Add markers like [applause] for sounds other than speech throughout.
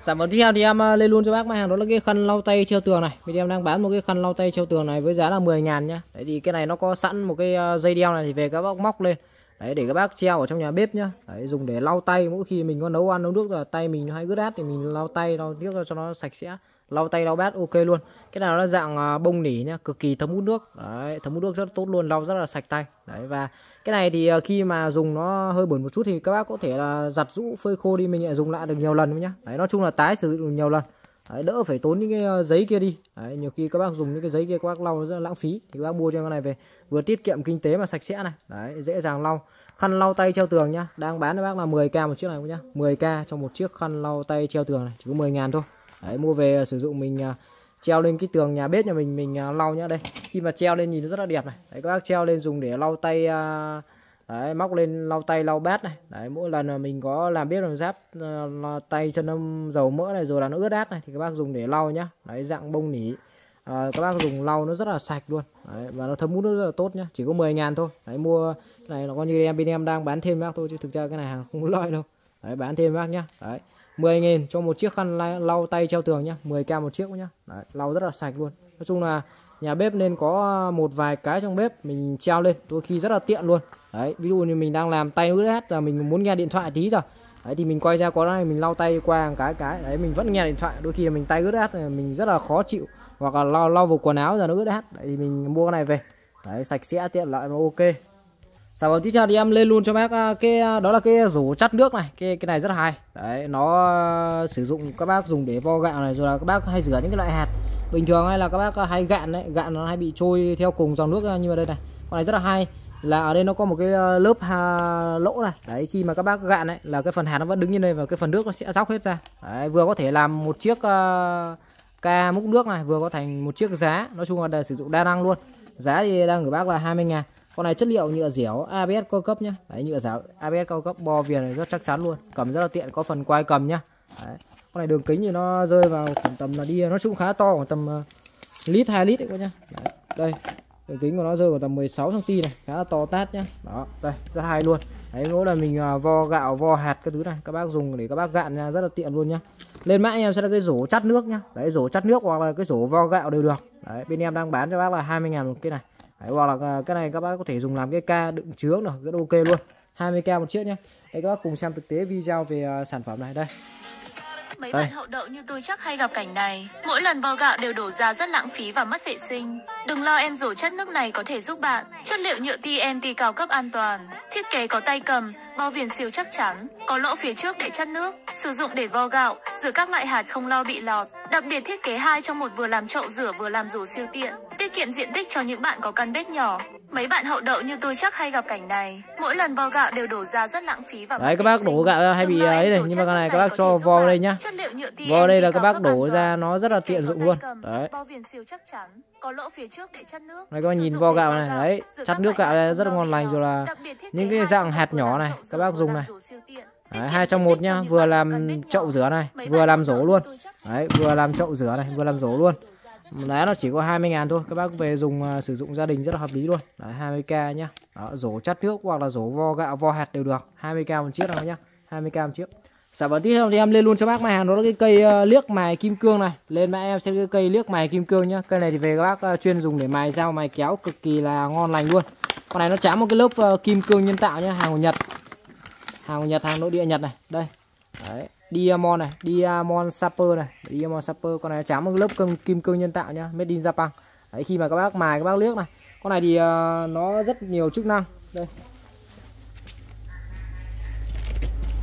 Sản phẩm tiếp theo thì em à, lên luôn cho bác mặt hàng đó là cái khăn lau tay treo tường này. Bên em đang bán một cái khăn lau tay treo tường này với giá là 10 ngàn nhá. Đấy thì cái này nó có sẵn một cái à, dây đeo này thì về các bác móc lên. Đấy, để các bác treo ở trong nhà bếp nhá. Đấy, dùng để lau tay mỗi khi mình có nấu ăn, nấu nước là tay mình hay ướt át thì mình lau tay, lau nước cho nó sạch sẽ. Lau tay lau bát ok luôn. Cái này nó là dạng à, bông nỉ nhá, cực kỳ thấm hút nước. Đấy, thấm hút nước rất tốt luôn, lau rất là sạch tay. Đấy và cái này thì à, khi mà dùng nó hơi bẩn một chút thì các bác có thể là giặt rũ phơi khô đi mình lại dùng lại được nhiều lần nhá. Đấy nói chung là tái sử dụng nhiều lần. Đấy, đỡ phải tốn những cái à, giấy kia đi Đấy, nhiều khi các bác dùng những cái giấy kia các bác lau rất là lãng phí thì các bác mua cho cái này về vừa tiết kiệm kinh tế mà sạch sẽ này Đấy, dễ dàng lau khăn lau tay treo tường nhá đang bán cho bác là 10k một chiếc này nhá 10k trong một chiếc khăn lau tay treo tường này chỉ có 10 ngàn thôi Đấy, mua về à, sử dụng mình à, treo lên cái tường nhà bếp nhà mình mình à, lau nhá. Đây khi mà treo lên nhìn nó rất là đẹp này. Đấy các bác treo lên dùng để lau tay đấy móc lên lau tay lau bát này. Đấy mỗi lần mà mình có làm bếp làm giáp tay chân âm dầu mỡ này rồi là nó ướt át này thì các bác dùng để lau nhá. Đấy dạng bông nỉ. À, các bác dùng lau nó rất là sạch luôn. Đấy, và nó thấm hút nó rất là tốt nhá. Chỉ có 10 ngàn thôi. Đấy mua cái này nó coi như em bên em đang bán thêm bác thôi chứ thực ra cái này hàng không có [laughs] lợi đâu. Đấy bán thêm bác nhá. Đấy. 10 nghìn cho một chiếc khăn lau, lau tay treo tường nhá 10k một chiếc nhá. Đấy, lau rất là sạch luôn. Nói chung là nhà bếp nên có một vài cái trong bếp mình treo lên đôi khi rất là tiện luôn. Đấy ví dụ như mình đang làm tay nữa hết là mình muốn nghe điện thoại tí rồi. Đấy thì mình quay ra có này mình lau tay qua một cái cái. Đấy mình vẫn nghe điện thoại đôi khi là mình tay ướt át mình rất là khó chịu. Hoặc là lau lau vào quần áo giờ nó ướt át đấy thì mình mua cái này về. Đấy sạch sẽ tiện lợi và ok sản phẩm tiếp theo thì em lên luôn cho bác à, cái à, đó là cái rổ chắt nước này. Cái cái này rất hay. Đấy nó à, sử dụng các bác dùng để vo gạo này rồi là các bác hay rửa những cái loại hạt. Bình thường hay là các bác hay gạn đấy gạn nó hay bị trôi theo cùng dòng nước như mà đây này. Con này rất là hay. Là ở đây nó có một cái lớp hà, lỗ này. Đấy khi mà các bác gạn đấy là cái phần hạt nó vẫn đứng như đây và cái phần nước nó sẽ róc hết ra. Đấy, vừa có thể làm một chiếc uh, ca múc nước này vừa có thành một chiếc giá. Nói chung là sử dụng đa năng luôn. Giá thì đang gửi bác là 20 ngàn con này chất liệu nhựa dẻo ABS cao cấp nhá. Đấy nhựa dẻo ABS cao cấp bo viền này rất chắc chắn luôn. Cầm rất là tiện có phần quai cầm nhá. Đấy. con này đường kính thì nó rơi vào khoảng tầm là đi nó cũng khá to khoảng tầm uh, lít 2 lít đấy các nhá. Đấy. đây. Đường kính của nó rơi khoảng tầm 16 cm này khá là to tát nhá. Đó đây rất hay luôn. Đấy mỗi là mình uh, vo gạo vo hạt các thứ này các bác dùng để các bác gạn nha rất là tiện luôn nhá. Lên mã em sẽ là cái rổ chắt nước nhá. Đấy rổ chắt nước hoặc là cái rổ vo gạo đều được. Đấy bên em đang bán cho bác là 20 ngàn một cái này. Đấy, hoặc là à, cái này các bác có thể dùng làm cái ca đựng chứa được rất ok luôn. 20k một chiếc nhé đây các bác cùng xem thực tế video về uh, sản phẩm này đây. Mấy đây. bạn hậu đậu như tôi chắc hay gặp cảnh này. Mỗi lần vo gạo đều đổ ra rất lãng phí và mất vệ sinh. Đừng lo em rổ chất nước này có thể giúp bạn. Chất liệu nhựa TNT cao cấp an toàn. Thiết kế có tay cầm, bao viền siêu chắc chắn. Có lỗ phía trước để chất nước. Sử dụng để vo gạo, rửa các loại hạt không lo bị lọt. Đặc biệt thiết kế hai trong một vừa làm chậu rửa vừa làm rổ siêu tiện tiết kiệm diện tích cho những bạn có căn bếp nhỏ. Mấy bạn hậu đậu như tôi chắc hay gặp cảnh này. Mỗi lần vo gạo đều đổ ra rất lãng phí và Đấy các bác đổ gạo ra hay bị ấy này, nhưng mà cái này các bác cho vo đây nhá. Vo đây là các bác đổ ra nó rất là tiện dụng luôn. Đấy. Bao viền siêu chắc chắn, có lỗ phía trước để chắt nước. Này các bác nhìn vo gạo này, đấy, chắt nước gạo này rất là ngon lành rồi là những cái dạng hạt nhỏ này các bác dùng này. Đấy, hai trong một nhá, vừa làm chậu rửa này, vừa làm rổ luôn. Đấy, vừa làm chậu rửa này, vừa làm rổ luôn giá nó chỉ có 20 ngàn thôi. Các bác về dùng uh, sử dụng gia đình rất là hợp lý luôn. Đấy, 20k nhá. Đó, rổ chắt nước hoặc là rổ vo gạo vo hạt đều được. 20k một chiếc nào nhá. 20k một chiếc. Sản phẩm tiếp theo thì em lên luôn cho bác mài hàng đó là cái cây uh, liếc mài kim cương này. Lên mã em xem cái cây liếc mài kim cương nhá. Cây này thì về các bác uh, chuyên dùng để mài dao mài kéo cực kỳ là ngon lành luôn. Con này nó chám một cái lớp uh, kim cương nhân tạo nhá hàng của nhật. Hàng của nhật hàng nội địa nhật này. Đây. Đấy. Diamond này, Diamond Sapper này, Diamond Sapper con này chám một lớp cơm kim cương nhân tạo nhá, made in Japan. Đấy khi mà các bác mài các bác liếc này. Con này thì uh, nó rất nhiều chức năng. Đây.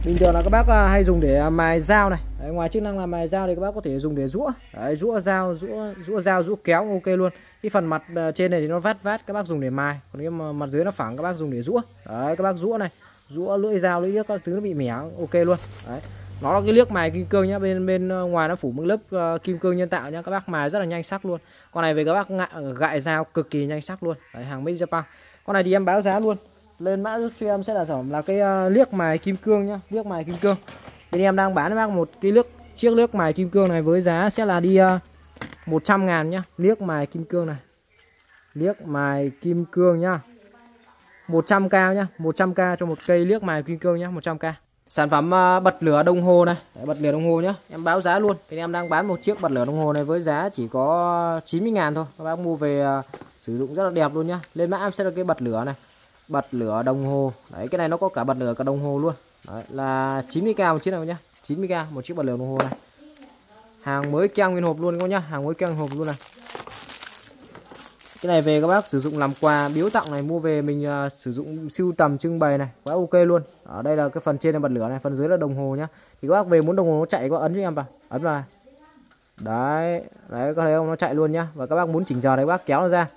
Bình thường là các bác uh, hay dùng để uh, mài dao này. Đấy, ngoài chức năng là mài dao thì các bác có thể dùng để rũa. Đấy, rũa dao, rũa rũa dao, rũa kéo ok luôn. Cái phần mặt uh, trên này thì nó vát vát các bác dùng để mài, còn cái mặt dưới nó phẳng các bác dùng để rũa. Đấy các bác rũa này, rũa lưỡi dao lưỡi các thứ nó bị mẻ ok luôn. Đấy nó là cái liếc mài kim cương nhá bên bên ờ, ngoài nó phủ một lớp uh, kim cương nhân tạo nhá các bác mài rất là nhanh sắc luôn. Con này về các bác ngại, gại dao cực kỳ nhanh sắc luôn. Đấy, hàng made Japan. Con này thì em báo giá luôn. Lên mã giúp cho em sẽ là sản phẩm là cái uh, liếc mài kim cương nhá liếc mài kim cương. Bên em đang bán với bác một cái liếc chiếc liếc mài kim cương này với giá sẽ là đi uh, 100 ngàn nhá. Liếc mài kim cương này. Liếc mài kim cương nhá. 100k nhá 100k cho một cây liếc mài kim cương nhá 100k sản phẩm à, bật lửa đồng hồ này. Đấy, bật lửa đồng hồ nhá. Em báo giá luôn. Bên em đang bán một chiếc bật lửa đồng hồ này với giá chỉ có 90 ngàn thôi. Các bác mua về uh, sử dụng rất là đẹp luôn nhá. Lên mã em sẽ là cái bật lửa này. Bật lửa đồng hồ. Đấy cái này nó có cả bật lửa cả đồng hồ luôn. Đấy, là 90k một chiếc này nhá. 90k một chiếc bật lửa đồng hồ này. Hàng mới keo nguyên hộp luôn các nhá. Hàng mới keo hộp luôn này cái này về các bác sử dụng làm quà biếu tặng này mua về mình uh, sử dụng siêu tầm trưng bày này quá ok luôn. Ở đây là cái phần trên là bật lửa này phần dưới là đồng hồ nhá. Thì các bác về muốn đồng hồ nó chạy các bác ấn cho em vào. Ấn vào này. Đấy đấy có thấy không? Nó chạy luôn nhá. Và các bác muốn chỉnh giờ đấy các bác kéo nó ra.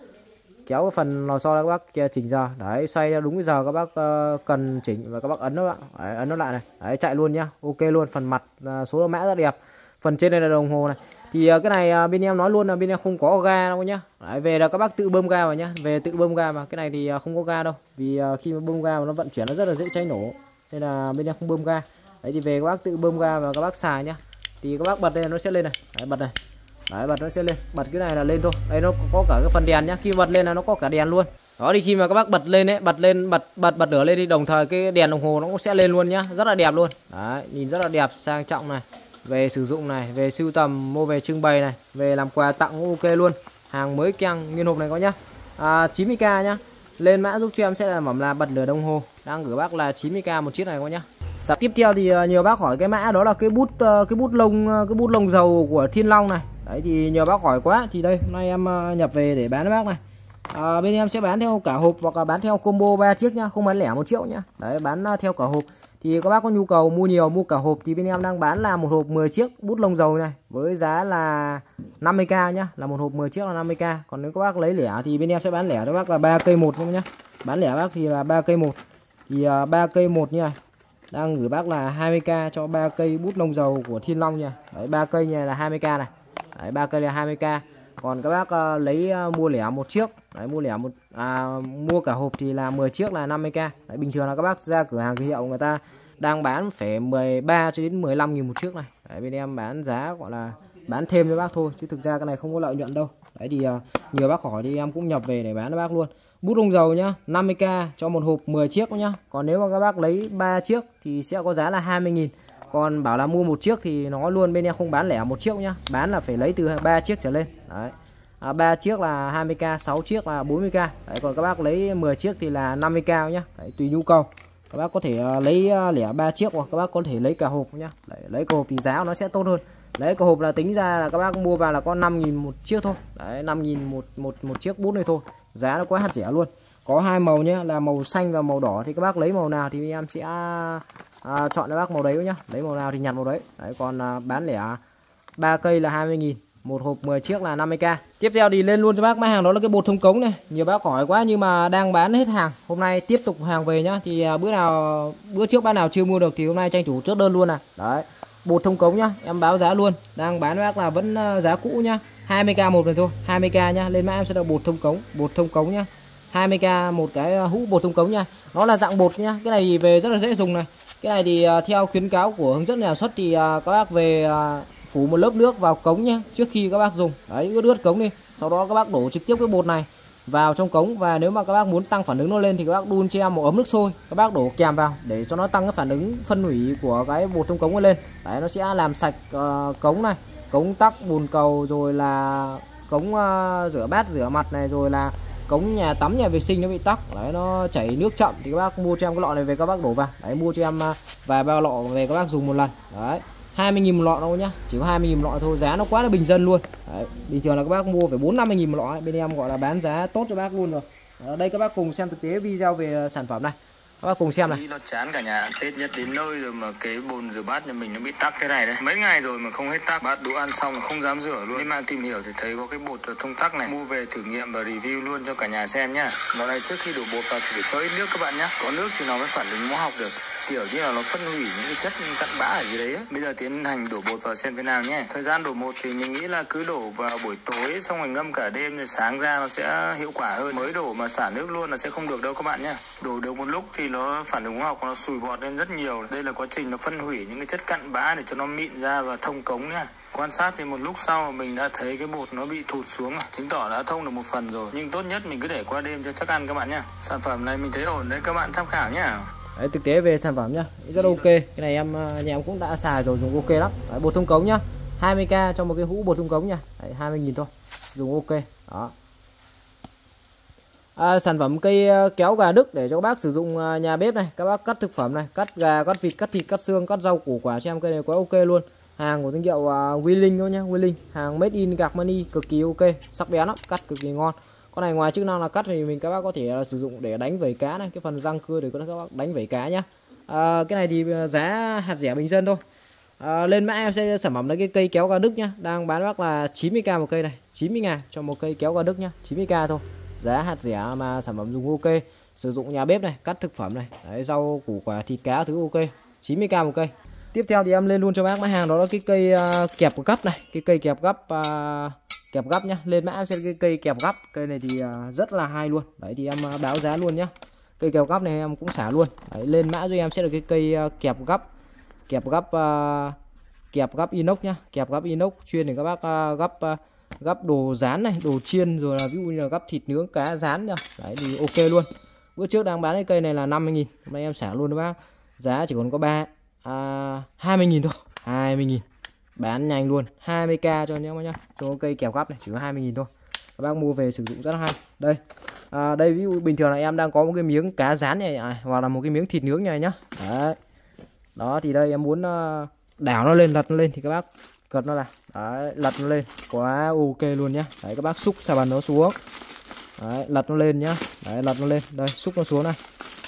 Kéo cái phần lò xo ra các bác kia chỉnh giờ. Đấy xoay ra đúng cái giờ các bác uh, cần chỉnh và các bác ấn nó đấy, ấn nó lại này. Đấy chạy luôn nhá. Ok luôn phần mặt uh, số mã rất đẹp. Phần trên đây là đồng hồ này thì ờ, cái này ờ, bên em nói luôn là bên em không có ga đâu nhá. Đấy, về là các bác tự bơm ga vào nhá. Về tự bơm ga mà. Cái này thì ờ, không có ga đâu. Vì khi mà bơm ga mà nó vận chuyển nó rất là dễ cháy nổ. Nên là bên em không bơm ga. Đấy thì về các bác tự bơm ga và các bác xài nhá. Thì các bác bật đây nó sẽ lên này. Đấy, bật này. Đấy bật nó sẽ lên. Bật cái này là lên thôi. Đây nó có cả cái phần đèn nhá. Khi bật lên là nó có cả đèn luôn. Đó thì khi mà các bác bật lên ấy bật lên bật bật bật lửa lên thì đồng thời cái đèn đồng hồ nó cũng sẽ lên luôn nhá. Rất là đẹp luôn. Đấy nhìn rất là đẹp sang trọng này về sử dụng này về sưu tầm mua về trưng bày này về làm quà tặng ok luôn. Hàng mới keng nguyên hộp này có nhá. À, 90k nhá. Lên mã giúp cho em sẽ là mỏm là bật lửa đồng hồ. Đang gửi bác là 90k một chiếc này có nhá. Sắp tiếp theo thì à, nhiều bác hỏi cái mã đó là cái bút à, cái bút lông à, cái bút lông dầu của Thiên Long này. Đấy thì nhiều bác hỏi quá thì đây hôm nay em nhập về để bán với bác này. À, bên em sẽ bán theo cả hộp hoặc là bán theo combo 3 chiếc nhá không bán lẻ một triệu nhá. Đấy bán theo cả hộp thì các bác có nhu cầu mua nhiều mua cả hộp thì bên em đang bán là một hộp 10 chiếc bút lông dầu này với giá là 50k nhá là một hộp 10 chiếc là 50k còn nếu các bác lấy lẻ thì bên em sẽ bán lẻ cho bác là 3 cây một nhá bán lẻ bác thì là 3 cây một. Thì à, uh, 3 cây một nha đang gửi bác là 20k cho 3 cây bút lông dầu của Thiên Long nha. Đấy 3 cây này là 20k này. Đấy 3 cây là 20k còn các bác uh, lấy uh, mua lẻ một chiếc đấy mua lẻ một à, mua cả hộp thì là 10 chiếc là 50k đấy, bình thường là các bác ra cửa hàng cửa hiệu người ta đang bán phải 13 cho đến 15 000 một chiếc này. Đấy, bên em bán giá gọi là bán thêm cho bác thôi chứ thực ra cái này không có lợi nhuận đâu. Đấy thì à, nhiều bác hỏi thì em cũng nhập về để bán cho bác luôn. Bút lông dầu nhá 50k cho một hộp 10 chiếc nhá. Còn nếu mà các bác lấy 3 chiếc thì sẽ có giá là 20 000 còn bảo là mua một chiếc thì nó luôn bên em không bán lẻ một chiếc nhá. Bán là phải lấy từ 3 chiếc trở lên. Đấy à, 3 chiếc là 20k 6 chiếc là 40k đấy, còn các bác lấy 10 chiếc thì là 50k nhá. Đấy, tùy nhu cầu. Các bác có thể uh, lấy uh, lẻ 3 chiếc hoặc các bác có thể lấy cả hộp nhá. Đấy, lấy cả hộp thì giá nó sẽ tốt hơn. Lấy cả hộp là tính ra là các bác mua vào là có 5.000 một chiếc thôi. Đấy 5.000 một một một chiếc bút này thôi. Giá nó quá hạt rẻ luôn. Có hai màu nhé là màu xanh và màu đỏ. Thì các bác lấy màu nào thì em sẽ à, chọn cho bác màu đấy nhá. Lấy màu nào thì nhặt màu đấy. Đấy còn à, bán lẻ ba cây là 20.000 một hộp 10 chiếc là 50k tiếp theo thì lên luôn cho bác. Máy hàng đó là cái bột thông cống này. Nhiều bác hỏi quá nhưng mà đang bán hết hàng. Hôm nay tiếp tục hàng về nhá. Thì à, bữa nào bữa trước bác nào chưa mua được thì hôm nay tranh thủ chốt đơn luôn à đấy. Bột thông cống nhá. Em báo giá luôn. Đang bán bác là vẫn à, giá cũ nhá. 20k một này thôi. 20k nhá. Lên mã em sẽ được bột thông cống bột thông cống nhá. 20k một cái à, hũ bột thông cống nha nó là dạng bột nhá. Cái này thì về rất là dễ dùng này. Cái này thì theo khuyến cáo của hướng dẫn nhà xuất thì các bác về phủ một lớp nước vào cống nhé trước khi các bác dùng. Đấy ướt ướt cống đi sau đó các bác đổ trực tiếp cái bột này vào trong cống. Và nếu mà các bác muốn tăng phản ứng nó lên thì các bác đun cho em một ấm nước sôi các bác đổ kèm vào để cho nó tăng cái phản ứng phân hủy của cái bột trong cống lên. Đấy nó sẽ làm sạch uh, cống này cống tắc bùn cầu rồi là cống uh, rửa bát rửa mặt này rồi là cống nhà tắm nhà vệ sinh nó bị tắc. Đấy nó chảy nước chậm thì các bác mua cho em cái lọ này về các bác đổ vào. Đấy mua cho em uh, vài bao lọ về các bác dùng một lần. Đấy. 20.000 một lọ đâu nhá. Chỉ có 20.000 một lọ thôi giá nó quá là bình dân luôn. Đấy, bình thường là các bác mua phải 4 50.000 một lọ ấy. bên em gọi là bán giá tốt cho bác luôn rồi. Ở đây các bác cùng xem thực tế video về sản phẩm này các bác cùng xem này. Nó chán cả nhà. Tết nhất đến nơi rồi mà cái bồn rửa bát nhà mình nó bị tắc thế này đấy. Mấy ngày rồi mà không hết tắc. Bát đũa ăn xong không dám rửa luôn. Nhưng mà tìm hiểu thì thấy có cái bột thông tắc này. Mua về thử nghiệm và review luôn cho cả nhà xem nhá. Nó này trước khi đổ bột vào thì phải cho ít nước các bạn nhá. Có nước thì nó mới phản ứng hóa học được. Kiểu như là nó phân hủy những cái chất cặn bã ở dưới đấy ấy. bây giờ tiến hành đổ bột vào xem thế nào nhé thời gian đổ bột thì mình nghĩ là cứ đổ vào buổi tối xong rồi ngâm cả đêm rồi sáng ra nó sẽ hiệu quả hơn. Mới đổ mà xả nước luôn là sẽ không được đâu các bạn nhé đổ được một lúc thì nó phản ứng hóa học nó sùi bọt lên rất nhiều. Đây là quá trình nó phân hủy những cái chất cặn bã để cho nó mịn ra và thông cống nhá quan sát thì một lúc sau mình đã thấy cái bột nó bị thụt xuống à. chứng tỏ đã thông được một phần rồi. Nhưng tốt nhất mình cứ để qua đêm cho chắc ăn các bạn nha. Sản phẩm này mình thấy ổn đấy các bạn tham khảo nhá. Đấy, thực tế về sản phẩm nhá rất ok. Cái này em ờ, nhà em cũng đã xài rồi dùng ok lắm. Đấy, bột thông cống nhá. 20k cho một cái hũ bột thông cống nha. Đấy, 20.000 thôi dùng ok. Đó à, sản phẩm cây ờ, kéo gà Đức để cho các bác sử dụng ờ, nhà bếp này. Các bác cắt thực phẩm này cắt gà cắt vịt cắt thịt cắt xương cắt rau củ quả cho em. Cây này quá ok luôn. Hàng của thương hiệu ờ, uh, Willing thôi nhá Willing hàng made in Germany cực kỳ ok. Sắc bén lắm cắt cực kỳ ngon. Con này ngoài chức năng là cắt thì mình các bác có thể uh, sử dụng để đánh vẩy cá này. Cái phần răng cưa để các bác đánh vẩy cá nhá. À, cái này thì giá hạt rẻ bình dân thôi. À, lên mã em sẽ sản phẩm là cái cây kéo gà Đức nhá. Đang bán bác là 90k một cây này 90 ngàn cho một cây kéo gà Đức nhá 90k thôi giá hạt rẻ mà sản phẩm dùng ok. Sử dụng nhà bếp này cắt thực phẩm này. Đấy, rau củ quả thịt cá thứ ok. 90k một cây. Tiếp theo thì em lên luôn cho bác mã hàng. Đó là cái cây uh, kẹp gấp này. Cái cây kẹp gấp uh, à, kẹp gấp nhá. Lên mã em sẽ cái cây kẹp gấp cây này thì uh, rất là hay luôn. Đấy thì em uh, báo giá luôn nhá. Cây kẹp gấp này em cũng xả luôn. Đấy, lên mã cho em sẽ là cái cây uh, kẹp gấp kẹp gấp uh, kẹp gấp inox nhá. Kẹp gấp inox chuyên để các bác uh, gấp uh, gấp đồ rán này đồ chiên rồi là ví dụ như là gấp thịt nướng cá rán nhá. Đấy thì ok luôn. Bữa trước đang bán cái cây này là 50 nghìn hôm nay em xả luôn các bác. Giá chỉ còn có ba à, 20 nghìn thôi 20 nghìn. Bán nhanh luôn 20k cho nhé nhá. Cho cây kèo gấp này chỉ có 20 nghìn thôi. Các bác mua về sử dụng rất hay. Đây à, đây ví dụ bình thường là em đang có một cái miếng cá rán này à, hoặc là một cái miếng thịt nướng này nhá. Đấy. Đó thì đây em muốn à, đảo nó lên lật nó lên thì các bác gật nó ra đấy, lật nó lên. Quá ok luôn nhá. Đấy các bác xúc xà bàn nó xuống. Đấy, lật nó lên nhá. Đấy lật nó lên. Đây xúc nó xuống này.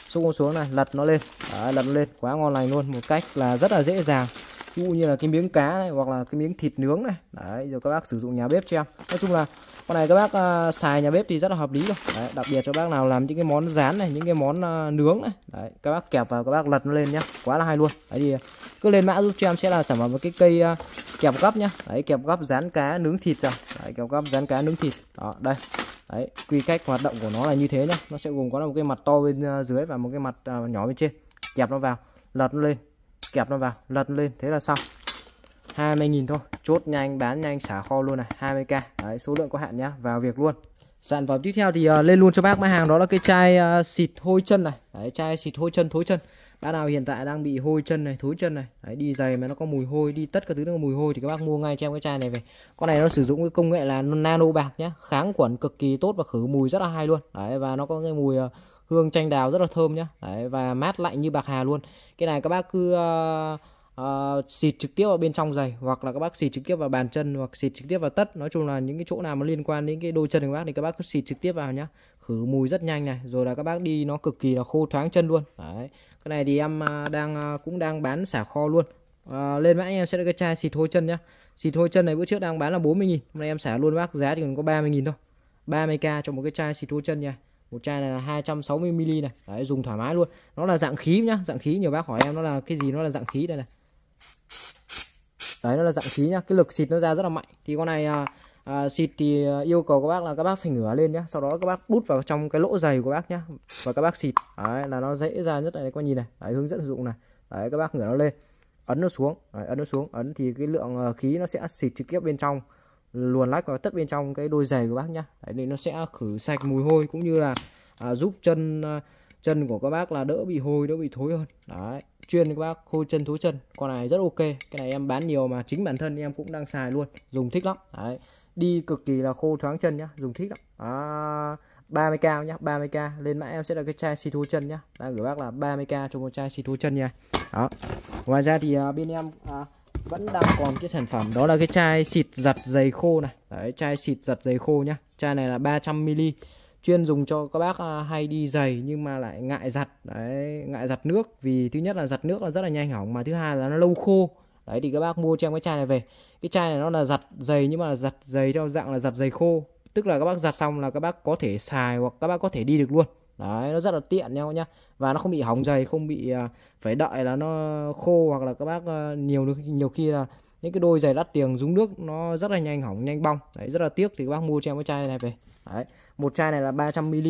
Xúc nó xuống này lật nó lên. Đấy, lật nó lên. Quá ngon lành luôn. Một cách là rất là dễ dàng ví dụ như là cái miếng cá này hoặc là cái miếng thịt nướng này. Đấy rồi các bác sử dụng nhà bếp cho em. Nói chung là con này các bác uh, xài nhà bếp thì rất là hợp lý rồi. Đấy, đặc biệt cho bác nào làm những cái món rán này những cái món uh, nướng này. Đấy các bác kẹp vào các bác lật nó lên nhá. Quá là hay luôn. Đấy thì cứ lên mã giúp cho em sẽ là sản phẩm một cái cây uh, kẹp gấp nhá. Đấy kẹp gấp rán cá nướng thịt rồi đấy, kẹp gấp rán cá nướng thịt. Đó đây. Đấy quy cách hoạt động của nó là như thế nhá. Nó sẽ gồm có là một cái mặt to bên uh, dưới và một cái mặt uh, nhỏ bên trên. Kẹp nó vào lật nó lên kẹp nó vào lật lên thế là xong. 20.000 thôi chốt nhanh bán nhanh xả kho luôn này 20k đấy số lượng có hạn nhá vào việc luôn. Sản phẩm tiếp theo thì uh, lên luôn cho bác mã hàng đó là cái chai uh, xịt hôi chân này. Đấy chai xịt hôi chân thối chân. Bác nào hiện tại đang bị hôi chân này thối chân này. Đấy, đi giày mà nó có mùi hôi đi tất cả thứ nó có mùi hôi thì các bác mua ngay cho em cái chai này về. Con này nó sử dụng cái công nghệ là nano bạc nhá kháng khuẩn cực kỳ tốt và khử mùi rất là hay luôn. Đấy và nó có cái mùi uh, hương chanh đào rất là thơm nhá. Đấy và mát lạnh như bạc hà luôn. Cái này các bác cứ uh, uh, xịt trực tiếp vào bên trong giày hoặc là các bác xịt trực tiếp vào bàn chân hoặc xịt trực tiếp vào tất. Nói chung là những cái chỗ nào mà liên quan đến cái đôi chân của các bác thì các bác cứ xịt trực tiếp vào nhá. Khử mùi rất nhanh này rồi là các bác đi nó cực kỳ là khô thoáng chân luôn. Đấy cái này thì em uh, đang uh, cũng đang bán xả kho luôn. Uh, lên mã em sẽ được cái chai xịt hôi chân nhá. Xịt hôi chân này bữa trước đang bán là 40 nghìn hôm nay em xả luôn bác giá thì còn có 30 nghìn thôi. 30k cho một cái chai xịt hôi chân nha một chai này là 260 ml này. Đấy dùng thoải mái luôn. Nó là dạng khí nhá dạng khí. Nhiều bác hỏi em nó là cái gì? Nó là dạng khí đây này. Đấy nó là dạng khí nhá. Cái lực xịt nó ra rất là mạnh. Thì con này à, à, xịt thì yêu cầu các bác là các bác phải ngửa lên nhá. Sau đó các bác bút vào trong cái lỗ giày của bác nhá và các bác xịt. Đấy là nó dễ ra nhất này. Các nhìn này. Đấy hướng dẫn sử dụng này. Đấy các bác ngửa nó lên. Ấn nó xuống. Đấy, ấn nó xuống. Ấn thì cái lượng ờ, khí nó sẽ xịt trực tiếp bên trong luồn lách vào tất bên trong cái đôi giày của bác nhá. Đấy nên nó sẽ khử sạch mùi hôi cũng như là à, giúp chân à, chân của các bác là đỡ bị hôi đỡ bị thối hơn. Đấy chuyên các bác khô chân thối chân. Con này rất ok. Cái này em bán nhiều mà chính bản thân em cũng đang xài luôn. Dùng thích lắm. Đấy đi cực kỳ là khô thoáng chân nhá. Dùng thích lắm. À, 30k nhá 30k lên mã em sẽ là cái chai xịt hôi chân nhá. Đang gửi bác là 30k cho một chai xịt hôi chân nha. Đó ngoài ra thì à, bên em à, vẫn đang còn cái sản phẩm, đó là cái chai xịt giặt giày khô này. Đấy, chai xịt giặt giày khô nhá. Chai này là 300 ml chuyên dùng cho các bác à, hay đi giày nhưng mà lại ngại giặt. Đấy, ngại giặt nước vì thứ nhất là giặt nước là rất là nhanh hỏng mà thứ hai là nó lâu khô. Đấy, thì các bác mua cho em cái chai này về. Cái chai này nó là giặt giày nhưng mà là giặt giày theo dạng là giặt giày khô. Tức là các bác giặt xong là các bác có thể xài hoặc các bác có thể đi được luôn đấy nó rất là tiện nhau nhá. Và nó không bị hỏng giày không bị uh, phải đợi là nó khô hoặc là các bác uh, nhiều nhiều khi là những cái đôi giày đắt tiền dùng nước nó rất là nhanh hỏng nhanh bong. Đấy rất là tiếc thì các bác mua cho em cái chai này về. Đấy một chai này là 300 ml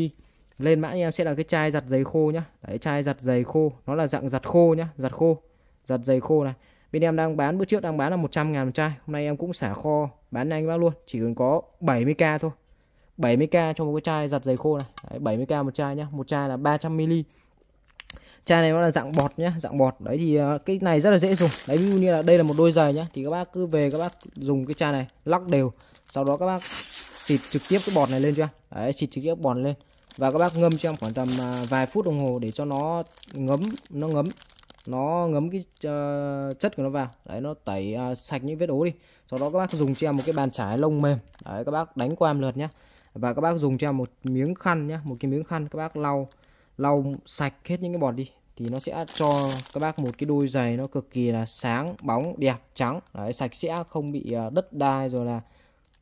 lên mã em sẽ là cái chai giặt giày khô nhá. Đấy chai giặt giày khô nó là dạng giặt khô nhá giặt khô giặt giày khô này. Bên em đang bán bữa trước đang bán là 100 ngàn một chai hôm nay em cũng xả kho bán nhanh bác luôn chỉ cần có 70k thôi. 70k cho một cái chai giặt giày khô này. Đấy, 70k một chai nhá. Một chai là 300 ml. Chai này nó là dạng bọt nhá dạng bọt. Đấy thì ờ, cái này rất là dễ dùng. Đấy ví dụ như là đây là một đôi giày nhá thì các bác cứ về các bác dùng cái chai này lắc đều. Sau đó các bác xịt trực tiếp cái bọt này lên cho đấy xịt trực tiếp bọt lên. Và các bác ngâm trong khoảng tầm à, vài phút đồng hồ để cho nó ngấm nó ngấm. Nó ngấm cái uh, chất của nó vào. Đấy nó tẩy uh, sạch những vết ố đi. Sau đó các bác dùng cho một cái bàn chải lông mềm. Đấy các bác đánh qua một lượt nhá và các bác dùng cho một miếng khăn nhá một cái miếng khăn các bác lau lau sạch hết những cái bọt đi. Thì nó sẽ cho các bác một cái đôi giày nó cực kỳ là sáng bóng đẹp trắng. Đấy, sạch sẽ không bị à, đất đai rồi là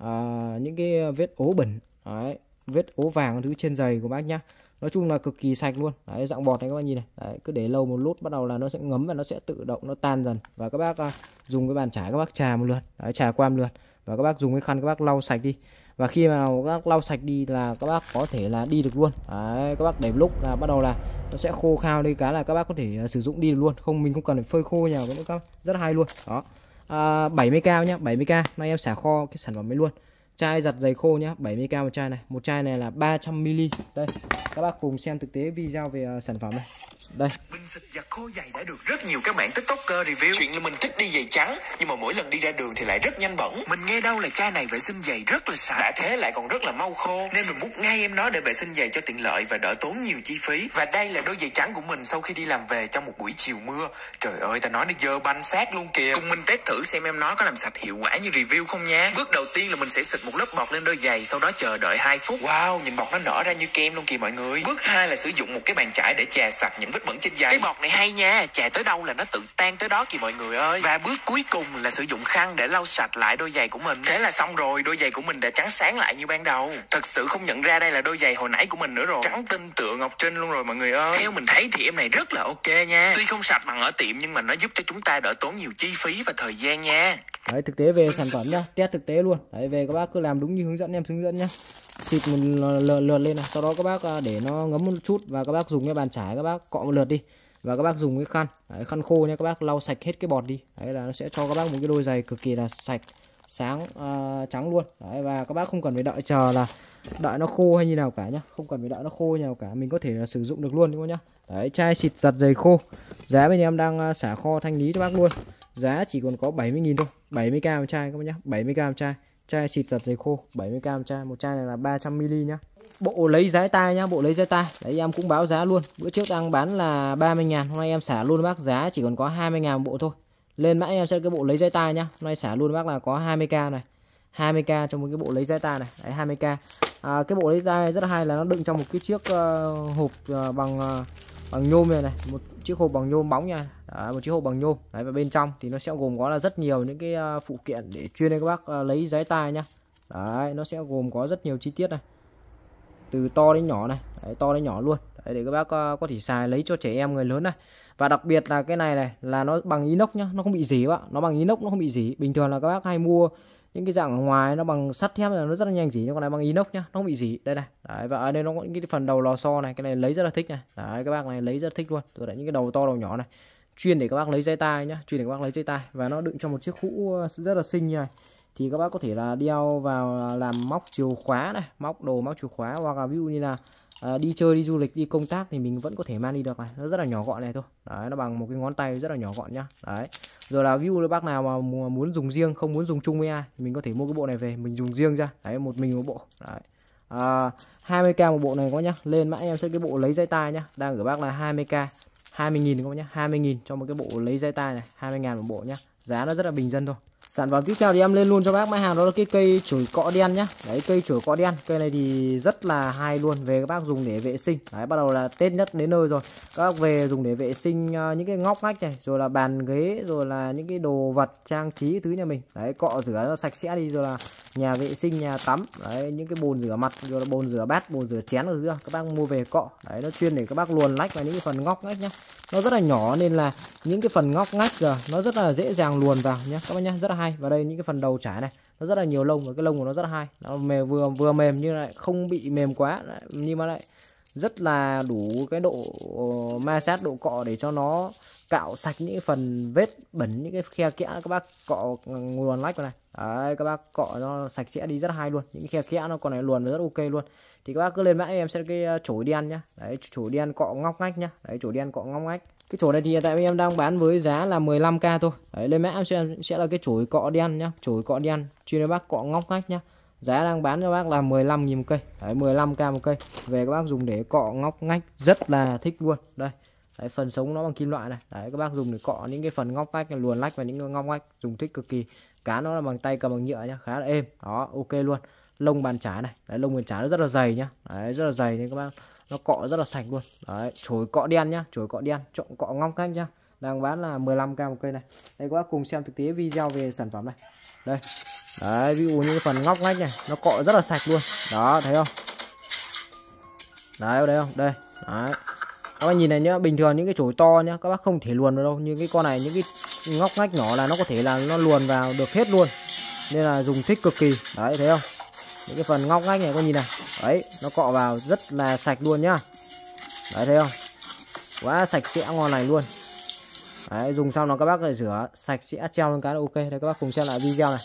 uh, những cái vết ố bẩn. Đấy, vết ố vàng thứ trên giày của bác nhá. Nói chung là cực kỳ sạch luôn. Đấy, dạng bọt này các bác nhìn này. Đấy, cứ để lâu một lúc bắt đầu là nó sẽ ngấm và nó sẽ tự động nó tan dần. Và các bác uh, dùng cái bàn chải các bác trà một lượt. Đấy, trà qua một lượt. Và các bác dùng cái khăn các bác lau sạch đi và khi mà các bác lau sạch đi là các bác có thể là đi được luôn. Đấy, các bác để lúc là bắt đầu là nó sẽ khô khao đi cái là các bác có thể uh, sử dụng đi được luôn. Không mình không cần phải phơi khô nhà vẫn các rất hay luôn. Đó. À, 70k nhá 70k nay em xả kho cái sản phẩm ấy luôn. Chai giặt giày khô nhá 70k một chai này. Một chai này là 300ml đây các bác cùng xem thực tế video về uh, sản phẩm này đây. Bình xịt giặt khô giày đã được rất nhiều các bạn tiktoker review. Chuyện là mình thích đi giày trắng Nhưng mà mỗi lần đi ra đường thì lại rất nhanh bẩn. Mình nghe đâu là chai này vệ sinh giày rất là sạch. Đã thế lại còn rất là mau khô. Nên mình múc ngay em nó để vệ sinh giày cho tiện lợi Và đỡ tốn nhiều chi phí. Và đây là đôi giày trắng của mình sau khi đi làm về trong một buổi chiều mưa. Trời ơi ta nói nó dơ banh sát luôn kìa. Cùng mình test thử xem em nó có làm sạch hiệu quả như review không nha. Bước đầu tiên là mình sẽ xịt một lớp bọt lên đôi giày Sau đó chờ đợi 2 phút. Wow nhìn bọt nó nở ra như kem luôn kìa mọi người. Bước 2 là sử dụng một cái bàn chải để chà sạch những vết bẩn trên giày cái bọt này hay nha chà tới đâu là nó tự tan tới đó kìa mọi người ơi. Và bước cuối cùng là sử dụng khăn để lau sạch lại đôi giày của mình. Thế là xong rồi đôi giày của mình đã trắng sáng lại như ban đầu. Thật sự không nhận ra đây là đôi giày hồi nãy của mình nữa rồi. Trắng tinh tựa ngọc trinh luôn rồi mọi người ơi. Theo mình thấy thì em này rất là ok nha. Tuy không sạch bằng ở tiệm nhưng mà nó giúp cho chúng ta đỡ tốn nhiều chi phí và thời gian nha. Đấy thực tế về sản phẩm nhá test thực tế luôn. Đấy về các bác cứ làm đúng như hướng dẫn em hướng dẫn nhá xịt một lượt, lượt lên này. Sau đó các bác à, để nó ngấm một chút và các bác dùng cái bàn chải các bác cọ một lượt đi. Và các bác dùng cái khăn. Đấy, khăn khô nha các bác lau sạch hết cái bọt đi. Đấy là nó sẽ cho các bác một cái đôi giày cực kỳ là sạch sáng uh, trắng luôn. Đấy, và các bác không cần phải đợi chờ là đợi nó khô hay như nào cả nhá. Không cần phải đợi nó khô như nào cả. Mình có thể là sử dụng được luôn đúng không nhá? Đấy chai xịt giặt giày khô. Giá bên em đang uh, xả kho thanh lý cho bác luôn. Giá chỉ còn có 70.000 thôi. 70k một chai các bác nhá. 70k một chai chai xịt giặt giày khô 70k một chai. Một chai này là 300ml nhá. Bộ lấy giấy tay nhá bộ lấy giấy tay. Đấy em cũng báo giá luôn. Bữa trước đang bán là 30 ngàn hôm nay em xả luôn bác giá chỉ còn có 20 ngàn bộ thôi. Lên mãi em sẽ cái bộ lấy giấy tay nhá. Hôm nay xả luôn bác là có 20k này. 20k trong một cái bộ lấy giấy tay này. Đấy 20k à, cái bộ lấy tay rất là hay là nó đựng trong một cái chiếc uh, hộp uh, bằng uh, bằng nhôm này này một chiếc hộp bằng nhôm bóng nha Đấy, một chiếc hộp bằng nhôm. Đấy và bên trong thì nó sẽ gồm có là rất nhiều những cái à, phụ kiện để chuyên để các bác à, lấy giấy tai nhá. Đấy nó sẽ gồm có rất nhiều chi tiết này. Từ to đến nhỏ này. Đấy, to đến nhỏ luôn. Đấy, để các bác à, có, thể xài lấy cho trẻ em người lớn này. Và đặc biệt là cái này này là nó bằng inox nhá. Nó không bị dỉ ạ nó bằng inox nó không bị dỉ. Bình thường là các bác hay mua những cái dạng ở ngoài nó bằng sắt thép là nó rất là nhanh dỉ nhưng còn này bằng inox nhá nó không bị dỉ. Đây này đấy, và ở đây nó có những cái phần đầu lò xo này cái này lấy rất là thích này. Đấy các bác này lấy rất thích luôn. Rồi lại những cái đầu to đầu nhỏ này chuyên để các bác lấy dây tai nhá chuyên để các bác lấy dây tai. Và nó đựng trong một chiếc hũ ờ, rất là xinh như này. Thì các bác có thể là đeo vào ờ, làm móc chìa khóa này móc đồ móc chìa khóa hoặc là ví dụ như là à, đi chơi đi du lịch đi công tác thì mình vẫn có thể mang đi được này. Nó rất là nhỏ gọn này thôi. Đấy nó bằng một cái ngón tay rất là nhỏ gọn nhá. Đấy. Rồi là view bác nào mà muốn dùng riêng không muốn dùng chung với ai mình có thể mua cái bộ này về mình dùng riêng ra. Đấy một mình một bộ. Đấy. À, 20k một bộ này có nhá. Lên mãi em sẽ cái bộ lấy dây tay nhá. Đang gửi bác là 20k 20.000 các bác nhá. 20.000 cho một cái bộ lấy dây tay này. 20.000 một bộ nhá. Giá nó rất là bình dân thôi sản phẩm tiếp theo thì em lên luôn cho bác máy hàng đó là cái cây chổi cọ đen nhá. Đấy, cây chổi cọ đen. Cây này thì rất là hay luôn, về các bác dùng để vệ sinh. Đấy, bắt đầu là tết nhất đến nơi rồi. Các bác về dùng để vệ sinh ờ, những cái ngóc ngách này, rồi là bàn ghế, rồi là những cái đồ vật, trang trí thứ nhà mình. Đấy, cọ rửa nó sạch sẽ đi, rồi là nhà vệ sinh, nhà tắm. Đấy, những cái bồn rửa mặt, rồi là bồn rửa bát, bồn rửa chén rồi các bác mua về cọ. Đấy, nó chuyên để các bác luồn lách vào những cái phần ngóc ngách nhá nó rất là nhỏ nên là những cái phần ngóc ngách giờ nó rất là dễ dàng luồn vào nhé các bác nhé rất là hay. Và đây, những cái phần đầu trải này, nó rất là nhiều lông và cái lông của nó rất là hay. Nó mềm, vừa vừa mềm nhưng lại không bị mềm quá nhưng mà lại rất là đủ cái độ ờ, ma sát, độ cọ để cho nó cạo sạch những phần vết bẩn, những cái khe kẽ, các bác cọ luồn lách vào này. Đấy, các bác cọ nó sạch sẽ đi rất hay luôn. Những khe kẽ nó còn này luồn rất ok luôn. Thì các bác cứ lên mã em sẽ cái ờ, chổi đen nhá. Đấy chổi đen cọ ngóc ngách nhá. Đấy, chổi đen cọ ngóc ngách. Cái chổi này thì hiện tại em đang bán với giá là 15k thôi. Đấy, lên mã em sẽ sẽ là cái chổi cọ đen nhá. Chổi cọ đen chuyên bác cọ ngóc ngách nhá. Giá đang bán cho bác là 15.000 một cây. Đấy 15k một cây. Về các bác dùng để cọ ngóc ngách rất là thích luôn. Đây đấy, phần sống nó bằng kim loại này. Đấy các bác dùng để cọ những cái phần ngóc ngách luồn lách và những cái ngóc ngách dùng thích cực kỳ. Cá nó là bằng tay cầm bằng nhựa nhá khá là êm. Đó ok luôn. Lông bàn trái này. Đấy lông bàn trái nó rất là dày nhá. Đấy rất là dày nên các bác nó cọ rất là sạch luôn. Đấy chổi cọ đen nhá chổi cọ đen chọn cọ ngóc ngách nhá. Đang bán là 15k một cây này. Đây các bác cùng xem thực tế video về sản phẩm này. Đây. Đấy ví dụ như cái phần ngóc ngách này nó cọ rất là sạch luôn. Đó thấy không? Đấy đây không? Đây. Đấy các bác nhìn này nhá, bình thường những cái chổi to nhá, các bác không thể luồn vào đâu. Nhưng cái con này, những cái ngóc ngách nhỏ là nó có thể là nó luồn vào được hết luôn. Nên là dùng thích cực kỳ. Đấy, thấy không? Những cái phần ngóc ngách này có nhìn này. Đấy, nó cọ vào rất là sạch luôn nhá. Đấy, thấy không? Quá sạch sẽ ngon này luôn. Đấy, dùng xong nó các bác lại rửa, sạch sẽ, treo lên cái là ok. Đây, các bác cùng xem lại video này.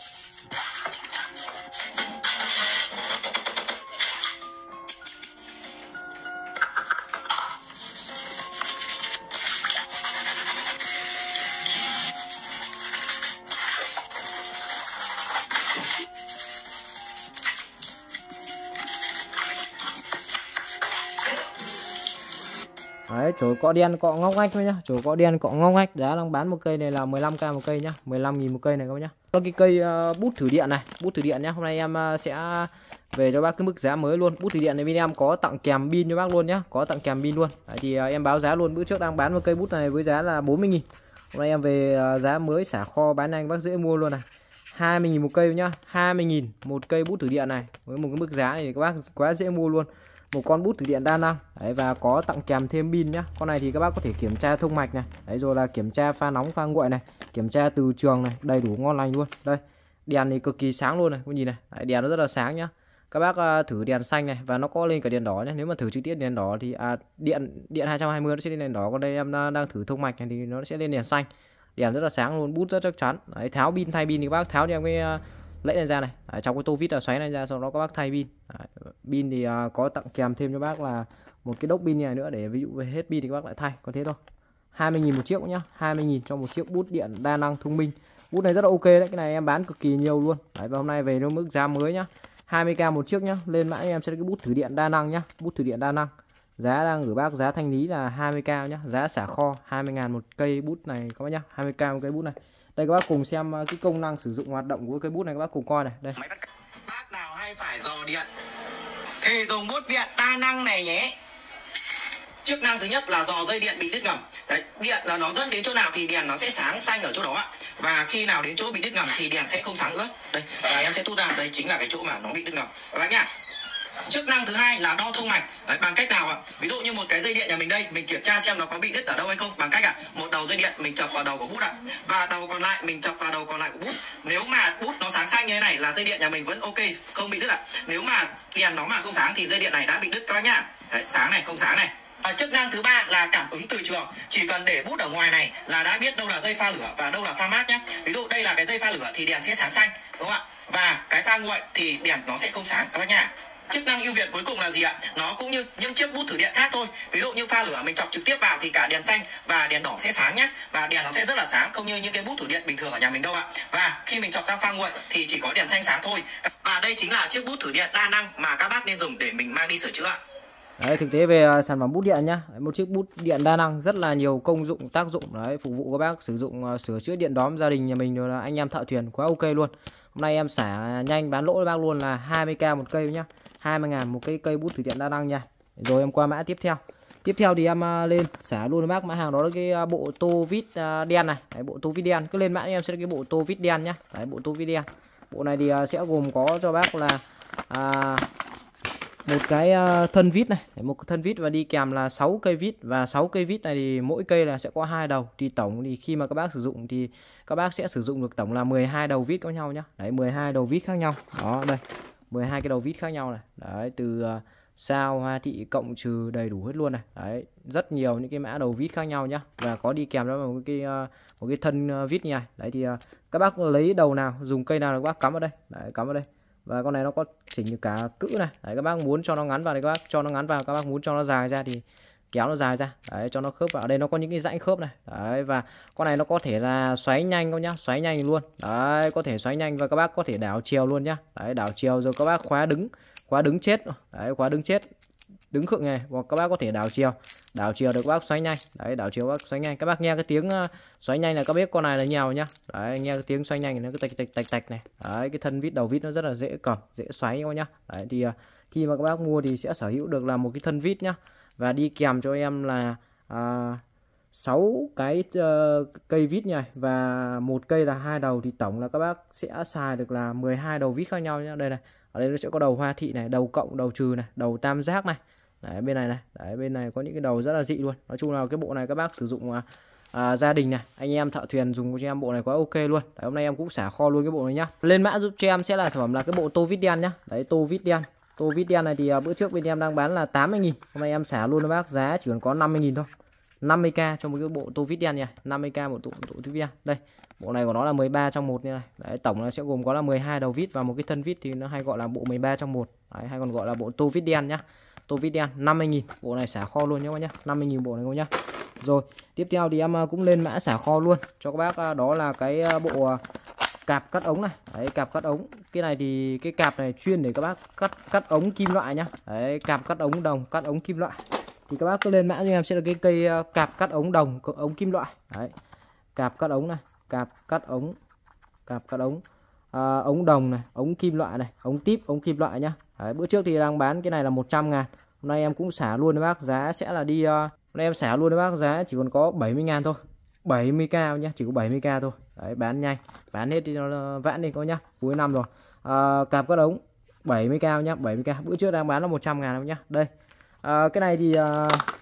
Chổi cọ đen cọ ngóc ngách thôi nhá. Chổi cọ đen cọ ngóc ngách giá đang bán một cây này là 15k một cây nhá. 15 000 một cây này các bác nhá. Có cái cây uh, bút thử điện này, bút thử điện nhá. Hôm nay em uh, sẽ về cho bác cái mức giá mới luôn. Bút thử điện này bên em có tặng kèm pin cho bác luôn nhá. Có tặng kèm pin luôn. Đấy, thì uh, em báo giá luôn. Bữa trước đang bán một cây bút này với giá là 40 000 Hôm nay em về uh, giá mới xả kho bán anh bác dễ mua luôn này. 20 000 một cây nhá. 20 000 một cây bút thử điện này với một cái mức giá này thì các bác quá dễ mua luôn một con bút thử điện đa năng. Đấy, và có tặng kèm thêm pin nhá. Con này thì các bác có thể kiểm tra thông mạch này. Đấy rồi là kiểm tra pha nóng pha nguội này. Kiểm tra từ trường này đầy đủ ngon lành luôn. Đây đèn thì cực kỳ sáng luôn này các nhìn này. Đấy, đèn nó rất là sáng nhá. Các bác à, thử đèn xanh này và nó có lên cả đèn đỏ nhé nếu mà thử trực tiếp đèn đỏ thì à, điện điện 220 nó sẽ lên đèn đỏ. Còn đây em à, đang thử thông mạch này thì nó sẽ lên đèn xanh. Đèn rất là sáng luôn bút rất chắc chắn. Đấy, tháo pin thay pin thì các bác. Tháo cho em cái à, lấy này ra này. Đấy, trong cái tô vít là xoáy này ra sau đó các bác thay pin. Pin thì uh, có tặng kèm thêm cho bác là một cái đốc pin này nữa để ví dụ hết pin thì các bác lại thay có thế thôi. 20.000 một chiếc nhá 20.000 cho một chiếc bút điện đa năng thông minh. Bút này rất là ok đấy cái này em bán cực kỳ nhiều luôn. Đấy và hôm nay về nó mức giá mới nhá 20k một chiếc nhá lên mã em sẽ cái bút thử điện đa năng nhá bút thử điện đa năng. Giá đang gửi bác giá thanh lý là 20k nhá giá xả kho 20.000 một cây bút này các bác nhá 20k một cây bút này đây các bác cùng xem ờ, cái công năng sử dụng hoạt động của cây bút này các bác cùng coi này. Đây. Bác nào hay phải dò điện. Thì dùng bút điện đa năng này nhé. Chức năng thứ nhất là dò dây điện bị đứt ngầm. Đấy, điện là nó dẫn đến chỗ nào thì đèn nó sẽ sáng xanh ở chỗ đó ạ. Và khi nào đến chỗ bị đứt ngầm thì đèn sẽ không sáng nữa. Đây và em sẽ thu ra. Đây chính là cái chỗ mà nó bị đứt ngầm. Các bác nhá chức năng thứ hai là đo thông mạch. Đấy, bằng cách nào ạ? Ví dụ như một cái dây điện nhà mình đây mình kiểm tra xem nó có bị đứt ở đâu hay không. Bằng cách ạ một đầu dây điện mình chọc vào đầu của bút ạ. Và đầu còn lại mình chọc vào đầu còn lại của bút. Nếu mà bút nó sáng xanh như thế này là dây điện nhà mình vẫn ok không bị đứt ạ. Nếu mà đèn nó mà không sáng thì dây điện này đã bị đứt các bác nhá. Đấy, sáng này không sáng này. À, chức năng thứ ba là cảm ứng từ trường. Chỉ cần để bút ở ngoài này là đã biết đâu là dây pha lửa và đâu là pha mát nhé ví dụ đây là cái dây pha lửa thì đèn sẽ sáng xanh đúng không ạ? Và cái pha nguội thì đèn nó sẽ không sáng các bác nhá chức năng ưu việt cuối cùng là gì ạ? Nó cũng như những chiếc bút thử điện khác thôi. Ví dụ như pha lửa mình chọc trực tiếp vào thì cả đèn xanh và đèn đỏ sẽ sáng nhé và đèn nó sẽ rất là sáng không như những cái bút thử điện bình thường ở nhà mình đâu ạ. Và khi mình chọc sang pha nguội thì chỉ có đèn xanh sáng thôi. Và đây chính là chiếc bút thử điện đa năng mà các bác nên dùng để mình mang đi sửa chữa ạ. Đấy, thực tế về à, sản phẩm bút điện nhá. Một chiếc bút điện đa năng rất là nhiều công dụng tác dụng đấy phục vụ các bác sử dụng uh, sửa chữa điện đóm gia đình nhà mình rồi là anh em thợ thuyền quá ok luôn hôm nay em xả nhanh bán lỗ với bác luôn là 20k một cây nhá. 20 ngàn một cái cây bút thủy điện đa năng nha. Rồi em qua mã tiếp theo. Tiếp theo thì em à, lên xả luôn với bác. Mã hàng đó là cái à, bộ tô vít à, đen này. Đấy, bộ tô vít đen. Cứ lên mã em sẽ cái bộ tô vít đen nhá. Đấy bộ tô vít đen. Bộ này thì sẽ gồm có cho bác là à, một cái uh, thân vít này. Một thân vít và đi kèm là 6 cây vít. Và 6 cây vít này thì mỗi cây là sẽ có hai đầu. Thì tổng thì khi mà các bác sử dụng thì các bác sẽ sử dụng được tổng là 12 đầu vít khác nhau nhá. Đấy 12 đầu vít khác nhau. Đó đây. 12 cái đầu vít khác nhau này. Đấy từ ờ, sao hoa thị cộng trừ đầy đủ hết luôn này. Đấy rất nhiều những cái mã đầu vít khác nhau nhá. Và có đi kèm đó một cái ờ, một cái thân vít như này. Đấy thì các bác lấy đầu nào dùng cây nào là các bác cắm vào đây. Đấy cắm vào đây và con này nó có chỉnh được cả cữ này. Đấy, các bác muốn cho nó ngắn vào thì các bác cho nó ngắn vào, các bác muốn cho nó dài ra thì kéo nó dài ra. Đấy, cho nó khớp vào. Đây nó có những cái rãnh khớp này. Đấy, và con này nó có thể là xoáy nhanh không nhá? Xoáy nhanh luôn. Đấy, có thể xoáy nhanh và các bác có thể đảo chiều luôn nhá. Đấy, đảo chiều rồi các bác khóa đứng khóa đứng chết. Đấy, khóa đứng chết, đứng khựng này. Hoặc các bác có thể đảo chiều đảo chiều được bác xoáy nhanh. Đấy đảo chiều bác xoáy nhanh. Các bác nghe cái tiếng xoay xoáy nhanh là các biết con này là nhiều nhá. Đấy nghe cái tiếng xoáy nhanh thì nó cứ tạch tạch tạch tạch này. Đấy cái thân vít đầu vít nó rất là dễ cầm dễ xoáy các nhá. Đấy thì ờ, khi mà các bác mua thì sẽ sở hữu được là một cái thân vít nhá. Và đi kèm cho em là ờ, à, 6 cái uh, cây vít này và một cây là hai đầu thì tổng là các bác sẽ xài được là 12 đầu vít khác nhau nhá. Đây này ở đây nó sẽ có đầu hoa thị này đầu cộng đầu trừ này đầu tam giác này đấy bên này này. Đấy bên này có những cái đầu rất là dị luôn. Nói chung là cái bộ này các bác sử dụng à, à, gia đình này anh em thợ thuyền dùng cho em bộ này quá ok luôn. Đấy, hôm nay em cũng xả kho luôn cái bộ này nhá. Lên mã giúp cho em sẽ là sản phẩm là cái bộ tô vít đen nhá. Đấy tô vít đen. Tô vít đen này thì à, bữa trước bên em đang bán là 80.000 hôm nay em xả luôn các bác giá chỉ còn có 50.000 thôi. 50k cho một cái bộ tô vít đen nha. 50k một tụ tụ vít đen đây bộ này của nó là 13 trong một như này. Đấy tổng nó sẽ gồm có là 12 đầu vít và một cái thân vít thì nó hay gọi là bộ 13 trong một. Đấy, hay còn gọi là bộ tô vít đen nhá tô vít đen 50.000 bộ này xả kho luôn nhé các nhá 50.000 bộ này các nhá rồi tiếp theo thì em à, cũng lên mã xả kho luôn. Cho các bác à, đó là cái à, bộ cạp cắt ống này. Đấy cạp cắt ống. Cái này thì cái cạp này chuyên để các bác cắt cắt ống kim loại nhá. Đấy cạp cắt ống đồng cắt ống kim loại. Thì các bác cứ lên mã cho em sẽ là cái cây cạp cắt ống đồng ống kim loại. Đấy cạp cắt ống này cạp cắt ống cạp cắt ống. À, ống đồng này ống kim loại này ống tiếp ống kim loại nhá đấy, bữa trước thì đang bán cái này là 100 ngàn. Hôm nay em cũng xả luôn đấy bác giá sẽ là đi uh, hôm nay em xả luôn đấy bác giá chỉ còn có 70 ngàn thôi. 70k nhá chỉ có 70k thôi. Đấy bán nhanh bán hết đi nó vãn đi có nhá cuối năm rồi. À, cặp các ống 70k nhá 70k bữa trước đang bán là 100 ngàn nhá. Đây à, cái này thì uh,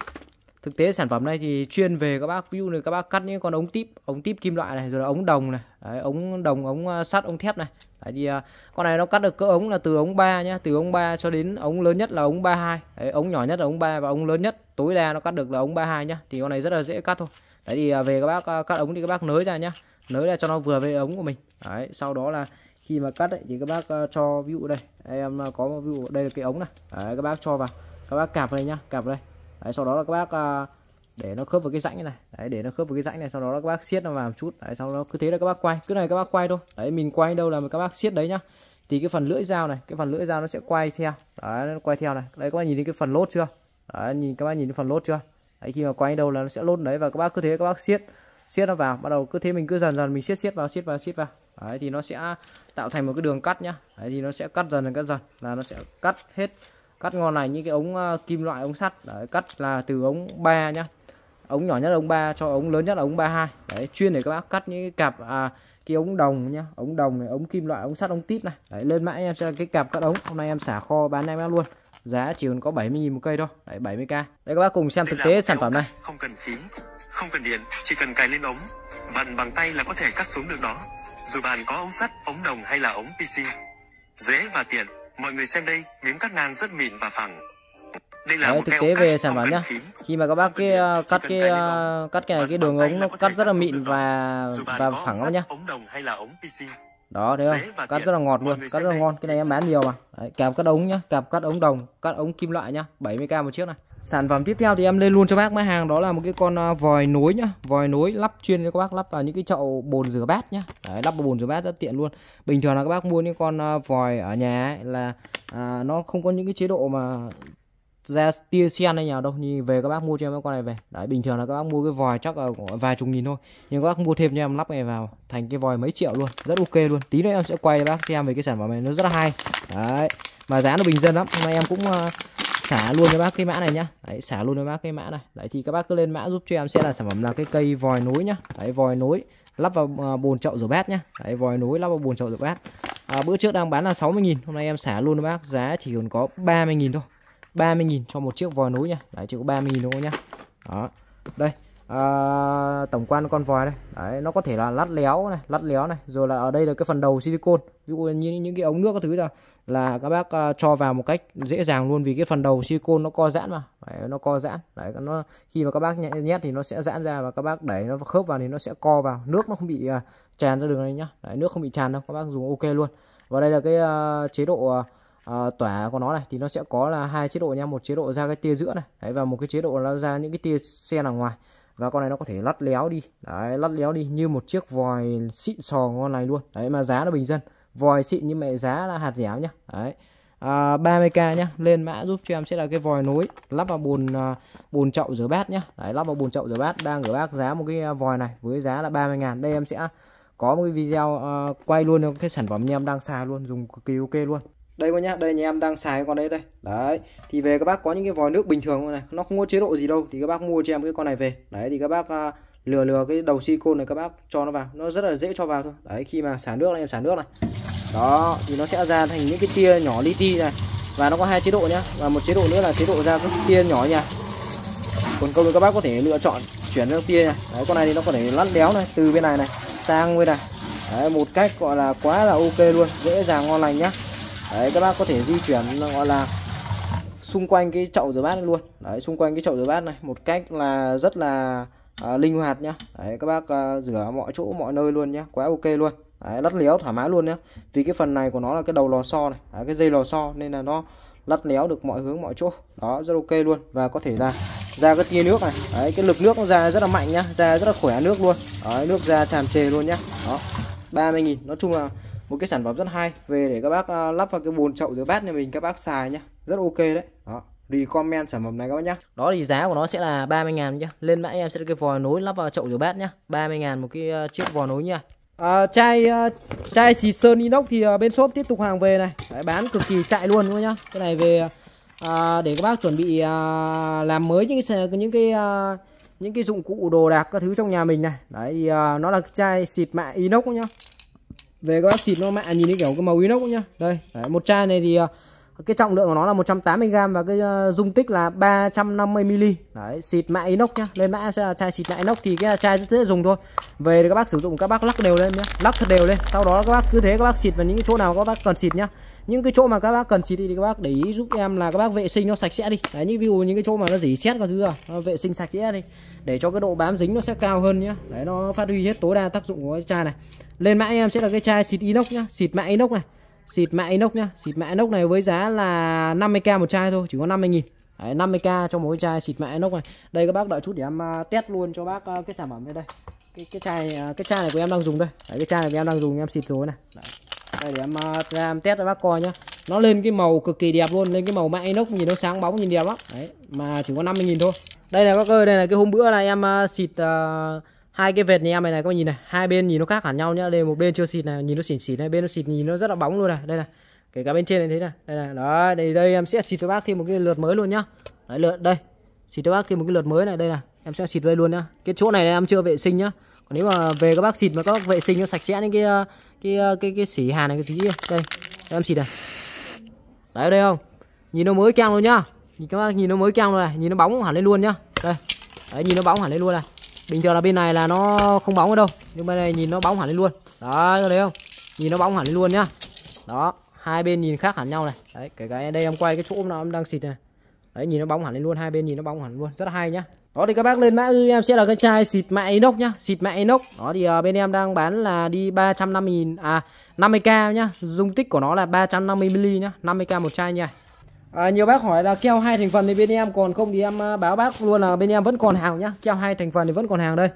thực tế sản phẩm này thì chuyên về các bác ví dụ như các bác cắt những con ống tiếp ống tiếp kim loại này rồi là ống đồng này. Đấy, ống đồng ống à, sắt ống thép này. Đấy, thì à, con này nó cắt được cỡ ống là từ ống 3 nhá từ ống 3 cho đến ống lớn nhất là ống 32 đấy, ống nhỏ nhất là ống 3 và ống lớn nhất tối đa nó cắt được là ống 32 nhá thì con này rất là dễ cắt thôi. Đấy thì à, về các bác cắt ống thì các bác nới ra nhá nới ra cho nó vừa với ống của mình. Đấy sau đó là khi mà cắt ấy, thì các bác cho ví dụ đây đây em có một ví dụ đây là cái ống này. Đấy, các bác cho vào các bác cạp đây nhá cạp đây đấy, sau đó là các bác à, để nó khớp vào cái rãnh này đấy để nó khớp vào cái rãnh này sau đó là các bác siết nó vào một chút. Đấy sau đó cứ thế là các bác quay. Cứ này các bác quay thôi. Đấy mình quay đâu là các bác siết đấy nhá. Thì cái phần lưỡi dao này cái phần lưỡi dao nó sẽ quay theo. Đấy nó quay theo này. Đây các bác nhìn thấy cái phần lốt chưa? Đấy nhìn các bác nhìn thấy phần lốt chưa? Đấy, khi mà quay đâu là nó sẽ lốt đấy và các bác cứ thế các bác siết siết nó vào. Bắt đầu cứ thế mình cứ dần dần mình siết siết vào siết vào siết vào. Đấy thì nó sẽ tạo thành một cái đường cắt nhá. Đấy thì nó sẽ cắt dần cắt dần là nó sẽ cắt hết cắt ngon này những cái ống uh, kim loại ống sắt. Đấy, cắt là từ ống 3 nhá. Ống nhỏ nhất là ống 3 cho ống lớn nhất là ống 32 đấy chuyên để các bác cắt những cái cặp à, cái ống đồng nhá. Ống đồng này ống kim loại ống sắt ống tít này. Đấy lên mã em sẽ cái cặp cắt ống. Hôm nay em xả kho bán em luôn. Giá chỉ còn có 70.000 một cây thôi. Đấy 70k đây các bác cùng xem thực tế sản phẩm này. Không cần phím không cần điện chỉ cần cài lên ống. Vặn bằng tay là có thể cắt xuống được đó dù bạn có ống sắt ống đồng hay là ống pc dễ và tiện mọi người xem đây miếng cắt ngang rất mịn và phẳng. Đây là Đấy, thực tế về sản phẩm nhá. khi mà các bác cái uh, cắt cái uh, cắt cái này cái đường ống nó cắt rất là mịn và và phẳng lắm nhá. đó thấy không? cắt rất là ngọt luôn cắt rất là ngon cái này em bán nhiều mà. Đấy, kèm cắt ống nhá kèm cắt ống đồng cắt ống kim loại nhá. 70k một chiếc này sản phẩm tiếp theo thì em lên luôn cho bác máy hàng đó là một cái con à, vòi nối nhá. Vòi nối lắp chuyên cho các bác lắp vào những cái chậu bồn rửa bát nhá. Đấy, lắp vào bồn rửa bát rất tiện luôn. Bình thường là các bác mua những con à, vòi ở nhà ấy, là à, nó không có những cái chế độ mà ra tia sen hay nào đâu. Nhưng về các bác mua cho em cái con này về. Đấy bình thường là các bác mua cái vòi chắc là vài chục nghìn thôi. Nhưng các bác mua thêm cho em lắp này vào thành cái vòi mấy triệu luôn. Rất ok luôn. Tí nữa em sẽ quay cho bác xem về cái sản phẩm này nó rất là hay. Đấy mà giá nó bình dân lắm. Hôm nay em cũng à, xả luôn cho bác cái mã này nhá. Đấy xả luôn cho bác cái mã này. Đấy thì các bác cứ lên mã giúp cho em sẽ là sản phẩm là cái cây vòi nối nhá. Đấy vòi nối lắp vào à, bồn chậu rửa bát nhá. Đấy vòi nối lắp vào bồn chậu rửa bát. À, bữa trước đang bán là 60.000 hôm nay em xả luôn cho bác giá chỉ còn có 30.000 thôi. 30.000 cho một chiếc vòi nối nhá. Đấy chỉ có 30.000 thôi nhá. Đó. Đây à, tổng quan con vòi đây. Đấy nó có thể là lắt léo này lắt léo này. Rồi là ở đây là cái phần đầu silicon ví dụ như những cái ống nước các thứ là là các bác uh, cho vào một cách dễ dàng luôn vì cái phần đầu silicon nó co giãn mà. Đấy, nó co giãn. Đấy nó khi mà các bác nhét thì nó sẽ giãn ra và các bác đẩy nó khớp vào thì nó sẽ co vào. Nước nó không bị uh, tràn ra đường này nhá. Đấy, nước không bị tràn đâu. Các bác dùng ok luôn. Và đây là cái uh, chế độ uh, tỏa của nó này. Thì nó sẽ có là hai chế độ nha. Một chế độ ra cái tia giữa này. Đấy và một cái chế độ là ra những cái tia xe ở ngoài và con này nó có thể lắt léo đi. Đấy lắt léo đi như một chiếc vòi xịn sò ngon này luôn. Đấy mà giá nó bình dân. Vòi xịn nhưng mà giá là hạt dẻo nhá. Đấy. À, 30k nhá. Lên mã giúp cho em sẽ là cái vòi nối lắp vào bồn à, bồn chậu rửa bát nhá. Đấy lắp vào bồn chậu rửa bát. Đang ở bác giá một cái à, vòi này với giá là 30 ngàn. Đây em sẽ có một cái video uh, quay luôn cái sản phẩm như em đang xài luôn. Dùng cực kỳ ok luôn đây các nhá đây nhà em đang xài con đấy đây. Đấy thì về các bác có những cái vòi nước bình thường này nó không có chế độ gì đâu. Thì các bác mua cho em cái con này về. Đấy thì các bác à, lừa lừa cái đầu silicon này các bác cho nó vào. Nó rất là dễ cho vào thôi. Đấy khi mà xả nước này em xả nước này. Đó thì nó sẽ ra thành những cái tia nhỏ li ti này. Và nó có hai chế độ nhá. Và một chế độ nữa là chế độ ra các tia nhỏ nha còn câu các bác có thể lựa chọn chuyển sang tia này đấy con này thì nó có thể lăn đéo này từ bên này này sang bên này. Đấy, một cách gọi là quá là ok luôn dễ dàng ngon lành nhá đấy các bác có thể di chuyển gọi là xung quanh cái chậu rửa bát luôn. Đấy xung quanh cái chậu rửa bát này một cách là rất là à, linh hoạt nhá. Đấy các bác à, rửa mọi chỗ mọi nơi luôn nhá quá ok luôn. Đấy, lắt léo thoải mái luôn nhá. Vì cái phần này của nó là cái đầu lò xo này đấy, cái dây lò xo nên là nó lắt léo được mọi hướng mọi chỗ. Đó rất ok luôn. Và có thể là ra cái tia nước này. Đấy cái lực nước nó ra rất là mạnh nhá ra rất là khỏe nước luôn. Đấy, nước ra tràn trề luôn nhá. Đó 30.000 nói chung là một cái sản phẩm rất hay. Về để các bác uh, lắp vào cái bồn chậu rửa bát nhà mình các bác xài nhá. Rất ok đấy. Đó comment sản phẩm này các bác nhá. Đó thì giá của nó sẽ là 30 ngàn nhá. Lên mã em sẽ cái vòi nối lắp vào chậu rửa bát nhá. 30 ngàn một cái uh, chiếc vòi nối nha. À, chai uh, chai xịt sơn inox thì uh, bên shop tiếp tục hàng về này. Đấy, bán cực kỳ chạy luôn các nhá. Cái này về uh, để các bác chuẩn bị uh, làm mới những cái những cái uh, những cái dụng cụ đồ đạc các thứ trong nhà mình này. Đấy thì uh, nó là chai xịt mạ inox nhá về các bác xịt nó mạ nhìn thấy kiểu cái màu inox nhá. Đây đấy, một chai này thì ờ, cái trọng lượng của nó là 180g và cái ờ, dung tích là 350ml đấy xịt mạ inox nhá. Lên mã sẽ là chai xịt mạ inox thì cái chai rất dễ dùng thôi. Về thì các bác sử dụng các bác lắc đều lên nhá. Lắc thật đều lên. Sau đó các bác cứ thế các bác xịt vào những chỗ nào các bác cần xịt nhá. Những cái chỗ mà các bác cần xịt thì các bác để ý giúp em là các bác vệ sinh nó sạch sẽ đi. Đấy như ví dụ những cái chỗ mà nó dỉ xét các thứ à vệ sinh sạch sẽ đi. Để cho cái độ bám dính nó sẽ cao hơn nhá. Đấy nó phát huy hết tối đa tác dụng của cái chai này lên mã em sẽ là cái chai xịt inox nhá xịt mã inox này. Xịt mã inox nhá xịt mã inox này với giá là 50k một chai thôi chỉ có 50 nghìn. Đấy, 50k cho một cái chai xịt mã inox này. Đây các bác đợi chút để em à, test luôn cho bác à, cái sản phẩm đây đây. Cái cái chai à, cái chai này của em đang dùng đây. Đấy, cái chai này của em đang dùng em xịt rồi này. Đấy. đây để em ra em test cho bác coi nhá. Nó lên cái màu cực kỳ đẹp luôn lên cái màu mã inox nhìn nó sáng bóng nhìn đẹp lắm. Đấy, mà chỉ có 50 nghìn thôi. Đây là các ơi đây là cái hôm bữa là em xịt uh, hai cái vệt này em này này các bạn nhìn này hai bên nhìn nó khác hẳn nhau nhá. Đây một bên chưa xịt này nhìn nó xỉn xỉn này bên nó xịt nhìn nó rất là bóng luôn này. Đây này kể cả bên trên này thế này. Đây này đó đây đây em sẽ xịt cho bác thêm một cái lượt mới luôn nhá. Đấy lượt đây xịt cho bác thêm một cái lượt mới này đây này em sẽ xịt đây luôn nhá. Cái chỗ này em chưa vệ sinh nhá. Còn nếu mà về các bác xịt mà các bác vệ sinh nó sạch sẽ những cái cái cái cái, cái xỉ hàn này cái gì đây em xịt này. Đấy đây không? Nhìn nó mới keng luôn nhá. Nhìn các bác nhìn nó mới keng luôn này nhìn nó bóng hẳn lên luôn nhá. Đây đấy nhìn nó bóng hẳn lên luôn này bình thường là bên này là nó không bóng ở đâu nhưng bên này nhìn nó bóng hẳn lên luôn. Đó thấy không? Nhìn nó bóng hẳn lên luôn nhá. Đó hai bên nhìn khác hẳn nhau này. Đấy kể cả đây em quay cái chỗ nào em đang xịt này. Đấy nhìn nó bóng hẳn lên luôn hai bên nhìn nó bóng hẳn luôn rất là hay nhá. Đó thì các bác lên mã em sẽ là cái chai xịt mẹ inox nhá xịt mẹ inox. Đó thì uh, bên em đang bán là đi 350 000 à 50k nhá. Dung tích của nó là 350 ml nhá 50k một chai nha. À, nhiều bác hỏi là keo hai thành phần thì bên em còn không thì em à, báo bác luôn là bên em vẫn còn hàng nhá. Keo hai thành phần thì vẫn còn hàng đây.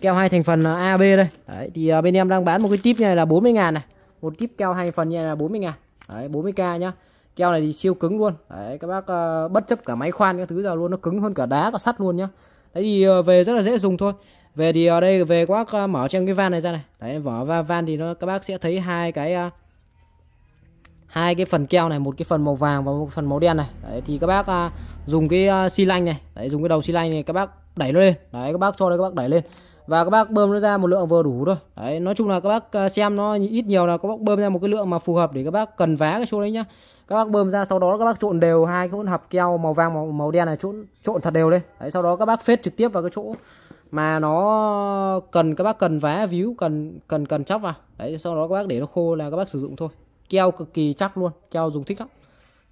Keo hai thành phần A B đây. Đấy thì à, bên em đang bán một cái tip này là 40 ngàn này. Một tip keo hai thành phần như này là 40 ngàn. Đấy 40k nhá. Keo này thì siêu cứng luôn. Đấy các bác uh, bất chấp cả máy khoan các thứ nào luôn nó cứng hơn cả đá cả sắt luôn nhá. Đấy thì uh, về rất là dễ dùng thôi. Về thì ở đây về các bác uh, mở trên cái van này ra này. Đấy mở van thì nó các bác sẽ thấy hai cái uh, hai cái phần keo này một cái phần màu vàng và một phần màu đen này đấy thì các bác à, dùng cái à, xi lanh này đấy dùng cái đầu xi lanh này các bác đẩy nó lên đấy các bác cho đây các bác đẩy lên và các bác bơm nó ra một lượng vừa đủ thôi đấy nói chung là các bác xem nó ít nhiều là các bác bơm ra một cái lượng mà phù hợp để các bác cần vá cái chỗ đấy nhá các bác bơm ra sau đó các bác trộn đều hai cái hỗn hợp keo màu vàng màu, màu đen này trộn trộn thật đều lên đấy sau đó các bác phết trực tiếp vào cái chỗ mà nó cần các bác cần vá víu cần cần cần chóc vào đấy sau đó các bác để nó khô là các bác sử dụng thôi keo cực kỳ chắc luôn keo dùng thích lắm.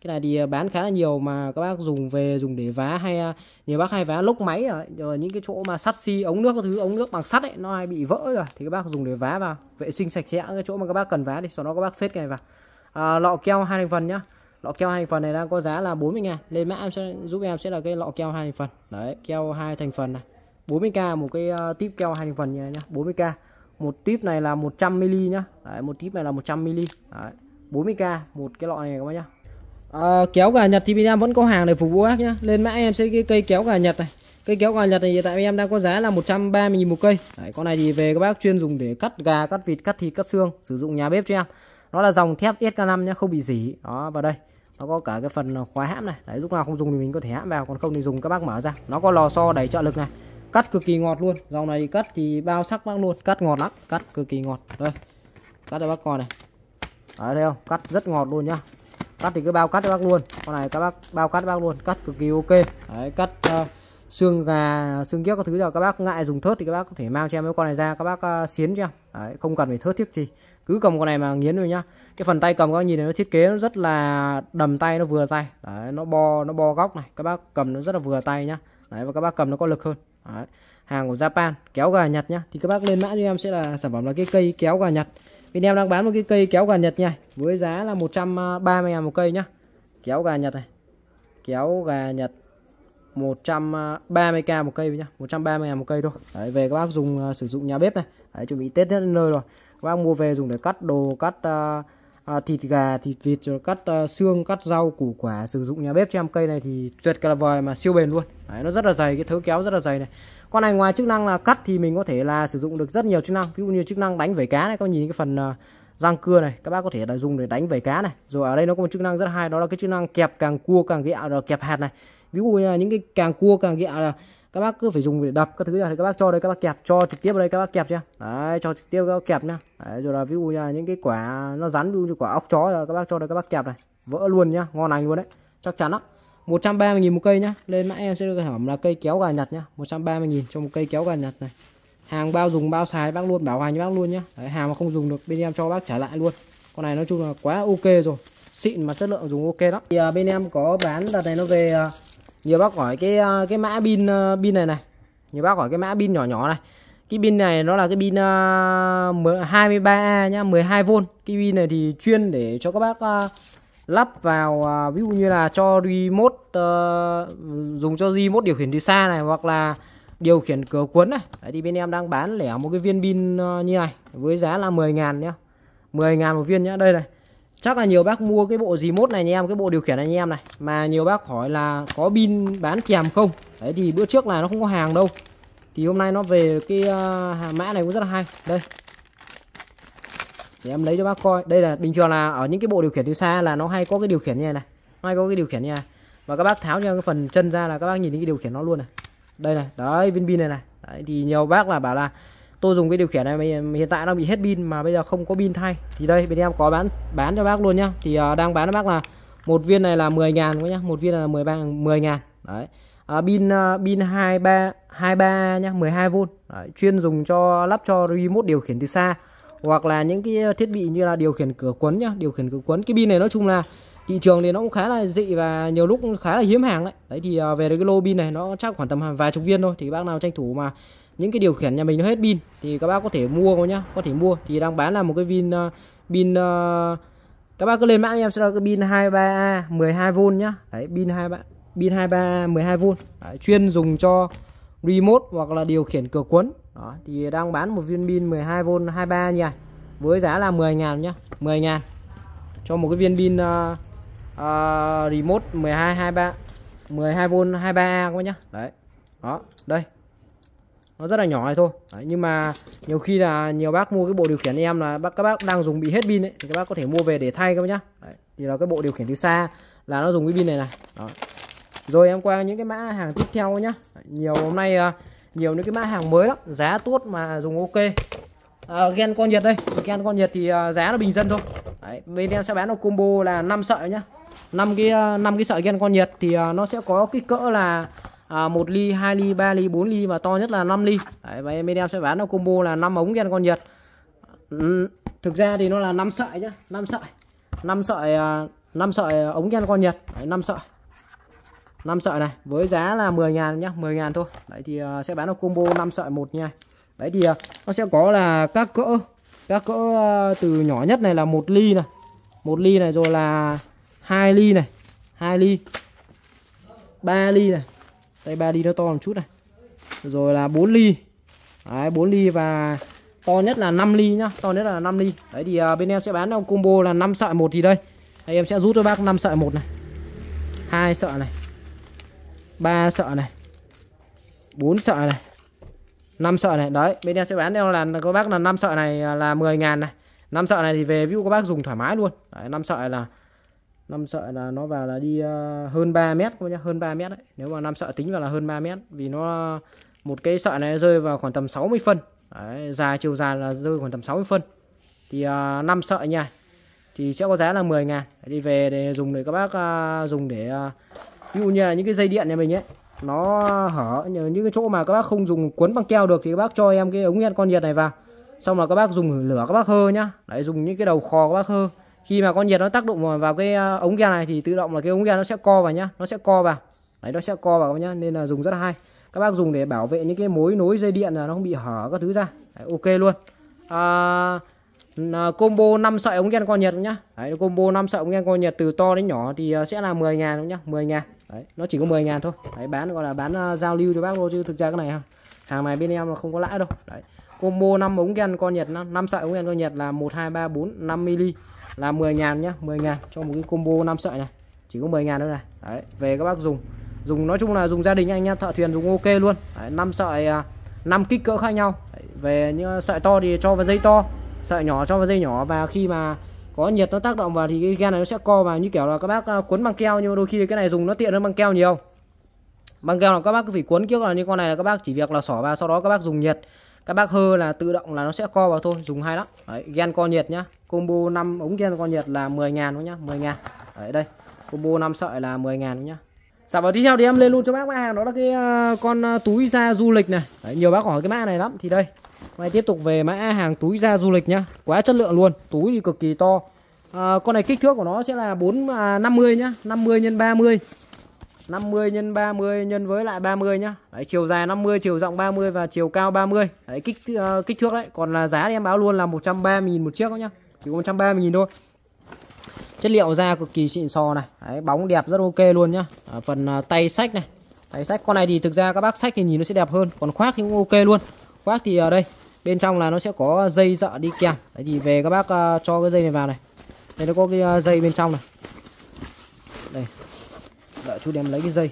Cái này thì à, bán khá là nhiều mà các bác dùng về dùng để vá hay à, nhiều bác hay vá lốc máy rồi, rồi những cái chỗ mà sắt xi ống nước các thứ ống nước bằng sắt ấy nó hay bị vỡ rồi thì các bác dùng để vá vào vệ sinh sạch sẽ cái chỗ mà các bác cần vá đi sau đó các bác phết cái này vào. À, lọ keo hai thành phần nhá. Lọ keo hai thành phần này đang có giá là 40 ngàn lên mã em sẽ giúp em sẽ là cái lọ keo hai thành phần. Đấy keo hai thành phần này 40k một cái uh, tip keo hai thành phần nhá 40k một tip này là 100 ml nhá. Đấy, một tip này là 100 ml đấy, 40k một cái lọ này các bác nhá à, kéo gà Nhật thì bên em vẫn có hàng để phục vụ bác nhá. Lên mã em sẽ cái cây kéo gà Nhật này. Cây kéo gà Nhật này hiện tại em đang có giá là 130 000 một cây. Đấy, con này thì về các bác chuyên dùng để cắt gà cắt vịt cắt thịt cắt xương sử dụng nhà bếp cho em. Nó là dòng thép SK5 nhá không bị dỉ đó vào đây. Nó có cả cái phần khóa hãm này. Đấy lúc nào không dùng thì mình có thể hãm vào còn không thì dùng các bác mở ra. Nó có lò xo đẩy trợ lực này. Cắt cực kỳ ngọt luôn. Dòng này thì cắt thì bao sắc bác luôn. Cắt ngọt lắm. Cắt cực kỳ ngọt. Đây. Cắt cho bác coi này đấy đây không? Cắt rất ngọt luôn nhá. Cắt thì cứ bao cắt cho bác luôn. Con này các bác bao cắt bác luôn cắt cực kỳ ok. Đấy cắt uh, xương gà xương kiếc các thứ rồi các bác ngại dùng thớt thì các bác có thể mang cho em cái con này ra các bác uh, xiến cho em đấy, không cần phải thớt thiết gì cứ cầm con này mà nghiến rồi nhá. Cái phần tay cầm các bác nhìn này nó thiết kế nó rất là đầm tay nó vừa tay. Đấy nó bo nó bo góc này. Các bác cầm nó rất là vừa tay nhá. Đấy và các bác cầm nó có lực hơn. Đấy. hàng của Japan kéo gà Nhật nhá. Thì các bác lên mã cho em sẽ là sản phẩm là cái cây kéo gà Nhật bên em đang bán một cái cây kéo gà Nhật nha. Với giá là 130 ngàn một cây nhá. Kéo gà Nhật này. Kéo gà Nhật 130k một cây nhá. 130 ngàn một cây thôi. Đấy, về các bác dùng uh, sử dụng nhà bếp này. Đấy, chuẩn bị Tết đến nơi rồi. Các bác mua về dùng để cắt đồ cắt uh, uh, thịt gà thịt vịt rồi cắt uh, xương cắt rau củ quả sử dụng nhà bếp cho em. Cây này thì tuyệt cả vời mà siêu bền luôn. Đấy, nó rất là dày cái thớ kéo rất là dày này con này ngoài chức năng là cắt thì mình có thể là sử dụng được rất nhiều chức năng. Ví dụ như chức năng đánh vẩy cá này các bạn nhìn cái phần ờ, răng cưa này các bác có thể là dùng để đánh vẩy cá này. Rồi ở đây nó có một chức năng rất hay đó là cái chức năng kẹp càng cua càng gẹo rồi kẹp hạt này. Ví dụ như là những cái càng cua càng gẹo là các bác cứ phải dùng để đập các thứ thì các bác cho đây các bác kẹp cho trực tiếp vào đây các bác kẹp chưa? Đấy cho trực tiếp các bác kẹp nhá. Đấy, rồi là ví dụ như là những cái quả nó rắn ví dụ như quả ốc chó là các bác cho đây các bác kẹp này. Vỡ luôn nhá ngon lành luôn đấy. Chắc chắn lắm. 130 000 một cây nhá. Lên mã em sẽ được hỏng là cây kéo gà nhặt nhá. 130 000 cho một cây kéo gà nhặt này. Hàng bao dùng bao xài bác luôn bảo hành bác luôn nhá. Đấy, hàng mà không dùng được bên em cho bác trả lại luôn. Con này nói chung là quá ok rồi. Xịn mà chất lượng dùng ok lắm. Thì à, bên em có bán đợt này nó về à, nhiều bác hỏi cái à, cái mã pin à, pin này này. Nhiều bác hỏi cái mã pin nhỏ nhỏ này. Cái pin này nó là cái pin à, uh, 23A nhá 12V cái pin này thì chuyên để cho các bác uh, lắp vào à, ví dụ như là cho remote à, dùng cho remote điều khiển từ xa này hoặc là điều khiển cửa cuốn này. Đấy, thì bên em đang bán lẻ một cái viên pin ờ, như này với giá là 10 ngàn nhá. 10 ngàn một viên nhá. Đây này. Chắc là nhiều bác mua cái bộ remote này nha em cái bộ điều khiển này nha em này. Mà nhiều bác hỏi là có pin bán kèm không? Đấy thì bữa trước là nó không có hàng đâu. Thì hôm nay nó về cái uh, mã này cũng rất là hay. Đây để em lấy cho bác coi. Đây là bình thường là ở những cái bộ điều khiển từ xa là nó hay có cái điều khiển như này này. Nó hay có cái điều khiển như này. Và các bác tháo cho cái phần chân ra là các bác nhìn thấy cái điều khiển nó luôn này. Đây này đấy viên pin này này. Đấy, thì nhiều bác là bảo là tôi dùng cái điều khiển này mà hiện tại nó bị hết pin mà bây giờ không có pin thay. Thì đây bên em có bán bán cho bác luôn nhá. Thì uh, đang bán cho bác là một viên này là 10 ngàn nhá. Một viên là 13 10 ngàn. Đấy. À, pin uh, pin 23 23 nhá 12V đấy, chuyên dùng cho lắp cho remote điều khiển từ xa hoặc là những cái ờ, thiết bị như là điều khiển cửa quấn nhá điều khiển cửa quấn cái pin này nói chung là thị trường thì nó cũng khá là dị và nhiều lúc khá là hiếm hàng đấy. Đấy thì ờ, về cái lô pin này nó chắc khoảng tầm vài chục viên thôi. Thì bác nào tranh thủ mà những cái điều khiển nhà mình nó hết pin thì các bác có thể mua nhá có thể mua. Thì đang bán là một cái pin ờ, pin uh, các bác cứ lên mạng em sẽ là cái pin 23A 12V nhá. Đấy pin 23 pin 23 12V đấy, chuyên dùng cho remote hoặc là điều khiển cửa cuốn đó thì đang bán một viên pin 12V 23 nha. Với giá là 10 ngàn nhá 10 ngàn. Cho một cái viên pin uh, uh, remote 12 23 12V 23A các bác nhá. Đấy đó đây. Nó rất là nhỏ này thôi. Đấy, nhưng mà nhiều khi là nhiều bác mua cái bộ điều khiển em là bác các bác đang dùng bị hết pin ấy thì các bác có thể mua về để thay các bác nhá. Đấy, thì là cái bộ điều khiển từ xa là nó dùng cái pin này này. Đó. rồi em qua những cái mã hàng tiếp theo nhá. Nhiều hôm nay uh, nhiều những cái mã hàng mới lắm giá tốt mà dùng ok. À, gen con nhiệt đây gen con nhiệt thì uh, giá nó bình dân thôi. Đấy, bên em sẽ bán một combo là 5 sợi nhá. Năm cái à, năm cái sợi gen con nhiệt thì uh, nó sẽ có kích cỡ là à, 1 ly 2 ly 3 ly 4 ly và to nhất là 5 ly. Đấy, và bên em sẽ bán nó combo là 5 ống gen con nhiệt ừ, thực ra thì nó là 5 sợi nhá 5 sợi. 5 sợi 5 sợi ống gen con nhiệt đấy, 5 sợi. 5 sợi này với giá là 10 ngàn nhá 10 ngàn thôi. Đấy thì uh, sẽ bán ở combo 5 sợi một nha. Đấy thì uh, nó sẽ có là các cỡ các cỡ uh, từ nhỏ nhất này là một ly này. Một ly này rồi là hai ly này hai ly 3 ly này. Đây 3 ly nó to một chút này. Rồi là 4 ly. Đấy 4 ly và to nhất là 5 ly nhá to nhất là 5 ly. Đấy thì uh, bên em sẽ bán combo là 5 sợi một thì đây. Đây em sẽ rút cho bác 5 sợi một này. Hai sợi này ba sợi này. Bốn sợi này. 5 sợi này. Đấy bên em sẽ bán cho là các bác là 5 sợi này là 10 ngàn này. 5 sợi này thì về view các bác dùng thoải mái luôn. Đấy, 5 sợi là 5 sợi là nó vào là đi ờ, hơn 3 mét các nhá hơn 3 mét đấy. Nếu mà 5 sợi tính vào là hơn 3 mét vì nó một cái sợi này rơi vào khoảng tầm 60 phân. Đấy, dài chiều dài là rơi khoảng tầm 60 phân. Thì uh, 5 sợi nha thì sẽ có giá là 10 ngàn. Đi về để dùng để các bác uh, dùng để uh, ví dụ như là những cái dây điện nhà mình ấy nó hở những cái chỗ mà các bác không dùng cuốn băng keo được thì các bác cho em cái ống nghe con nhiệt này vào. Xong là các bác dùng lửa các bác hơ nhá. Đấy dùng những cái đầu kho các bác hơ. Khi mà con nhiệt nó tác động vào cái à, ống ghe này thì tự động là cái ống ghe nó sẽ co vào nhá nó sẽ co vào. Đấy nó sẽ co vào nhá nên là dùng rất là hay. Các bác dùng để bảo vệ những cái mối nối dây điện là nó không bị hở các thứ ra. Đấy, ok luôn. À, à combo 5 sợi ống ghen con nhiệt nhá. Đấy, combo 5 sợi ống ghen con nhiệt từ to đến nhỏ thì à, sẽ là 10 ngàn nhá 10 ngàn đấy, nó chỉ có 10 ngàn thôi. Đấy, bán gọi là bán uh, giao lưu cho bác thôi chứ thực ra cái này hàng này bên em là không có lãi đâu. Đấy combo 5 ống gen con nhật 5 sợi ống gen con nhật là 1 2 3 4 5 mm là 10 ngàn nhá 10 ngàn cho một cái combo 5 sợi này. Chỉ có 10 ngàn thôi này. Đấy về các bác dùng. Dùng nói chung là dùng gia đình anh nhá thợ thuyền dùng ok luôn. Đấy, 5 sợi à, 5 kích cỡ khác nhau. Đấy, về những sợi to thì cho vào dây to sợi nhỏ cho vào dây nhỏ. Và khi mà có nhiệt nó tác động vào thì cái gen này nó sẽ co vào như kiểu là các bác à, cuốn bằng keo nhưng mà đôi khi cái này dùng nó tiện hơn bằng keo nhiều. Bằng keo là các bác cứ phải cuốn kiểu là như con này là các bác chỉ việc là xỏ vào sau đó các bác dùng nhiệt các bác hơ là tự động là nó sẽ co vào thôi dùng hay lắm. Đấy, gen co nhiệt nhá. Combo 5 ống gen co nhiệt là 10 ngàn thôi nhá 10 ngàn. Đấy đây. Combo 5 sợi là 10 ngàn nhá. Dạ vào tiếp theo thì em lên luôn cho bác mã hàng đó là cái uh, con uh, túi da du lịch này. Đấy, nhiều bác hỏi cái mã này lắm. Thì đây. Hôm tiếp tục về mã hàng túi da du lịch nhá quá chất lượng luôn túi thì cực kỳ to à, con này kích thước của nó sẽ là 4 à, 50 nhá 50 x 30 50 x 30 nhân với lại 30 nhá. Đấy, chiều dài 50, chiều rộng 30 và chiều cao 30. Đấy kích uh, kích thước đấy. Còn là giá thì em báo luôn là 130 000 một chiếc nhá. Chỉ có 130 000 thôi. Chất liệu da cực kỳ xịn sò này. Đấy, bóng đẹp rất ok luôn nhá. À, phần uh, tay sách này. Tay sách con này thì thực ra các bác sách thì nhìn nó sẽ đẹp hơn, còn khoác thì cũng ok luôn. Khoác thì ở uh, đây bên trong là nó sẽ có dây dợ đi kèm. Đấy thì về các bác uh, cho cái dây này vào này. Đây nó có cái uh, dây bên trong này. Đây, đợi chú đem lấy cái dây.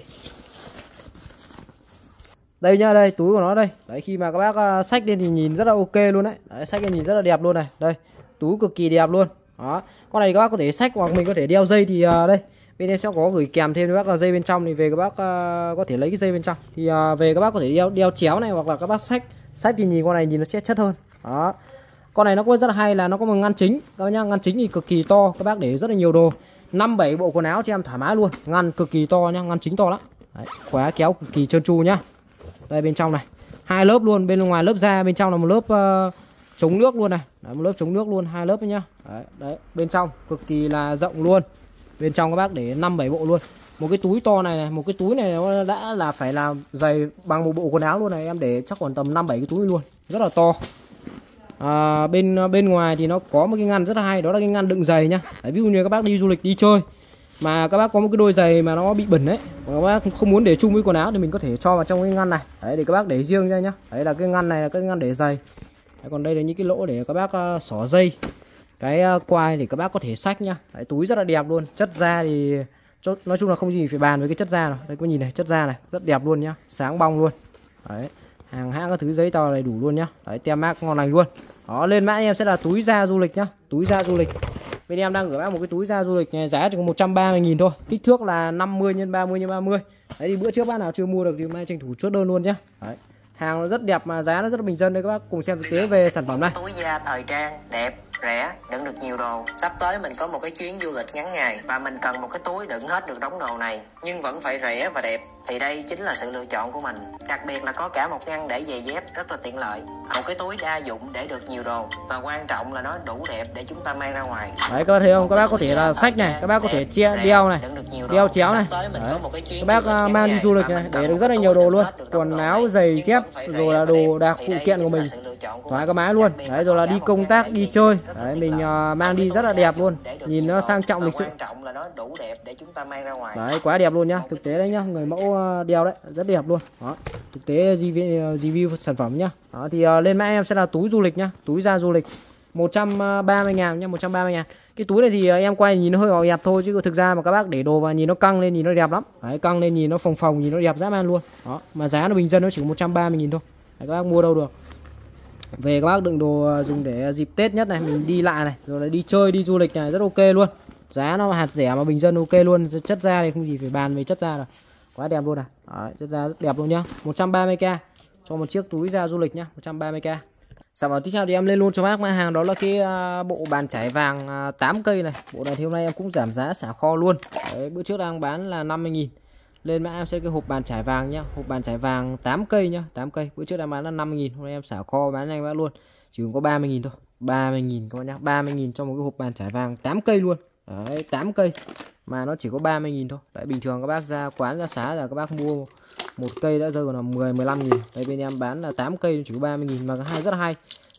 Đây nhá đây túi của nó đây. Đấy khi mà các bác ờ, sách lên thì nhìn rất là ok luôn đấy, đấy sách lên nhìn rất là đẹp luôn này. Đây túi cực kỳ đẹp luôn. Đó. Con này các bác có thể sách hoặc mình có thể đeo dây thì uh, đây. Bên em sẽ có gửi kèm thêm cho bác là dây bên trong thì về các bác uh, có thể lấy cái dây bên trong. Thì uh, về các bác có thể đeo đeo chéo này hoặc là các bác sách sách thì nhìn con này nhìn nó sẽ chất hơn. Đó. Con này nó có rất là hay là nó có một ngăn chính. Các bác nhá ngăn chính thì cực kỳ to. Các bác để rất là nhiều đồ. Năm bảy bộ quần áo cho em thoải mái luôn. Ngăn cực kỳ to nhá ngăn chính to lắm. Đấy, khóa kéo cực kỳ trơn tru nhá. Đây bên trong này. Hai lớp luôn bên ngoài lớp da bên trong là một lớp uh, chống nước luôn này. Đấy, một lớp chống nước luôn hai lớp nhá. Đấy, đấy bên trong cực kỳ là rộng luôn. Bên trong các bác để năm bảy bộ luôn một cái túi to này, này một cái túi này nó đã là phải là dày bằng một bộ quần áo luôn này em để chắc còn tầm năm bảy cái túi luôn rất là to. À, bên bên ngoài thì nó có một cái ngăn rất là hay đó là cái ngăn đựng giày nhá. Đấy, ví dụ như các bác đi du lịch đi chơi mà các bác có một cái đôi giày mà nó bị bẩn đấy các bác không muốn để chung với quần áo thì mình có thể cho vào trong cái ngăn này. Đấy để các bác để riêng ra nhá. Đấy là cái ngăn này là cái ngăn để giày. Đấy, còn đây là những cái lỗ để các bác uh, xỏ dây. Cái uh, quai để các bác có thể sách nhá. Đấy, túi rất là đẹp luôn. Chất da thì nói chung là không gì phải bàn với cái chất da rồi đây có nhìn này chất da này rất đẹp luôn nhá. Sáng bong luôn. Đấy hàng hãng các thứ giấy tờ đầy đủ luôn nhá. Đấy tem mác ngon lành luôn. Đó lên mã em sẽ là túi da du lịch nhá. Túi da du lịch. Bên em đang gửi bác một cái túi da du lịch này, giá chỉ có 130 nghìn thôi. Kích thước là 50 x 30 x 30 đấy thì bữa trước bác nào chưa mua được thì mai tranh thủ chốt đơn luôn nhá. Đấy hàng nó rất đẹp mà giá nó rất bình dân đấy các bác. Cùng xem thực tế về sản phẩm này. Túi da thời trang đẹp rẻ đựng được nhiều đồ. Sắp tới mình có một cái chuyến du lịch ngắn ngày và mình cần một cái túi đựng hết được đống đồ này, nhưng vẫn phải rẻ và đẹp thì đây chính là sự lựa chọn của mình. Đặc biệt là có cả một ngăn để giày dép rất là tiện lợi. Một cái túi đa dụng để được nhiều đồ. Và quan trọng là nó đủ đẹp để chúng ta mang ra ngoài. Đấy các bác thấy không? Các bác có thể là sách này các bác có thể chia đeo này đeo chéo này. Đấy. các bác mang đi du lịch này để được rất là nhiều đồ luôn. quần áo giày dép rồi là đồ đạc phụ kiện của mình. thoải cái mái luôn. Đấy rồi là đi công tác đi chơi. đấy mình uh, mang đi rất là đẹp luôn. nhìn nó sang trọng lịch sự. đấy quá đẹp luôn nhá thực tế đấy nhá người mẫu Ờ, đèo đấy rất đẹp luôn. Đó thực tế review, review sản phẩm nhá. Đó thì uh, lên mã em sẽ là túi du lịch nhá túi da du lịch. 130 ngàn nhá 130 ngàn. Cái túi này thì ờ, em quay nhìn nó hơi ảo thôi chứ thực ra mà các bác để đồ và nhìn nó căng lên nhìn nó đẹp lắm. Đấy căng lên nhìn nó phồng phồng nhìn nó đẹp dã man luôn. Đó mà giá nó bình dân nó chỉ có 130 nghìn thôi. Đấy, các bác mua đâu được. Về các bác đựng đồ dùng để dịp Tết nhất này mình đi lại này rồi là đi chơi đi du lịch này rất ok luôn. Giá nó hạt rẻ mà bình dân ok luôn chất da thì không gì phải bàn về chất da rồi quá đẹp luôn này Đấy, chất da rất đẹp luôn nhá. 130k cho một chiếc túi da du lịch nhá 130k sản phẩm tiếp theo thì em lên luôn cho bác mã hàng đó là cái à, bộ bàn chải vàng à, 8 cây này. Bộ này thì hôm nay em cũng giảm giá xả kho luôn. Đấy, bữa trước đang bán là 50.000 lên mã em sẽ cái hộp bàn chải vàng nhá hộp bàn chải vàng 8 cây nhá 8 cây. Bữa trước đang bán là 50.000 hôm nay em xả kho bán nhanh bác luôn. Chỉ có 30.000 thôi 30.000 các bạn nhá 30.000 cho một cái hộp bàn chải vàng 8 cây luôn. Đấy 8 cây. Mà nó chỉ có 30.000 thôi. Đấy bình thường các bác ra quán ra xá là các bác mua một cây đã rơi còn là 10 15 nghìn. Đây bên em bán là 8 cây chỉ có 30 nghìn. Mà hai rất hay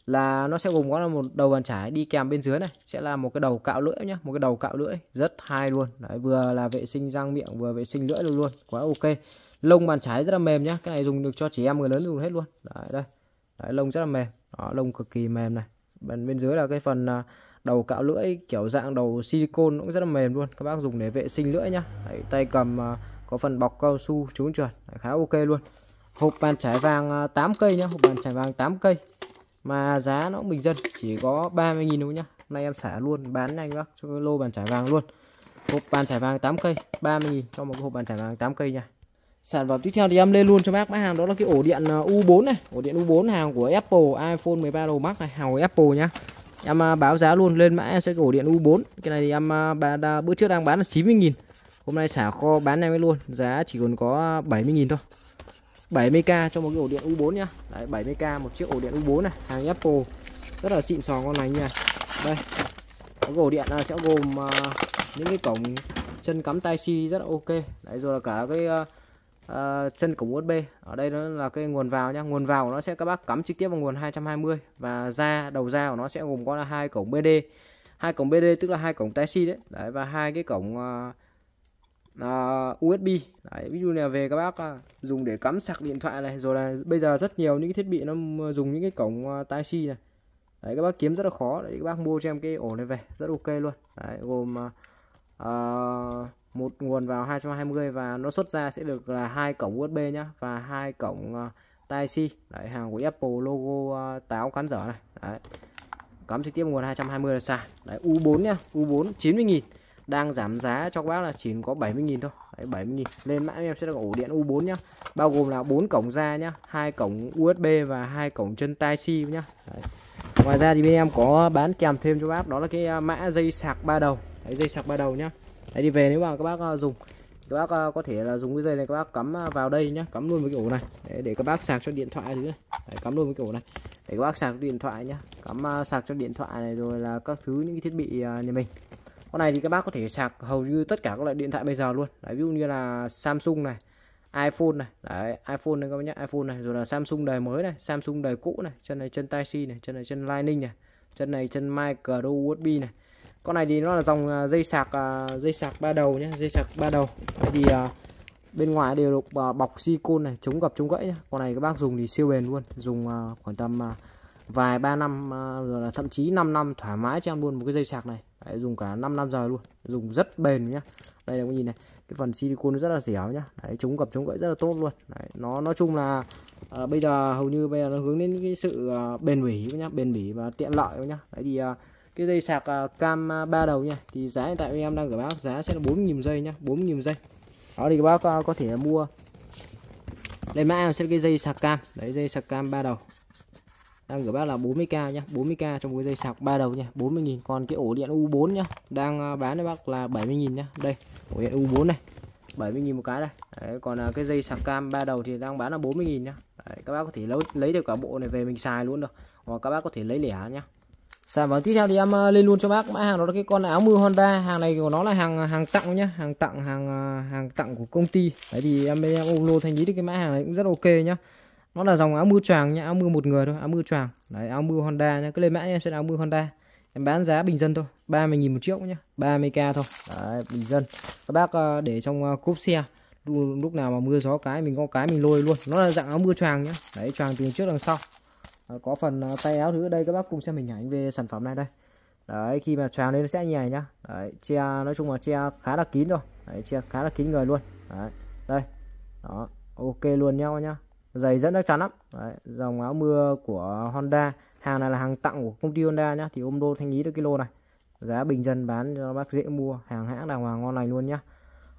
là nó sẽ gồm có là một đầu bàn chải đi kèm bên dưới này. Sẽ là một cái đầu cạo lưỡi nhá một cái đầu cạo lưỡi. Rất hay luôn. Đấy vừa là vệ sinh răng miệng vừa vệ sinh lưỡi luôn luôn. Quá ok. Lông bàn chải rất là mềm nhá. Cái này dùng được cho trẻ em người lớn dùng hết luôn. Đấy đây. Đấy, lông rất là mềm. Đó, lông cực kỳ mềm này. Bên bên dưới là cái phần à, đầu cạo lưỡi kiểu dạng đầu silicon cũng rất là mềm luôn. Các bác dùng để vệ sinh lưỡi nhá. Đấy, tay cầm uh, có phần bọc cao su trúng trượt. Khá ok luôn. Hộp bàn trải vàng à, 8 cây nhá. Hộp bàn trải vàng 8 cây. Mà giá nó cũng bình dân chỉ có 30.000 thôi nhá. Nay em xả luôn bán nhanh bác cho cái lô bàn trải vàng luôn. Hộp bàn trải vàng 8 cây 30.000 cho một cái hộp bàn trải vàng 8 cây nha sản phẩm tiếp theo thì em lên luôn cho bác. Mã hàng đó là cái ổ điện à, U4 này. Ổ điện U4 hàng của Apple iPhone 13 Pro Max này. Hàng của Apple nhá em à, báo giá luôn lên mã em sẽ cái ổ điện U4 cái này thì em à, bữa trước đang bán là 90.000 Hôm nay xả kho bán em ấy luôn Giá chỉ còn có 70.000 thôi. 70k cho một cái ổ điện U4 nhá. Đấy 70k một chiếc ổ điện U4 này Hàng Apple. Rất là xịn sò con này nha. Đây Cái ổ điện này sẽ gồm uh, những cái cổng chân cắm tai si rất là ok. Đấy rồi là cả cái uh, uh, chân cổng USB Ở đây nó là cái nguồn vào nhá. Nguồn vào của nó sẽ các bác cắm trực tiếp vào nguồn 220 Và ra đầu ra của nó sẽ gồm có là hai cổng BD hai cổng BD tức là hai cổng tai C đấy. đấy và hai cái cổng uh, uh, USB Đấy, ví dụ là về các bác uh, dùng để cắm sạc điện thoại này. Rồi là bây giờ rất nhiều những cái thiết bị nó dùng những cái cổng uh, tai C này. Đấy các bác kiếm rất là khó đấy các bác mua cho em cái ổ này về. Rất ok luôn. Đấy, gồm uh, một nguồn vào 220 và nó xuất ra sẽ được là hai cổng USB nhá và hai cổng ờ, uh, Type-C đấy hàng của Apple logo uh, táo cắn dở này. Đấy. Cắm trực tiếp nguồn 220 là sạc đấy U4 nhá U4 90.000 đang giảm giá cho các bác là chỉ có 70.000 thôi. Đấy, 70.000 lên mã em sẽ được ổ điện U4 nhá. Bao gồm là bốn cổng ra nhá hai cổng USB và hai cổng chân Type-C nhá. Đấy. ngoài ra thì bên em có bán kèm thêm cho bác đó là cái à, mã dây sạc ba đầu. Đấy, dây sạc ba đầu nhá. Đấy, đi về nếu mà các bác à, dùng. Các bác à, có thể là dùng cái dây này các bác cắm à, vào đây nhá cắm luôn với cái ổ này. Để, để các bác sạc cho điện thoại thứ này. Đấy, cắm luôn với cái ổ này. Để các bác sạc điện thoại nhá cắm sạc cho điện thoại này rồi là các thứ những cái thiết bị nhà mình. Con này thì các bác có thể sạc hầu như tất cả các loại điện thoại bây giờ luôn. Đấy ví dụ như là Samsung này iPhone này. Đấy iPhone này các bác nhá, iPhone này rồi là Samsung đời mới này Samsung đời cũ này chân này chân tai Chi này chân này chân Lightning này chân này chân micro USB này con này thì nó là dòng à, dây sạc à, dây sạc ba đầu nhé dây sạc ba đầu. Đấy thì à, bên ngoài đều được bọc silicon này chống gập chống gãy nhé. con này các bác dùng thì siêu bền luôn dùng khoảng tầm vài ba năm rồi là thậm chí 5 năm thoải mái cho em luôn một cái dây sạc này. Đấy, dùng cả 5 năm giờ luôn dùng rất bền nhá. Đây là cái nhìn này cái phần silicon rất là dẻo nhá. Đấy, chống gập chống gãy rất là tốt luôn. Đấy, nó nói chung là à, bây giờ hầu như bây giờ nó hướng đến cái sự à, bền bỉ nhá bền bỉ và tiện lợi nhá. Đấy thì à, cái dây sạc à, cam à, ba đầu nha. Thì giá hiện tại em đang gửi bác giá sẽ là 4.000 giây nhá 4.000 giây. Đó thì các bác có, có thể mua. Đây mã em sẽ cái dây sạc cam. Đấy dây sạc cam ba đầu. Đang gửi bác là 40k nhá 40k trong cái dây sạc ba đầu nha 40.000 còn cái ổ điện U4 nhá đang à, bán cho bác là 70.000 nhá. Đây ổ điện U4 này 70.000 một cái đây. Đấy, còn là cái dây sạc cam ba đầu thì đang bán là 40.000 nhá. Đấy, các bác có thể lấy lấy được cả bộ này về mình xài luôn được. Hoặc các bác có thể lấy lẻ nhá sản phẩm tiếp theo thì em ờ, lên luôn cho bác. Mã hàng đó là cái con áo mưa Honda. Hàng này của nó là hàng ờ, hàng tặng nhá hàng tặng hàng ờ, hàng tặng của công ty. Đấy thì em em ôm lô thanh lý được cái mã hàng này cũng rất ok nhá. Nó là dòng áo mưa choàng nhá áo mưa một người thôi áo mưa choàng. Đấy áo mưa Honda nhá cứ lên mã em sẽ áo mưa Honda. Em bán giá bình dân thôi 30.000 một chiếc nhá 30k thôi. Đấy, bình dân. Các bác để trong cốp xe lúc nào mà mưa gió cái mình có cái mình lôi luôn. Nó là dạng áo mưa choàng nhá. Đấy choàng từ trước đằng sau. Ờ, có phần ờ, tay áo thứ ở đây các bác cùng xem hình ảnh về sản phẩm này đây. Đấy khi mà choàng lên nó sẽ như này nhá. Đấy che nói chung là che khá là kín rồi. Đấy che khá là kín người luôn. Đấy đây. Đó ok luôn nhau nhá. Giày rất chắc chắn lắm. Đấy, dòng áo mưa của Honda hàng này là hàng tặng của công ty Honda nhá. Thì ôm đô thanh lý được cái lô này. Giá bình dân bán cho bác dễ mua hàng hãng đàng hoàng ngon lành luôn nhá.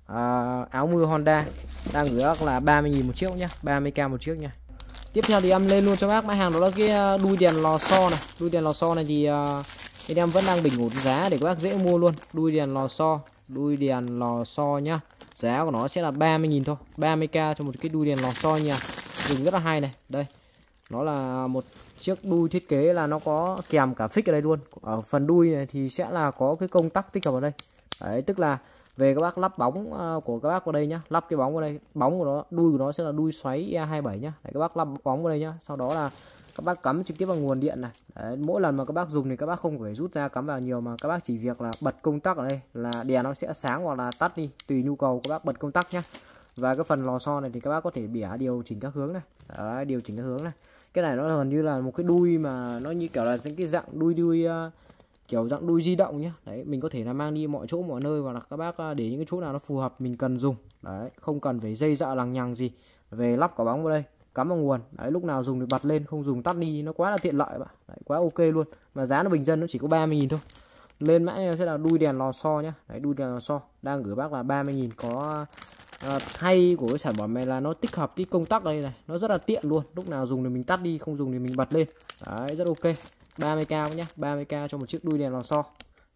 À, áo mưa Honda đang gửi bác là 30.000 một chiếc nhá. 30k một chiếc nhá tiếp theo thì em lên luôn cho bác. Mã hàng đó là cái ờ, đuôi đèn lò xo này. Đuôi đèn lò xo này thì ờ, anh em vẫn đang bình ổn giá để các bác dễ mua luôn. Đuôi đèn lò xo, đuôi đèn lò xo nhá. Giá của nó sẽ là 30.000 thôi 30k cho một cái đuôi đèn lò xo nha. Dùng rất là hay này. Đây, nó là một chiếc đuôi thiết kế là nó có kèm cả phích ở đây luôn. Ở phần đuôi này thì sẽ là có cái công tắc tích hợp ở đây. Đấy, tức là về các bác lắp bóng ờ, của các bác vào đây nhá. Lắp cái bóng vào đây. Bóng của nó đuôi của nó sẽ là đuôi xoáy E27 nhá. Đấy, các bác lắp bóng vào đây nhá. Sau đó là các bác cắm trực tiếp vào nguồn điện này. Đấy, mỗi lần mà các bác dùng thì các bác không phải rút ra cắm vào nhiều mà các bác chỉ việc là bật công tắc ở đây là đèn nó sẽ sáng hoặc là tắt đi tùy nhu cầu các bác bật công tắc nhá. Và cái phần lò xo này thì các bác có thể bẻ điều chỉnh các hướng này. Đấy, điều chỉnh các hướng này. Cái này nó gần như là một cái đuôi mà nó như kiểu là những cái dạng đuôi đuôi uh, kiểu dạng đuôi di động nhé đấy mình có thể là mang đi mọi chỗ mọi nơi và là các bác à, để những cái chỗ nào nó phù hợp mình cần dùng. Đấy không cần phải dây dợ lằng nhằng gì về lắp quả bóng vào đây cắm vào nguồn. Đấy lúc nào dùng thì bật lên không dùng tắt đi nó quá là tiện lợi bạn. Đấy, quá ok luôn. Mà giá nó bình dân nó chỉ có 30.000 thôi. Lên mã sẽ là đuôi đèn lò xo nhá. Đấy đuôi đèn lò xo đang gửi bác là 30.000 có à, hay của cái sản phẩm này là nó tích hợp cái công tắc đây này. Nó rất là tiện luôn. Lúc nào dùng thì mình tắt đi không dùng thì mình bật lên. Đấy rất ok. 30k nhé 30k cho một chiếc đuôi đèn lò xo.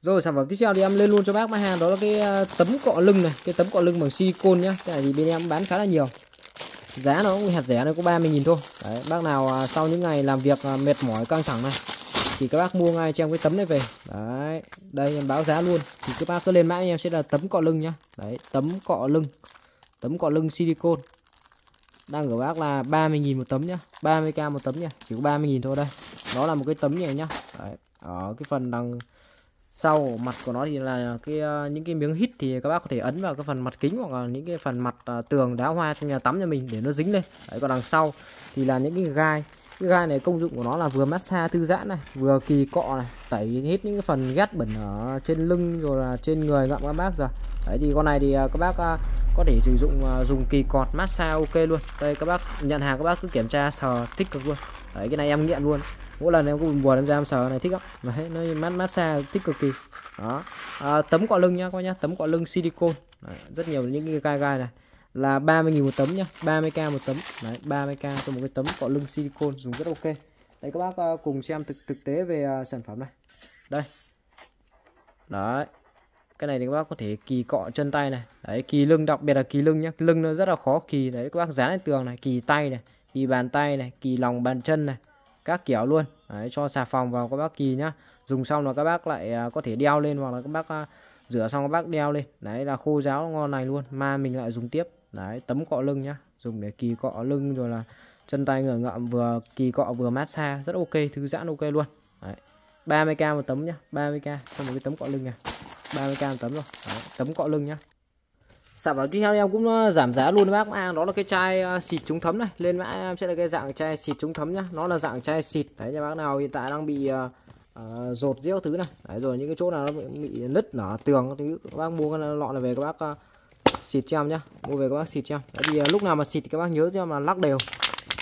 Rồi sản phẩm tiếp theo thì em lên luôn cho bác mã hàng đó là cái à, tấm cọ lưng này cái tấm cọ lưng bằng silicon nhá. Cái này thì bên em bán khá là nhiều. Giá nó cũng hạt rẻ nó có 30.000 thôi. Đấy, bác nào à, sau những ngày làm việc à, mệt mỏi căng thẳng này thì các bác mua ngay cho em cái tấm này về. Đấy đây em báo giá luôn. Thì các bác cứ lên mã em sẽ là tấm cọ lưng nhá. Đấy tấm cọ lưng tấm cọ lưng silicon đang gửi bác là 30.000 một tấm nhá 30k một tấm nhá, chỉ có 30.000 thôi đây. Đó là một cái tấm này nhá. Đấy. ở cái phần đằng sau mặt của nó thì là cái ờ, những cái miếng hít thì các bác có thể ấn vào cái phần mặt kính hoặc là những cái phần mặt ờ, tường đá hoa trong nhà tắm cho mình để nó dính lên. Đấy, còn đằng sau thì là những cái gai. Cái gai này công dụng của nó là vừa massage thư giãn này, vừa kỳ cọ này, tẩy hết những cái phần ghét bẩn ở trên lưng rồi là trên người ngậm các bác rồi. Đấy, thì con này thì ờ, các bác có thể sử dụng uh, dùng kỳ cọt massage ok luôn. Đây các bác nhận hàng các bác cứ kiểm tra sờ thích cực luôn. Đấy cái này em nghiện luôn. Mỗi lần em cũng buồn em ra em sờ này thích lắm. Đấy nó mát massage thích cực kỳ. Đó. À, tấm cọ lưng nhá các nhá. Tấm cọ lưng silicon đấy, rất nhiều những cái gai gai này. Là 30.000 một tấm nhá 30k một tấm. Đấy 30k cho một cái tấm cọ lưng silicon dùng rất ok. Đây các bác uh, cùng xem thực thực tế về uh, sản phẩm này. Đây. Đấy cái này thì các bác có thể kỳ cọ chân tay này. Đấy kỳ lưng đặc biệt là kỳ lưng nhá. Lưng nó rất là khó kỳ. Đấy các bác dán lên tường này kỳ tay này kỳ bàn tay này kỳ lòng bàn chân này các kiểu luôn. Đấy, cho xà phòng vào các bác kỳ nhá. Dùng xong là các bác lại à, có thể đeo lên hoặc là các bác à, rửa xong các bác đeo lên. Đấy là khô ráo ngon này luôn. Mà mình lại dùng tiếp. Đấy tấm cọ lưng nhá. Dùng để kỳ cọ lưng rồi là chân tay ngửa ngậm vừa kỳ cọ vừa massage rất ok thư giãn ok luôn. Đấy 30k một tấm nhá. 30k cho một cái tấm cọ lưng này. 30k tấm rồi. Đấy, tấm cọ lưng nhá. Sản phẩm tiếp theo em cũng ờ, giảm giá luôn bác mã đó là cái chai ờ, xịt chống thấm này. Lên mã em sẽ là cái dạng chai xịt chống thấm nhá. Nó là dạng chai xịt. Đấy cho bác nào hiện tại đang bị uh, uh, rột thứ này. Đấy rồi những cái chỗ nào nó bị, bị nứt nở tường thì các bác mua cái lọ này về các bác uh, xịt cho em nhá. Mua về các bác xịt cho em. Đấy thì uh, lúc nào mà xịt thì các bác nhớ cho em là lắc đều.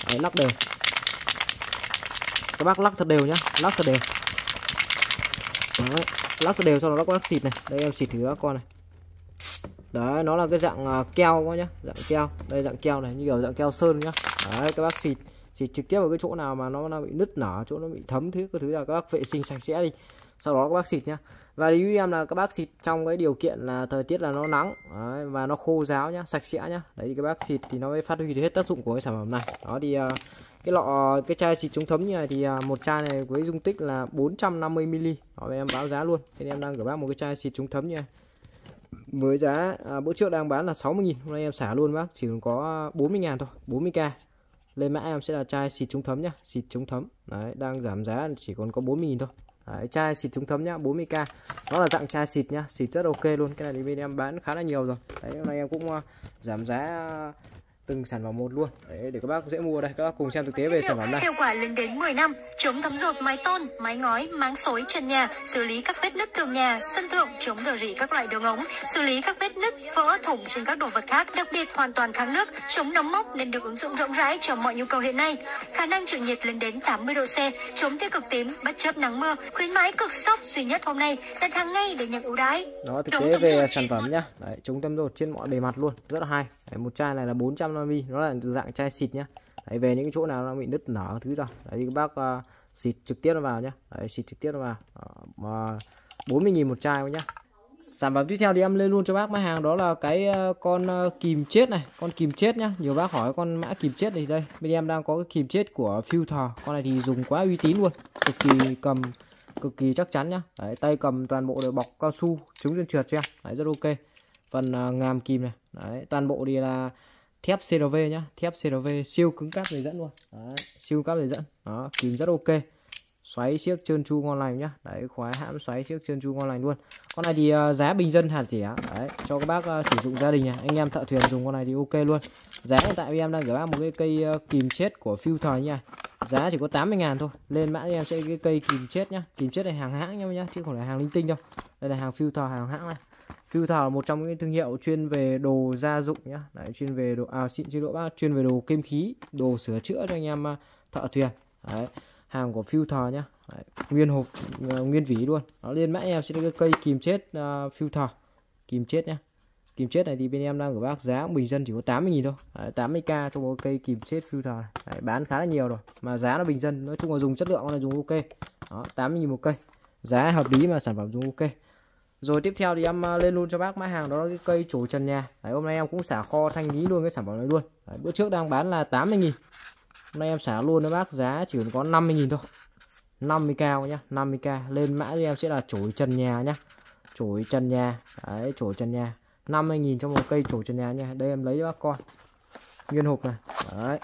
Đấy, lắc đều. Các bác lắc thật đều nhá. Lắc thật đều đấy, lắc đều cho nó lắc lắc xịt này. Đây em xịt thử các con này. Đấy nó là cái dạng uh, keo quá nhá dạng keo. Đây dạng keo này như kiểu dạng keo sơn nhá. Đấy các bác xịt xịt trực tiếp vào cái chỗ nào mà nó, nó bị nứt nở chỗ nó bị thấm thứ cái thứ là các bác vệ sinh sạch sẽ đi. Sau đó các bác xịt nhá. Và lưu ý em là các bác xịt trong cái điều kiện là thời tiết là nó nắng đấy, và nó khô ráo nhá sạch sẽ nhá. Đấy thì các bác xịt thì nó mới phát huy được hết tác dụng của cái sản phẩm này. Đó thì uh, cái lọ cái chai xịt chống thấm như này thì à, một chai này với dung tích là 450 ml đó em báo giá luôn. Thì em đang gửi bác một cái chai xịt chống thấm như này. Với giá à, bữa trước đang bán là 60.000 hôm nay em xả luôn bác chỉ còn có 40.000 thôi 40k lên mã em sẽ là chai xịt chống thấm nhá xịt chống thấm. Đấy đang giảm giá chỉ còn có 40.000 thôi. Đấy, chai xịt chống thấm nhá 40k nó là dạng chai xịt nhá xịt rất ok luôn. Cái này thì bên em bán khá là nhiều rồi. Đấy hôm nay em cũng uh, giảm giá từng sản phẩm một luôn. Đấy, để các bác dễ mua đây các bác cùng xem thực tế về sản phẩm này hiệu quả lên đến 10 năm chống thấm rột mái tôn mái ngói máng xối trần nhà xử lý các vết nứt tường nhà sân thượng chống rò rỉ các loại đường ống xử lý các vết nứt vỡ thủng trên các đồ vật khác đặc biệt hoàn toàn kháng nước chống nấm mốc nên được ứng dụng rộng rãi cho mọi nhu cầu hiện nay. Khả năng chịu nhiệt lên đến 80 độ C chống tiêu cực tím bất chấp nắng mưa khuyến mãi cực sốc duy nhất hôm nay đặt hàng ngay để nhận ưu đãi. Đó thực tế về sản phẩm nhá. Đấy, chống thấm rột trên mọi bề mặt luôn rất là hay đấy, một chai này là 400 ml nó là dạng chai xịt nhá. Đấy, về những chỗ nào nó bị nứt nở thứ rồi. Đấy thì các bác uh, xịt trực tiếp nó vào nhá. Đấy, xịt trực tiếp nó vào. Uh, mà 40.000 một chai nhá. Sản phẩm tiếp theo thì em lên luôn cho bác mã hàng đó là cái ờ, con kìm chết này con kìm chết nhá. Nhiều bác hỏi con mã kìm chết thì đây. Bên em đang có cái kìm chết của filter con này thì dùng quá uy tín luôn cực kỳ cầm cực kỳ chắc chắn nhá. Đấy, tay cầm toàn bộ đều bọc cao su chống trơn trượt cho em, đấy rất ok phần à, ngàm kìm này. Đấy toàn bộ đi là thép CRV nhá. Thép CRV siêu cứng cáp dây dẫn luôn. Đấy, siêu cáp dây dẫn. Đó kìm rất ok. Xoáy chiếc trơn tru ngon lành nhá. Đấy khóa hãm xoáy chiếc trơn tru ngon lành luôn. Con này thì uh, giá bình dân hạt rẻ. Đấy cho các bác uh, sử dụng gia đình này. Anh em thợ thuyền dùng con này thì ok luôn. Giá hiện tại em đang gửi bác một cái cây uh, kìm chết của filter nha. Giá chỉ có 80 ngàn thôi. Lên mã em sẽ cái cây kìm chết nhá. Kìm chết này hàng hãng nhau nhá chứ không phải hàng linh tinh đâu. Đây là hàng filter hàng hãng này. Filter là một trong những thương hiệu chuyên về đồ gia dụng nhá. Đấy, chuyên về đồ à xịn chế độ bác, chuyên về đồ kim khí, đồ sửa chữa cho anh em à, thợ thuyền. Đấy, hàng của Filter nhá. Đấy, nguyên hộp à, nguyên vỉ luôn. Nó liên mã em sẽ cái cây kìm chết uh, Filter. Kìm chết nhá. Kìm chết này thì bên em đang gửi bác giá bình dân chỉ có 80 000 thôi. Đấy, 80k cho một cây kìm chết Filter này. Đấy, bán khá là nhiều rồi. Mà giá nó bình dân, nói chung là dùng chất lượng là dùng ok. Đó, 80 000 một cây. Giá hợp lý mà sản phẩm dùng ok rồi tiếp theo thì em à, lên luôn cho bác mã hàng đó là cái cây chổi trần nhà. Đấy, hôm nay em cũng xả kho thanh lý luôn cái sản phẩm này luôn. Đấy, bữa trước đang bán là 80 nghìn. Hôm nay em xả luôn cho bác giá chỉ còn có 50 nghìn thôi. 50 cao nhá 50k lên mã cho em sẽ là chổi trần nhà nhá. Chổi trần nhà đấy chổi trần nhà. 50 nghìn cho một cây chổi trần nhà nha đây em lấy cho bác con. Nguyên hộp này. Đấy.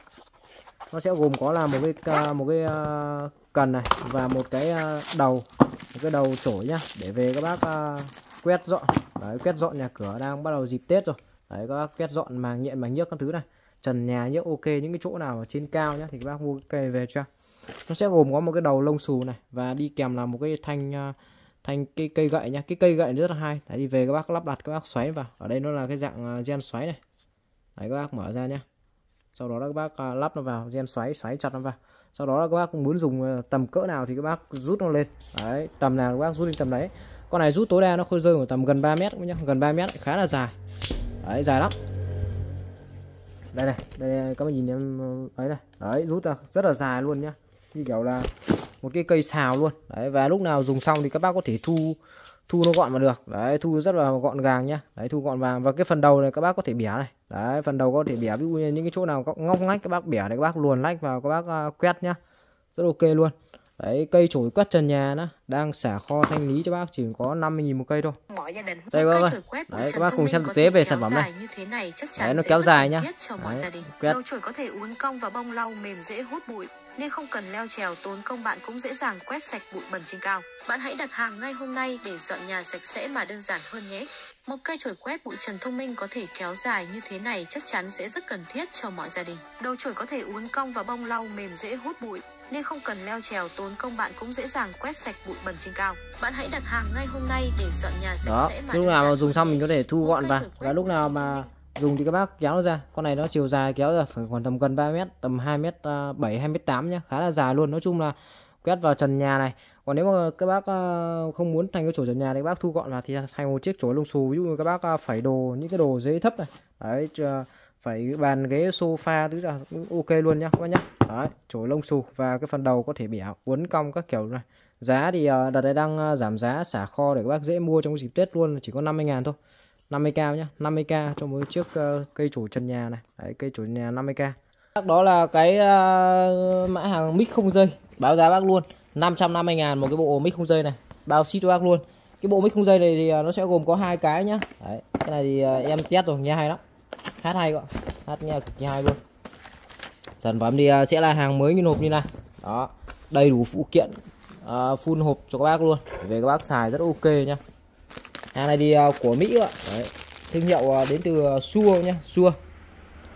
Nó sẽ gồm có là một cái một cái à, cần này và một cái à, đầu một cái đầu chổi nhá để về các bác uh, quét dọn. Đấy quét dọn nhà cửa đang bắt đầu dịp tết rồi. Đấy các bác quét dọn màng nhện màng nhớt các thứ này. Trần nhà nhớt ok những cái chỗ nào ở trên cao nhá thì các bác mua cái cây về cho. Nó sẽ gồm có một cái đầu lông xù này và đi kèm là một cái thanh uh, thanh cái cây gậy nhá. Cái cây gậy rất là hay. Đấy đi về các bác lắp đặt các bác xoáy vào. Ở đây nó là cái dạng ờ, gen xoáy này. Đấy các bác mở ra nhá. Sau đó các bác lắp nó vào gen xoáy xoáy chặt nó vào sau đó là các bác muốn dùng ờ, tầm cỡ nào thì các bác rút nó lên. Đấy, tầm nào các bác rút lên tầm đấy. Con này rút tối đa nó khơi rơi vào tầm gần 3 mét nhá, gần 3 mét, khá là dài. Đấy, dài lắm. Đây này, đây các bạn nhìn em ờ, ấy đấy này. Đấy, rút ra, rất là dài luôn nhá. Như kiểu là một cái cây xào luôn. Đấy, và lúc nào dùng xong thì các bác có thể thu thu nó gọn vào được. Đấy thu rất là gọn gàng nhá. Đấy thu gọn vàng. Và cái phần đầu này các bác có thể bẻ này. Đấy phần đầu có thể bẻ. Ví dụ như những cái chỗ nào có ngóc ngách các bác bẻ này các bác luồn lách vào các bác uh, quét nhá. Rất ok luôn. Đấy cây chổi quét trần nhà đó. Đang xả kho thanh lý cho bác chỉ có 50.000 một cây thôi. Mọi gia đình. Đây các bác đấy các bác cùng xem thực tế về sản phẩm này. như thế này chắc chắn đấy nó kéo dài nhá. cho mọi đấy, gia đình. quét. Chổi có thể uốn cong và bông lau mềm dễ hút bụi nên không cần leo trèo tốn công bạn cũng dễ dàng quét sạch bụi bẩn trên cao. Bạn hãy đặt hàng ngay hôm nay để dọn nhà sạch sẽ mà đơn giản hơn nhé. Một cây chổi quét bụi trần thông minh có thể kéo dài như thế này chắc chắn sẽ rất cần thiết cho mọi gia đình. Đầu chổi có thể uốn cong và bông lau mềm dễ hút bụi nên không cần leo trèo tốn công bạn cũng dễ dàng quét sạch bụi bẩn trên cao. Bạn hãy đặt hàng ngay hôm nay để dọn nhà sạch Đó, sẽ mà lúc nào mà dùng xong mình có thể thu gọn vào và lúc nào mà dùng thì các bác kéo nó ra. Con này nó chiều dài kéo ra phải khoảng tầm gần 3 mét, tầm 2 mét à, 7 2 mét 8 nhá. Khá là dài luôn. Nói chung là quét vào trần nhà này. Còn nếu mà các bác à, không muốn thành cái chỗ trần nhà thì các bác thu gọn vào thì thành một chiếc chổi lông xù. Ví dụ như các bác à, phải đồ những cái đồ dễ thấp này. Đấy phải bàn ghế, sofa thứ là ok luôn nhá, các bác nhá. Đấy chổi lông xù và cái phần đầu có thể bẻ, uốn cong các kiểu này. Giá thì đợt này đang giảm giá, xả kho để các bác dễ mua trong dịp tết luôn. Chỉ có 50 ngàn thôi. 50k nhé, 50k cho mỗi chiếc uh, cây chủ trần nhà này. Đấy cây chủ nhà 50k đó là cái uh, mã hàng mic không dây báo giá bác luôn. 550 ngàn một cái bộ mic không dây này bao ship cho bác luôn. Cái bộ mic không dây này thì uh, nó sẽ gồm có hai cái nhá. Đấy cái này thì uh, em test rồi nghe hay lắm. Hát hay gọi hát nghe cực hay luôn. Sản phẩm thì uh, sẽ là hàng mới nguyên hộp như này. Đó đầy đủ phụ kiện uh, full hộp cho các bác luôn. Về các bác xài rất ok nhá hàng này thì à, của Mỹ ạ. Đấy. thương hiệu à, đến từ à, Sua nhá Sua.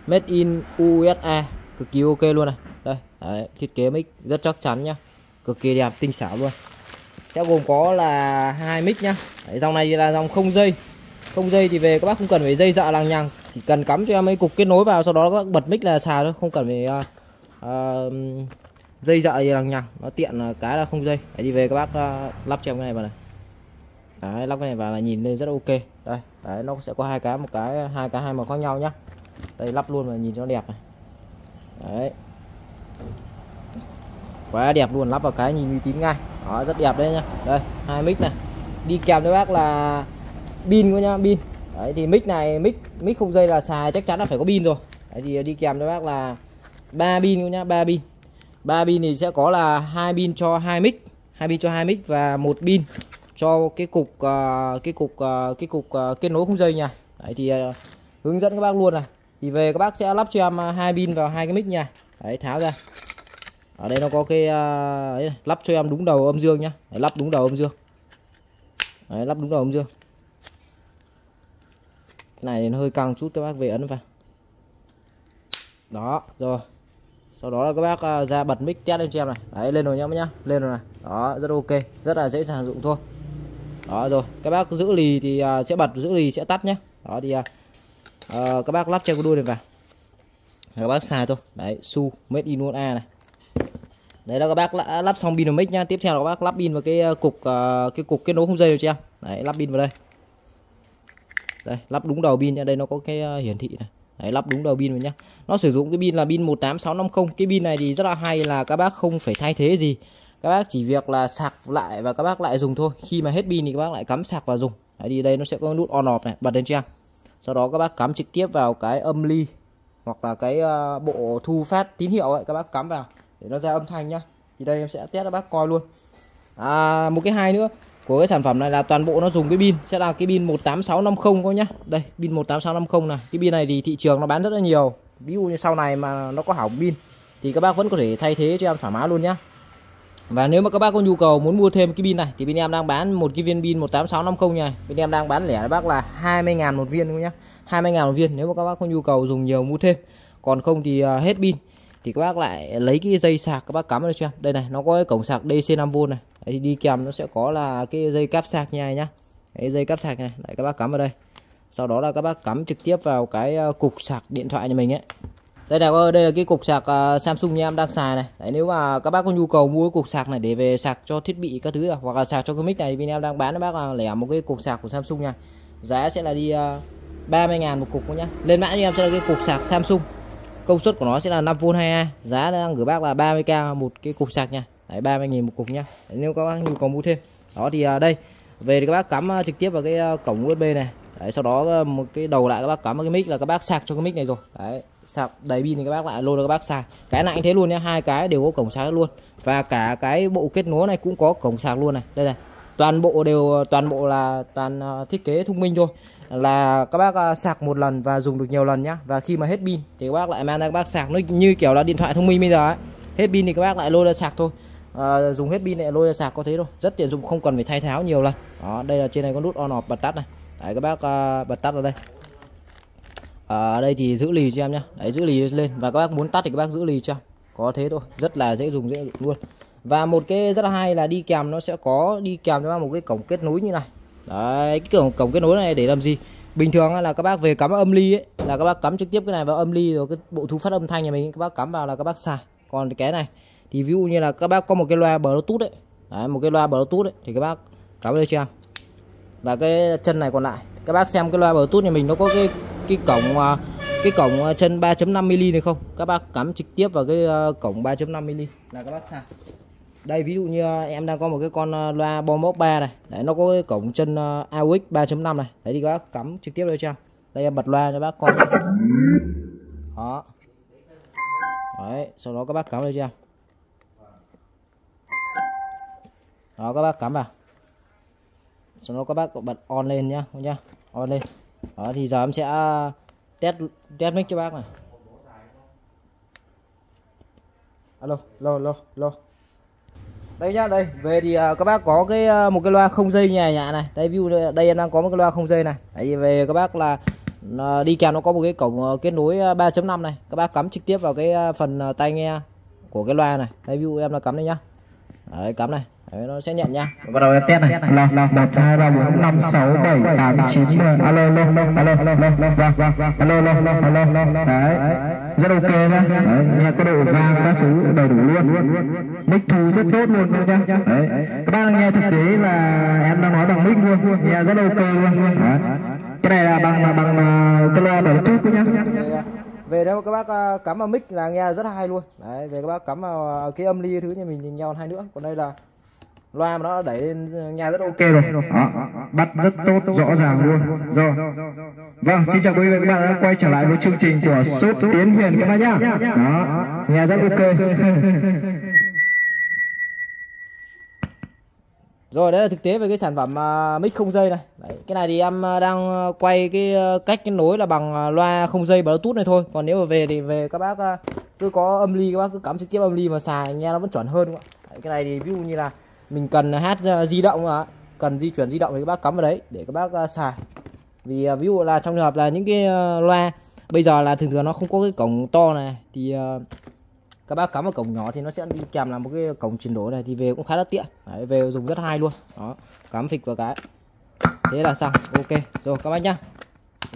Made in USA cực kỳ ok luôn này. Đây Đấy. thiết kế mic rất chắc chắn nhá. Cực kỳ đẹp tinh xảo luôn. Sẽ gồm có là hai mic nhá. Đấy, dòng này là dòng không dây. Không dây thì về các bác không cần phải dây dạ lằng nhằng. Chỉ cần cắm cho em mấy cục kết nối vào sau đó các bác bật mic là xài thôi. Không cần phải uh, uh, dây dạ gì lằng nhằng. Nó tiện cái là không dây. Đấy, đi về các bác uh, lắp cho em cái này vào này đấy, lắp cái này vào là nhìn lên rất ok. Đây đấy nó sẽ có hai cái một cái hai cái hai màu khác nhau nhá. Đây lắp luôn mà nhìn cho nó đẹp này. Đấy. Quá đẹp luôn lắp vào cái nhìn uy tín ngay. Đó rất đẹp đấy nhá. Đây hai mic này. Đi kèm với bác là pin của nhá pin. Đấy thì mic này mic mic không dây là xài chắc chắn là phải có pin rồi. Đấy thì đi kèm với bác là ba pin của nhá ba pin. Ba pin thì sẽ có là hai pin cho hai mic hai pin cho hai mic và một pin cho cái cục uh, cái cục uh, cái cục uh, kết nối không dây nha. Đấy thì uh, hướng dẫn các bác luôn này. Thì về các bác sẽ lắp cho em hai pin vào hai cái mic nha. Đấy tháo ra. Ở đây nó có cái uh, đấy, lắp cho em đúng đầu âm dương nhá. Đấy, lắp đúng đầu âm dương. Đấy, lắp đúng đầu âm dương. Cái này nó hơi căng chút các bác về ấn vào. Đó rồi. Sau đó là các bác ra bật mic test lên cho em này. Đấy lên rồi nhá nhá. Lên rồi này. Đó rất ok. Rất là dễ sử dụng thôi đó rồi. Các bác giữ lì thì uh, sẽ bật giữ lì sẽ tắt nhé đó thì uh, các bác lắp cho cái đuôi này vào. Các bác xài thôi. Đấy su made in a này. Đấy là các bác lắp xong pin mic nhá. Tiếp theo là các bác lắp pin vào cái à, cục uh, cái cục kết nối không dây rồi cho em. Đấy lắp pin vào đây. Đây lắp đúng đầu pin nha đây nó có cái hiển thị này. Đấy, lắp đúng đầu pin vào nhá. Nó sử dụng cái pin là pin 18650 cái pin này thì rất là hay là các bác không phải thay thế gì các bác chỉ việc là sạc lại và các bác lại dùng thôi. Khi mà hết pin thì các bác lại cắm sạc vào dùng. Đấy, thì đây nó sẽ có nút on off này bật lên cho em sau đó các bác cắm trực tiếp vào cái âm ly hoặc là cái uh, bộ thu phát tín hiệu ấy các bác cắm vào để nó ra âm thanh nhá. Thì đây em sẽ test các bác coi luôn. À, một cái hai nữa của cái sản phẩm này là toàn bộ nó dùng cái pin sẽ là cái pin 18650 thôi nhá. Đây pin 18650 này. Cái pin này thì thị trường nó bán rất là nhiều. Ví dụ như sau này mà nó có hỏng pin thì các bác vẫn có thể thay thế cho em thoải mái luôn nhá và nếu mà các bác có nhu cầu muốn mua thêm cái pin này thì bên em đang bán một cái viên pin 18650 này. bên em đang bán lẻ các bác là 20.000 một viên nhá. 20.000 một viên nếu mà các bác có nhu cầu dùng nhiều mua thêm. Còn không thì à, hết pin. Thì các bác lại lấy cái dây sạc các bác cắm vào cho em. Đây này nó có cái cổng sạc DC 5V này. Đấy, đi kèm nó sẽ có là cái dây cáp sạc như này nhá. Đấy, dây cáp sạc này. Lại các bác cắm vào đây. Sau đó là các bác cắm trực tiếp vào cái à, cục sạc điện thoại nhà mình ấy đây là ờ, đây là cái cục sạc uh, Samsung nha em đang xài này. Đấy, nếu mà các bác có nhu cầu mua cái cục sạc này để về sạc cho thiết bị các thứ à, hoặc là sạc cho cái mic này thì bên em đang bán cho bác là lẻ một cái cục sạc của Samsung nha. Giá sẽ là đi ờ, uh, 30 ngàn một cục nhá. Lên mã cho em sẽ là cái cục sạc Samsung. Công suất của nó sẽ là 5V 2A giá đang gửi bác là 30k một cái cục sạc nha. Đấy 30 nghìn một cục nhá. Đấy, nếu các bác nhu cầu mua thêm. Đó thì uh, đây. Về thì các bác cắm trực tiếp vào cái cổng USB này. Đấy, sau đó một cái đầu lại các bác cắm vào cái mic là các bác sạc cho cái mic này rồi. Đấy sạc đầy pin thì các bác lại lôi cho các bác sạc cái này thế luôn nhé hai cái đều có cổng sạc luôn. Và cả cái bộ kết nối này cũng có cổng sạc luôn này. Đây này toàn bộ đều toàn bộ là toàn ờ, thiết kế thông minh thôi. Là các bác ờ, sạc một lần và dùng được nhiều lần nhá. Và khi mà hết pin thì các bác lại mang ra các bác sạc. Nó như kiểu là điện thoại thông minh bây giờ ấy. Hết pin thì các bác lại lôi ra sạc thôi. À, dùng hết pin lại lôi ra sạc có thế thôi. Rất tiện dụng không cần phải thay tháo nhiều lần. Đó đây là trên này có nút on off bật tắt này. Đấy các bác uh, bật tắt vào đây. Ờ, ở đây thì giữ lì cho em nhá. Đấy giữ lì lên. Và các bác muốn tắt thì các bác giữ lì cho. Có thế thôi. Rất là dễ dùng dễ dùng luôn. Và một cái rất là hay là đi kèm nó sẽ có đi kèm cho một cái cổng kết nối như này. Đấy cái cổng cổng kết nối này để làm gì? Bình thường là các bác về cắm âm ly ấy là các bác cắm trực tiếp cái này vào âm ly rồi cái bộ thu phát âm thanh nhà mình các bác cắm vào là các bác xài. Còn cái này thì ví dụ như là các bác có một cái loa bluetooth đấy, đấy một cái loa bluetooth đấy thì các bác cắm vào cho em. Và cái chân này còn lại. Các bác xem cái loa bluetooth nhà mình nó có cái cái cổng à, cái cổng à, chân 3.5 mm này không? Các bác cắm trực tiếp vào cái à, cổng 3.5 mm là các bác sạc. Đây, ví dụ như em đang có một cái con loa Bomox 3 này. Đấy, nó có cái cổng chân AUX 3.5 này. Đấy thì các bác cắm trực tiếp đây cho đây, em bật loa cho bác coi. Đó. Đấy, sau đó các bác cắm đây cho đó, các bác cắm vào. Sau đó các bác bật on lên nhá nhá. On lên đó thì giờ em sẽ uh, test test mic cho bác này. Alo lo lo lo. Đây nhá đây về thì uh, các bác có cái uh, một cái loa không dây nhà nhà này. Đây view đây em đang có một cái loa không dây này. Đấy về các bác là uh, đi kèm nó có một cái cổng uh, kết nối uh, 3.5 này. Các bác cắm trực tiếp vào cái uh, phần uh, tai nghe của cái loa này. Đây view em là cắm đây nhá. Đấy cắm này. Đấy, nó sẽ nhận nha bắt đầu em test này là là một hai ba bốn năm sáu bảy tám chín mười alo alo alo alo alo vâng vâng vâng alo alo alo alo đấy rất ok nhá đấy, nghe có độ vang các thứ đầy đủ luôn mic thu rất tốt luôn nhá đấy các bác nghe thực tế là em đang nói bằng mic luôn nghe rất ok luôn đấy. cái này là bằng bằng cái loa bluetooth nhá về đâu các bác cắm vào mic là nghe rất hay luôn đấy về các bác cắm vào cái âm ly thứ như mình nhìn nhau hai nữa còn đây là loa mà nó đẩy lên nghe rất ok rồi. Đó, bắt rất tốt rõ ràng luôn. Rồi. Vâng xin chào quý vị các bạn đã quay trở lại với chương trình của sốt tiến hiền các bạn nhá. Đó nghe rất ok. [laughs] Rồi đấy là thực tế về cái sản phẩm uh, mic không dây này. Đấy, cái này thì em uh, đang quay cái cách kết nối là bằng loa không dây bluetooth này thôi. Còn nếu mà về thì về các bác cứ có âm ly các bác cứ cắm trực tiếp âm ly mà xài nghe nó vẫn chuẩn hơn đấy, cái này thì ví dụ như là mình cần hát di động mà cần di chuyển di động thì các bác cắm vào đấy để các bác à, xài. Vì à, ví dụ là trong trường hợp là những cái à, loa bây giờ là thường thường nó không có cái cổng to này thì các bác cắm vào cổng nhỏ thì nó sẽ đi kèm là một cái cổng chuyển đổi này thì về cũng khá là tiện. Đấy, về dùng rất hay luôn. Đó cắm phịch vào cái. Thế là xong. Ok rồi các bác nhá.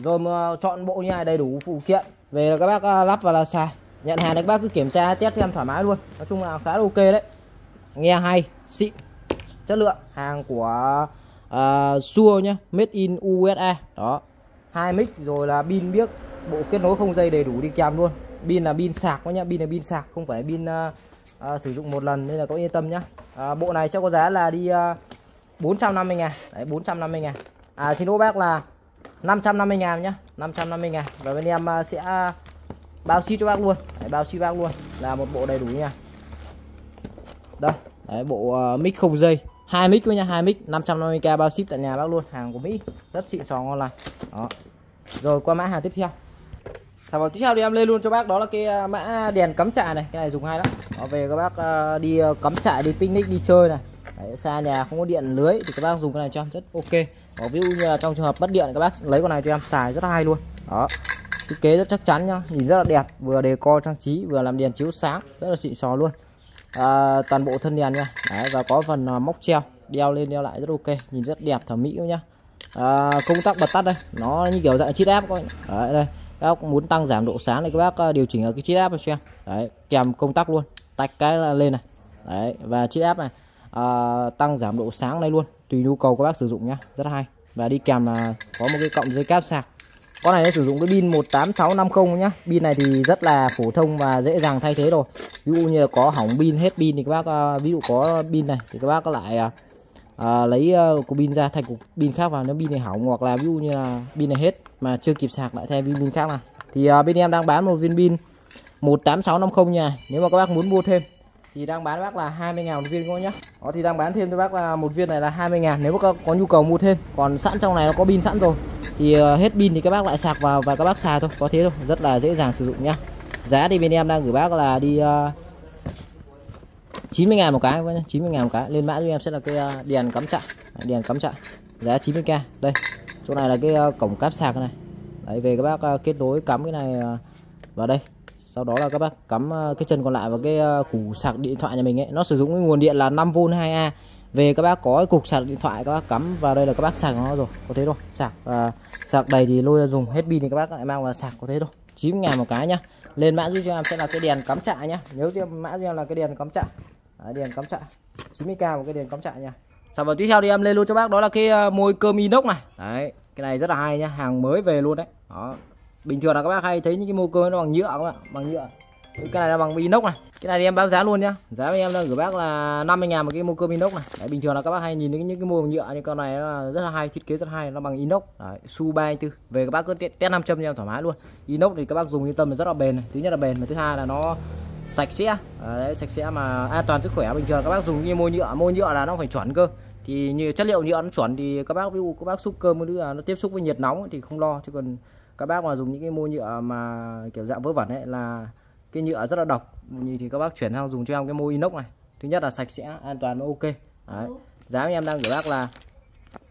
Rồi mà chọn bộ như này đầy đủ phụ kiện. Về là các bác lắp vào là xài. Nhận hàng thì các bác cứ kiểm tra test cho em thoải mái luôn. Nói chung là khá là ok đấy. Nghe hay xịn chất lượng hàng của ờ, uh, Sure nhá made in USA đó. Hai mic rồi là pin biếc. Bộ kết nối không dây đầy đủ đi kèm luôn. Pin là pin sạc nhá pin là pin sạc không phải pin uh, uh, sử dụng một lần nên là có yên tâm nhá. Uh, bộ này sẽ có giá là đi uh, 450 ngàn. Đấy 450 ngàn. À thì lỗ bác là 550 ngàn nhá 550 ngàn. Và bên em uh, sẽ bao ship cho bác luôn. Đấy, bao ship bác luôn. Là một bộ đầy đủ nha. Đây đấy, bộ uh, mic không dây. Hai mic với nha hai mic. 550k bao ship tại nhà bác luôn. Hàng của Mỹ rất xịn sò ngon lành. Đó. Rồi qua mã hàng tiếp theo. Sản phẩm tiếp theo thì em lên luôn cho bác. Đó là cái ờ, mã đèn cắm trại này. Cái này dùng hay lắm. Đó, về các bác uh, đi uh, cắm trại đi picnic đi chơi này. Đấy, xa nhà không có điện lưới thì các bác dùng cái này cho em rất ok. Đó, ví dụ như là trong trường hợp mất điện các bác lấy con này cho em xài rất hay luôn. Đó. Thiết kế rất chắc chắn nhá. Nhìn rất là đẹp vừa đề co trang trí vừa làm đèn chiếu sáng rất là xịn sò luôn à, toàn bộ thân đèn nha Đấy, và có phần à, móc treo. Đeo lên đeo lại rất ok. Nhìn rất đẹp thẩm mỹ nhá. À, công tắc bật tắt đây. Nó như kiểu dạng chip áp coi đấy đây. Các bác muốn tăng giảm độ sáng thì các bác à, điều chỉnh ở cái chip áp cho em đấy kèm công tắc luôn. Tách cái là lên này. Đấy và chip áp này à, tăng giảm độ sáng này luôn. Tùy nhu cầu các bác sử dụng nhá. Rất hay. Và đi kèm là có một cái cọng dây cáp sạc con này nó sử dụng cái pin 18650 nhá. Pin này thì rất là phổ thông và dễ dàng thay thế rồi. Ví dụ như là có hỏng pin hết pin thì các bác à, ví dụ có pin này thì các bác có lại à, à lấy à, uh, cục pin ra thay cục pin khác vào nếu pin này hỏng hoặc là ví dụ như là pin này hết mà chưa kịp sạc lại thay pin khác này thì uh, bên em đang bán một viên pin 18650 nha. Nếu mà các bác muốn mua thêm thì đang bán bác là 20 ngàn một viên các bác nhá. Đó thì đang bán thêm cho bác là một viên này là 20 ngàn nếu mà các có nhu cầu mua thêm. Còn sẵn trong này nó có pin sẵn rồi. Thì ờ, hết pin thì các bác lại sạc vào và các bác xài thôi. Có thế thôi rất là dễ dàng sử dụng nhá. Giá thì bên em đang gửi bác là đi uh, 90 ngàn một cái nhá 90 ngàn một cái. Lên mã cho em sẽ là cái uh, đèn cắm trại. Đèn cắm trại. Giá 90k đây chỗ này là cái uh, cổng cáp sạc này. Đấy về các bác uh, kết nối cắm cái này uh, vào đây sau đó là các bác cắm ờ, cái chân còn lại vào cái ờ, củ sạc điện thoại nhà mình ấy. Nó sử dụng cái nguồn điện là 5V 2A về các bác có cái cục sạc điện thoại các bác cắm vào đây là các bác sạc nó rồi có thế thôi. Sạc à, sạc đầy thì lôi ra dùng. Hết pin thì các bác lại mang vào sạc có thế thôi. 9 ngàn một cái nhá. Lên mã giúp cho em sẽ là cái đèn cắm trại nhá. Nếu cho mã cho em là cái đèn cắm trại. À, đèn cắm trại. 90k một cái đèn cắm trại nha. Sản phẩm tiếp theo thì em lên luôn cho bác đó là cái môi cơm inox này. Đấy cái này rất là hay nhá. Hàng mới về luôn đấy. Đó bình thường là các bác hay thấy những cái mô cơ nó bằng nhựa các bạn bằng nhựa. Cái này là bằng inox này. Cái này thì em báo giá luôn nhá. Giá của em đang gửi bác là 50 ngàn một cái mô cơ inox này. Đấy, bình thường là các bác hay nhìn thấy những cái mô bằng nhựa nhưng con này là rất là hay thiết kế rất hay nó bằng inox. Đấy, su 34 về các bác cứ test 500 cho em thoải mái luôn. Inox thì các bác dùng yên tâm là rất là bền này. thứ nhất là bền và thứ hai là nó sạch sẽ. Đấy, sạch sẽ mà an toàn sức khỏe. Bình thường các bác dùng như mô nhựa mô nhựa là nó phải chuẩn cơ. Thì như chất liệu nhựa nó chuẩn thì các bác ví dụ các bác xúc cơm nữa nó tiếp xúc với nhiệt nóng thì không lo. Chứ còn các bác mà dùng những cái mô nhựa mà kiểu dạng vớ vẩn ấy là cái nhựa rất là độc. Thì các bác chuyển sang dùng cho em cái mô inox này. Thứ nhất là sạch sẽ an toàn ok. Đấy. giá của em đang gửi bác là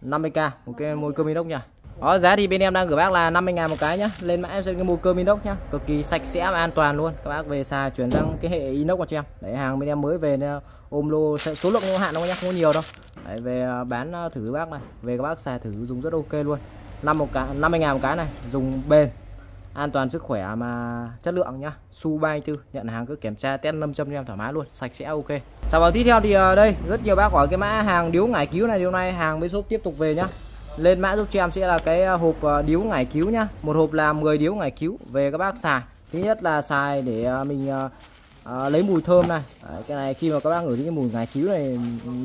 50k một cái môi cơm inox nha. Đó giá thì bên em đang gửi bác là 50 ngàn một cái nhá. Lên mã em sẽ cái môi cơm inox nhá. Cực kỳ sạch sẽ và an toàn luôn. Các bác về xài chuyển sang cái hệ inox cho em. Đấy hàng bên em mới về ôm lô số lượng hạn đâu nhá không có nhiều đâu. Đấy, về à, bán à, thử bác này. Về các bác xài thử dùng rất ok luôn năm một cái 50 ngàn một cái này, dùng bền. An toàn sức khỏe mà chất lượng nhá. Su 34 nhận hàng cứ kiểm tra, test 500 cho em thoải mái luôn, sạch sẽ, ok. Sản phẩm tiếp theo thì ờ, đây, rất nhiều bác hỏi cái mã hàng điếu ngải cứu này điều này hàng bên shop tiếp tục về nhá. Lên mã giúp cho em sẽ là cái ờ, hộp ờ, điếu ngải cứu nhá. Một hộp là 10 điếu ngải cứu về các bác xài. Thứ nhất là xài để mình à, lấy mùi thơm này. Đấy, cái này khi mà các bác ngửi cái mùi ngải cứu này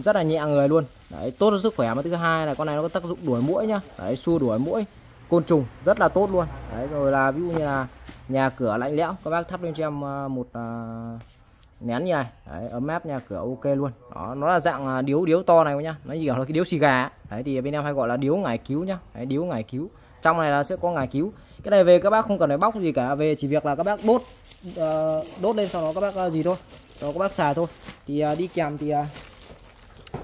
rất là nhẹ người luôn. Đấy, tốt cho sức khỏe. Mà thứ hai là con này nó có tác dụng đuổi mũi nhá. Đấy, xua đuổi mũi côn trùng rất là tốt luôn. Đấy rồi là ví dụ như là nhà cửa lạnh lẽo các bác thắp lên cho em ờ, một uh, nén như này. Đấy, ấm áp nhà cửa ok luôn. Đó nó là dạng điếu điếu to này nhá. Nó gì là cái điếu xì gà đấy thì bên em hay gọi là điếu ngải cứu nhá. Đấy, điếu ngải cứu. Trong này là sẽ có ngải cứu cái này về các bác không cần phải bóc gì cả về chỉ việc là các bác đốt uh, đốt lên sau đó các bác uh, gì thôi. Cho các bác xài thôi. Thì uh, đi kèm thì uh,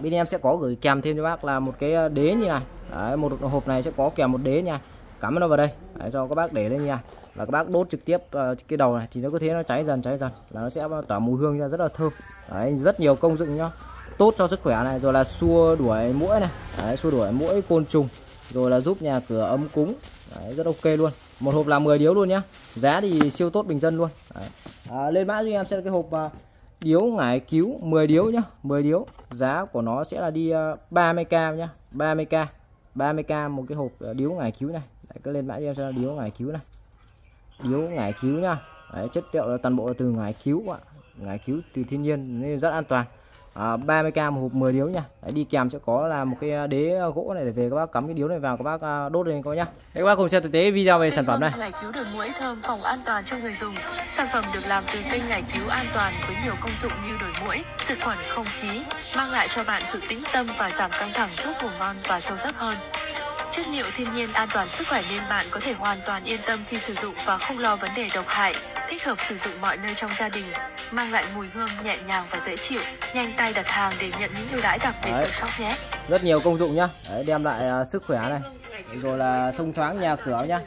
bên em sẽ có gửi kèm thêm cho bác là một cái đế như này. Đấy, một hộp này sẽ có kèm một đế nha. Cắm nó vào đây. Đấy, cho các bác để lên nha. Và các bác đốt trực tiếp uh, cái đầu này thì nó có thế nó cháy dần cháy dần. Là nó sẽ tỏa mùi hương ra rất là thơm. Đấy, rất nhiều công dụng nhá. Tốt cho sức khỏe này rồi là xua đuổi mũi này. Đấy, xua đuổi mũi côn trùng rồi là giúp nhà cửa ấm cúng. Đấy, rất ok luôn một hộp là 10 điếu luôn nhá. Giá thì siêu tốt bình dân luôn. Đấy. À, lên mã cho em sẽ là cái hộp uh, điếu ngải cứu 10 điếu nhá 10 điếu. Giá của nó sẽ là đi à, uh, 30k nhá 30k 30k một cái hộp uh, điếu ngải cứu này. Đấy, cứ lên mã cho em sẽ là điếu ngải cứu này. Điếu ngải cứu nhá. Đấy, chất liệu là toàn bộ là từ ngải cứu ạ. Ngải cứu từ thiên nhiên nên rất an toàn à, 30k một hộp 10 điếu nha. Đấy, đi kèm sẽ có là một cái à, đế à, gỗ này để về các bác cắm cái điếu này vào các bác à, đốt lên coi nhá. Các bác cùng xem thực tế video về sản phẩm này. Ngải cứu được mũi thơm phòng an toàn cho người dùng. Sản phẩm được làm từ cây ngải cứu an toàn với nhiều công dụng như đổi mũi diệt khuẩn không khí mang lại cho bạn sự tĩnh tâm và giảm căng thẳng thuốc ngủ ngon và sâu giấc hơn chất liệu thiên nhiên an toàn sức khỏe nên bạn có thể hoàn toàn yên tâm khi sử dụng và không lo vấn đề độc hại thích hợp sử dụng mọi nơi trong gia đình mang lại mùi hương nhẹ nhàng và dễ chịu. Nhanh tay đặt hàng để nhận những ưu đãi đặc biệt từ shop nhé. Rất nhiều công dụng nhá. Đấy, đem lại uh, sức khỏe này. Rồi là thông thoáng nhà cửa nhá.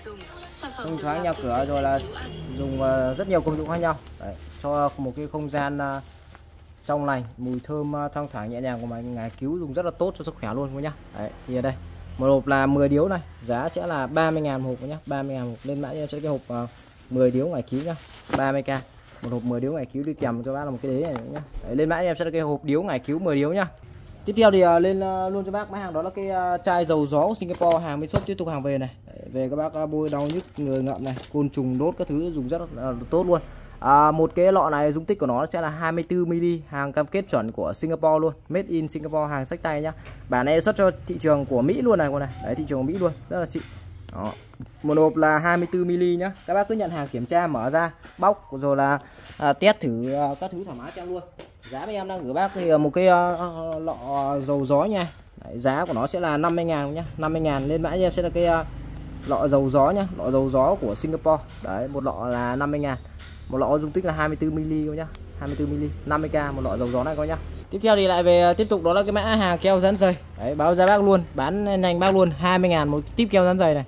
Thông thoáng nhà cửa rồi là dùng uh, rất nhiều công dụng khác nhau. Đấy, cho một cái không gian uh, trong lành mùi thơm thoang thoảng nhẹ nhàng của máy ngài cứu dùng rất là tốt cho sức khỏe luôn các nhá. Đấy, thì ở đây một hộp là 10 điếu này giá sẽ là 30 ngàn hộp nhé 30.000 hộp. Lên mã cho cái hộp ờ, uh, 10 điếu ngải cứu nhá 30k một hộp 10 điếu ngải cứu đi kèm cho bác là một cái đế này nhá. Đấy, lên mã em sẽ là cái hộp điếu ngải cứu 10 điếu nhá. Tiếp theo thì uh, lên uh, luôn cho bác máy hàng đó là cái uh, chai dầu gió của Singapore hàng bên shop tiếp tục hàng về này. Đấy, về các bác uh, bôi đau nhức người ngậm này côn trùng đốt các thứ dùng rất là tốt luôn à, một cái lọ này dung tích của nó sẽ là 24 ml hàng cam kết chuẩn của Singapore luôn made in Singapore hàng sách tay nhá. Bản này xuất cho thị trường của Mỹ luôn này con này. Đấy thị trường của Mỹ luôn. Rất là xịn. Đó. một hộp là 24 ml nhá. Các bác cứ nhận hàng kiểm tra mở ra bóc rồi là à, test thử à, các thứ thoải mái cho em luôn. Giá của em đang gửi bác thì à, một cái à, à, lọ dầu gió nha. Đấy, giá của nó sẽ là 50 ngàn nhá. 50 ngàn lên mã em sẽ là cái à, lọ dầu gió nhá. Lọ dầu gió của Singapore. Đấy một lọ là 50 ngàn một lọ dung tích là 24 ml các nhá. 24 ml 50k một lọ dầu gió này các nhá. Tiếp theo thì lại về ờ, tiếp tục đó là cái mã hàng keo dán dày. Đấy báo giá bác luôn bán nhanh bác luôn 20.000 một tiếp keo dán dày này.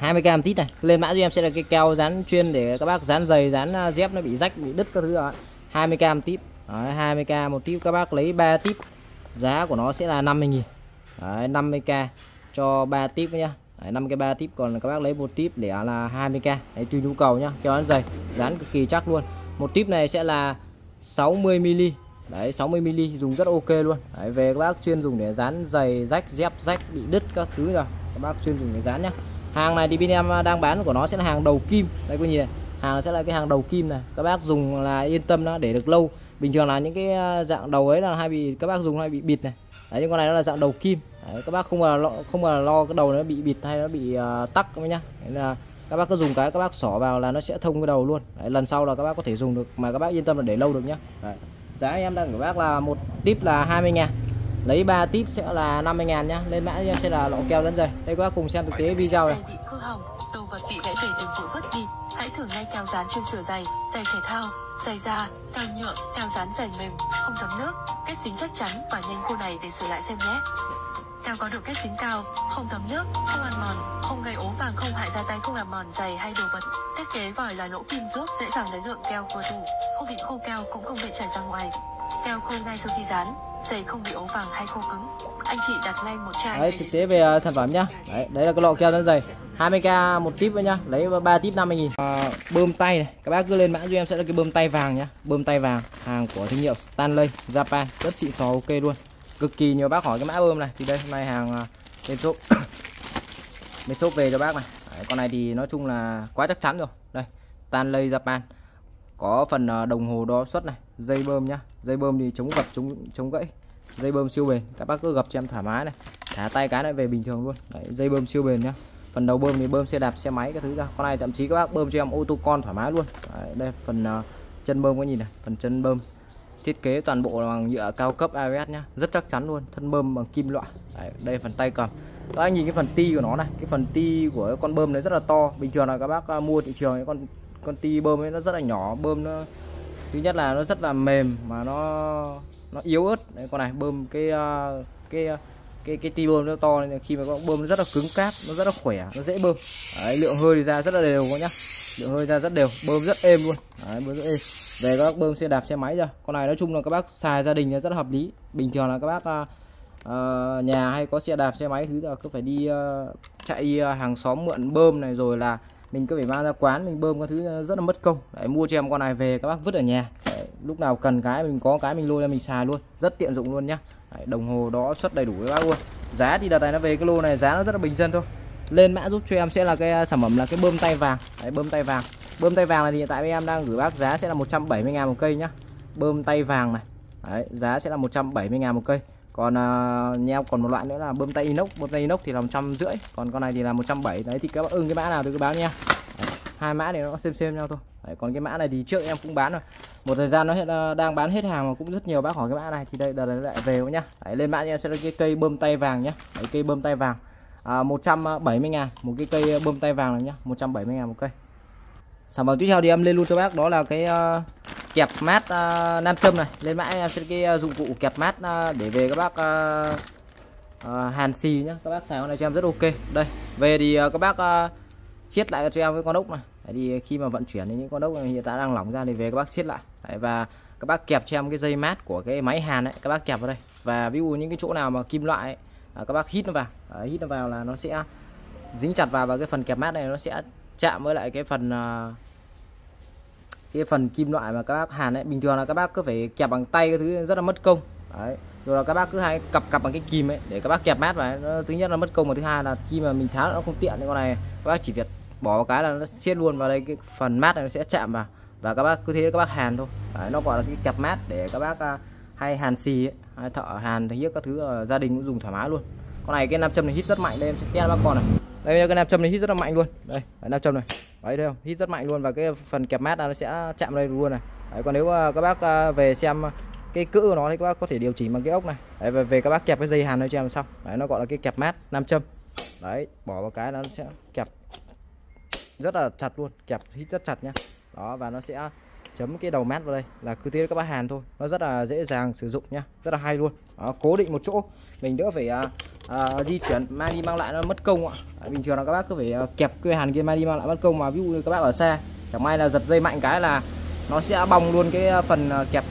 20k một tít này. Lên mã cho em sẽ là cái keo dán chuyên để các bác dán giày dán ờ, dép nó bị rách bị đứt các thứ đó 20k một tip Đấy, 20k một tip các bác lấy 3 tip giá của nó sẽ là 50.000 Đấy, 50k cho 3 tip nhá năm 5 cái 3 tip còn các bác lấy một tip để à là 20k Đấy, tùy nhu cầu nhá keo dán dày dán cực kỳ chắc luôn. Một tip này sẽ là 60 mm đấy 60 mm dùng rất ok luôn. Đấy, về các bác chuyên dùng để dán giày rách dép rách bị đứt các thứ rồi. Các bác chuyên dùng để dán nhá. Hàng này thì bên em đang bán của nó sẽ là hàng đầu kim. Đây quý nhìn này hàng sẽ là cái hàng đầu kim này. Các bác dùng là yên tâm nó để được lâu. Bình thường là những cái à, dạng đầu ấy là hay bị các bác dùng hay bị bịt này. Đấy những con này nó là dạng đầu kim đấy, các bác không mà lo, không mà lo cái đầu nó bị bịt hay nó bị uh, tắc nhá. Đấy là các bác cứ dùng cái các bác xỏ vào là nó sẽ thông cái đầu luôn. Đấy, lần sau là các bác có thể dùng được mà các bác yên tâm là để lâu được nhá. Đấy. giá em đang gửi bác là một tip là 20 ngàn. Lấy 3 tip sẽ là 50 ngàn nhá. Lên mã em sẽ là lọ keo dẫn dày đây các bác cùng xem thực tế video này. Đồ vật bị gãy bể từng vụ vứt đi hãy thử ngay keo dán trên sửa giày giày thể thao giày da keo nhựa keo dán giày mềm không thấm nước. Kết dính chắc chắn và nhanh cô này để sửa lại xem nhé keo có độ kết dính cao không thấm nước không ăn mòn không gây ố vàng không hại da tay không làm mòn giày hay đồ vật. Thiết kế vòi là lỗ kim giúp dễ dàng lấy lượng keo vừa đủ. Không bị khô keo cũng không bị chảy ra ngoài. Keo khô ngay sau khi dán giày không bị ố vàng hay khô cứng. Anh chị đặt ngay một chai đấy thực tế về uh, sản phẩm nhá. Đấy đấy là cái lọ keo dẫn dày. 20k một tip nhá. Lấy 3 tip 50 nghìn. À, bơm tay này. Các bác cứ lên mã cho em sẽ là cái bơm tay vàng nhá. Bơm tay vàng hàng của thương hiệu Stanley Japan. Rất xịn sò ok luôn cực kỳ nhiều bác hỏi cái mã bơm này. Thì đây hôm nay hàng lên bên shop. [coughs] Bên shop về cho bác này. Đấy, con này thì nói chung là quá chắc chắn rồi. Đây tanley Japan có phần à, đồng hồ đo suất này dây bơm nhá. Dây bơm thì chống gập chống chống gãy. Dây bơm siêu bền các bác cứ gập cho em thoải mái này. Thả tay cái này về bình thường luôn. Đấy, dây bơm siêu bền nhá. Phần đầu bơm thì bơm xe đạp xe máy các thứ ra. Con này thậm chí các bác bơm cho em ô tô con thoải mái luôn. Đấy, đây phần uh, chân bơm có nhìn này phần chân bơm thiết kế toàn bộ bằng nhựa cao cấp ABS nhá. Rất chắc chắn luôn thân bơm bằng kim loại. Đấy, đây phần tay cầm. Các anh nhìn cái phần ti của nó này cái phần ti của con bơm này rất là to. Bình thường là các bác à, mua thị trường cái con con ti bơm ấy nó rất là nhỏ bơm nó thứ nhất là nó rất là mềm mà nó nó yếu ớt. Đấy con này bơm cái à, cái à, cái cái ti bơm nó to nên khi mà có bơm nó rất là cứng cáp nó rất là khỏe nó dễ bơm. Đấy, lượng hơi thì ra rất là đều các nhá. Lượng hơi ra rất đều bơm rất êm luôn. Đấy, bơm rất êm. Về các bác bơm xe đạp xe máy ra. Con này nói chung là các bác xài gia đình rất là hợp lý. Bình thường là các bác uh, nhà hay có xe đạp xe máy thứ là cứ phải đi uh, chạy uh, hàng xóm mượn bơm này rồi là mình cứ phải mang ra quán mình bơm các thứ rất là mất công. Đấy, mua cho em con này về các bác vứt ở nhà. Đấy, lúc nào cần cái mình có cái mình lôi ra mình xài luôn. Rất tiện dụng luôn nhá đấy, đồng hồ đó xuất đầy đủ các bác luôn. Giá thì đợt này nó về cái lô này giá nó rất là bình dân thôi. Lên mã giúp cho em sẽ là cái à, sản phẩm là cái bơm tay vàng. Đấy, bơm tay vàng. Bơm tay vàng này thì hiện tại em đang gửi bác giá sẽ là 170 ngàn một cây nhá. Bơm tay vàng này. Đấy, giá sẽ là 170 ngàn một cây. Còn à, uh, nheo còn một loại nữa là bơm tay inox. Bơm tay inox thì là một trăm rưỡi còn con này thì là 170 đấy thì các bác ưng cái mã nào thì cứ báo nha đấy, hai mã này nó xem xem nhau thôi. Đấy, còn cái mã này thì trước em cũng bán rồi. Một thời gian nó hiện à, đang bán hết hàng mà cũng rất nhiều bác hỏi cái mã này thì đây đợt này lại về nhá. Đấy, lên mã em sẽ là cái cây bơm tay vàng nhá. Đấy, cây bơm tay vàng. À, 170 à, ngàn một cái cây à, bơm tay vàng này nhá. 170 ngàn một cây. Sản phẩm tiếp theo thì em lên luôn cho bác đó là cái uh, kẹp mát uh, nam châm này. Lên mã em sẽ cái uh, dụng cụ kẹp mát uh, để về các bác uh, uh, hàn xì nhá. Các bác xài con này cho em rất ok. Đây về thì uh, các bác uh, chiết lại cho em với con ốc này. Đấy, thì khi mà vận chuyển thì những con ốc này hiện tại đang lỏng ra thì về các bác siết lại. Đấy, và các bác kẹp cho em cái dây mát của cái máy hàn ấy các bác kẹp vào đây. Và ví dụ những cái chỗ nào mà kim loại ấy, à, các bác hít nó vào. Đấy, hít nó vào là nó sẽ dính chặt vào và cái phần kẹp mát này nó sẽ chạm với lại cái phần à, cái phần kim loại mà các bác hàn ấy. Bình thường là các bác cứ phải kẹp bằng tay cái thứ rất là mất công. Đấy rồi là các bác cứ hay cặp cặp bằng cái kìm ấy để các bác kẹp mát vào nó thứ nhất là mất công và thứ hai là khi mà mình tháo nó không tiện cái con này các bác chỉ việc bỏ cái là nó xiết luôn vào đây cái phần mát này nó sẽ chạm vào. Và các bác cứ thế các bác hàn thôi. Đấy, nó gọi là cái kẹp mát để các bác à, hay hàn xì ấy, hay thợ hàn thì các thứ ờ, gia đình cũng dùng thoải mái luôn. Con này cái nam châm này hít rất mạnh đây em sẽ test bác con này. Đây cái nam châm này hít rất là mạnh luôn. Đây nam châm này. Đấy thấy không? Hít rất mạnh luôn và cái phần kẹp mát nó sẽ chạm đây luôn này. Đấy, còn nếu à, các bác à, về xem cái cỡ của nó thì các bác có thể điều chỉnh bằng cái ốc này. Đấy, về, về các bác kẹp cái dây hàn nó cho em xong. Đấy nó gọi là cái kẹp mát nam châm. Đấy bỏ vào cái nó sẽ kẹp rất là chặt luôn kẹp hít rất chặt nhá. Đó và nó sẽ chấm cái đầu mát vào đây là cứ thế các bác hàn thôi. Nó rất là dễ dàng sử dụng nhá rất là hay luôn. Đó, cố định một chỗ mình đỡ phải à, à, di chuyển mang đi mang lại nó mất công ạ. À, bình thường là các bác cứ phải à, kẹp cái hàn kia mang đi mang lại mất công mà. Ví dụ như các bác ở xe chẳng may là giật dây mạnh cái là nó sẽ bong luôn cái à, phần à, kẹp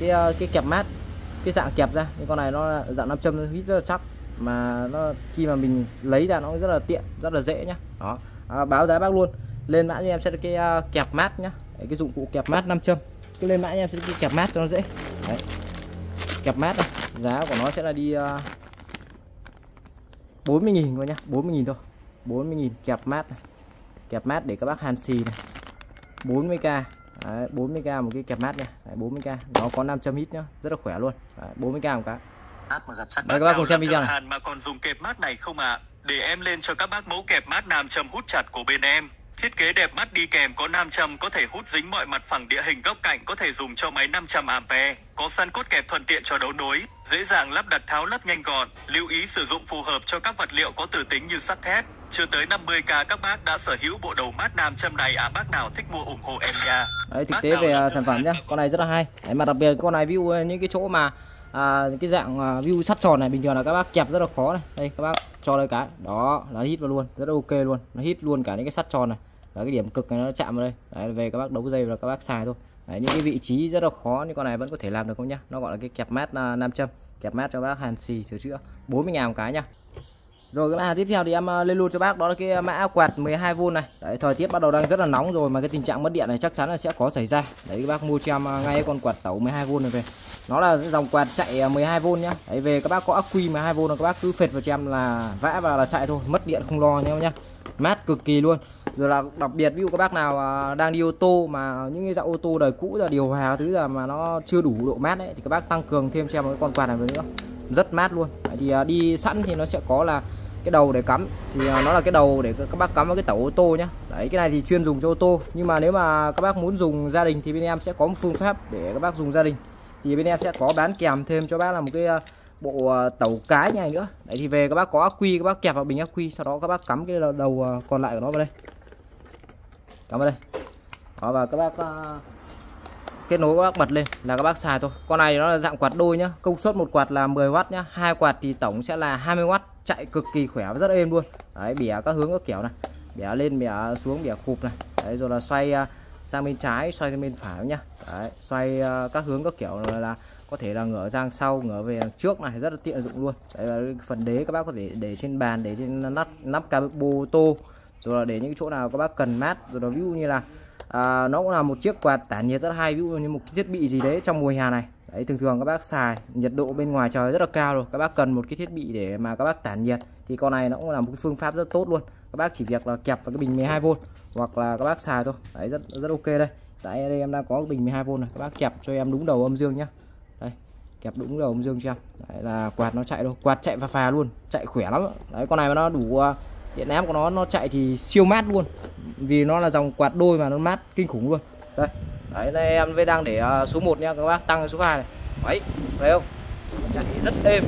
cái à, cái kẹp mát cái dạng kẹp ra. Nhưng con này nó dạng nam châm hít rất là chắc. Mà nó khi mà mình lấy ra nó rất là tiện rất là dễ nhá. Đó à, báo giá bác luôn. Lên mã cho em sẽ là cái uh, kẹp mát nhá. Đấy, cái dụng cụ kẹp mát 5 châm. Cứ lên mã em sẽ cái kẹp mát cho nó dễ. Đấy. kẹp mát này giá của nó sẽ là đi uh, 40.000 thôi nhá. 40.000 thôi. 40.000 kẹp mát này. kẹp mát để các bác hàn xì này. 40k Đấy, 40k một cái kẹp mát nha. Đấy, 40k nó có 500 hit nhá. Rất là khỏe luôn. Đấy, 40k một cái. Mời các bác cùng xem video này. Hàn mà còn dùng kẹp mát này không ạ? À? Để em lên cho các bác mẫu kẹp mát nam châm hút chặt của bên em. Thiết kế đẹp mắt đi kèm có nam châm có thể hút dính mọi mặt phẳng địa hình góc cạnh có thể dùng cho máy 500 ampe, có săn cốt kẹp thuận tiện cho đấu nối, dễ dàng lắp đặt tháo lắp nhanh gọn, lưu ý sử dụng phù hợp cho các vật liệu có từ tính như sắt thép. Chưa tới 50k các bác đã sở hữu bộ đầu mát nam châm này à bác nào thích mua ủng hộ em nha. Đấy thực tế về uh, sản phẩm nhá, con này rất là hay. Đấy, mà đặc biệt con này view những cái chỗ mà à, cái dạng à, view sắt tròn này bình thường là các bác kẹp rất là khó này. Đây các bác cho đây cái. Đó nó hít vào luôn rất là ok luôn. Nó hít luôn cả những cái sắt tròn này. Đó, cái điểm cực này nó chạm vào đây. Đấy, về các bác đấu dây là các bác xài thôi. Đấy, những cái vị trí rất là khó nhưng con này vẫn có thể làm được không nhá. Nó gọi là cái kẹp mát uh, nam châm. Kẹp mát cho bác hàn xì sửa chữa. 40 ngàn một cái nhá rồi cái hàng tiếp theo thì em ờ, lên luôn cho bác. Đó là cái ờ, mã quạt 12V này. Đấy, thời tiết bắt đầu đang rất là nóng rồi mà cái tình trạng mất điện này chắc chắn là sẽ có xảy ra. Đấy các bác mua cho em ờ, ngay con quạt tẩu 12V này về. Nó là dòng quạt chạy 12V nhá. Đấy về các bác có ắc quy 12V là các bác cứ phệt vào cho em là vã vào là chạy thôi mất điện không lo nhé nhá. Mát cực kỳ luôn. Rồi là đặc biệt ví dụ các bác nào đang đi ô tô mà những cái dạng ô tô đời cũ là điều hòa thứ là mà nó chưa đủ độ mát ấy thì các bác tăng cường thêm cho em cái con quạt này nữa rất mát luôn. Thì à, đi sẵn thì nó sẽ có là cái đầu để cắm. Thì à, nó là cái đầu để các bác cắm vào cái tàu ô tô nhá. Đấy, cái này thì chuyên dùng cho ô tô. Nhưng mà nếu mà các bác muốn dùng gia đình thì bên em sẽ có một phương pháp để các bác dùng gia đình. Thì bên em sẽ có bán kèm thêm cho bác là một cái à, bộ tẩu cái này nữa. Đấy, thì về các bác có ác quy, các bác kẹp vào bình ác quy, sau đó các bác cắm cái đầu còn lại của nó vào đây. Cắm vào đây. Đó, và các bác kết nối các bác bật lên là các bác xài thôi. Con này nó là dạng quạt đôi nhá công suất một quạt là 10W nhá hai quạt thì tổng sẽ là 20W chạy cực kỳ khỏe và rất êm luôn. Đấy bẻ các hướng các kiểu này bẻ lên bẻ xuống bẻ cụp này. Đấy rồi là xoay à, sang bên trái xoay sang bên phải nhá. Đấy, xoay à, các hướng các kiểu là, là có thể là ngửa sang sau ngửa về trước này rất là tiện dụng luôn. Đấy là phần đế các bác có thể để trên bàn để trên nắp nắp cabo tô rồi là để những chỗ nào các bác cần mát. Rồi là ví dụ như là à, nó cũng là một chiếc quạt tản nhiệt rất hay ví dụ như một cái thiết bị gì đấy trong mùa hè này. Đấy thường thường các bác xài nhiệt độ bên ngoài trời rất là cao rồi. Các bác cần một cái thiết bị để mà các bác tản nhiệt thì con này nó cũng là một cái phương pháp rất tốt luôn. Các bác chỉ việc là kẹp vào cái bình 12V hoặc là các bác xài thôi. Đấy rất rất ok đây. Tại đây em đang có cái bình 12V này. Các bác kẹp cho em đúng đầu âm dương nhá. Đây kẹp đúng đầu âm dương cho em. Đấy là quạt nó chạy đâu quạt chạy phà phà luôn chạy khỏe lắm. Đấy con này mà nó đủ à, điện áp của nó nó chạy thì siêu mát luôn. Vì nó là dòng quạt đôi mà nó mát kinh khủng luôn. Đây. Đấy đây em với đang để uh, số 1 nha các bác tăng số 2 này. Đấy thấy không? Chạy rất êm.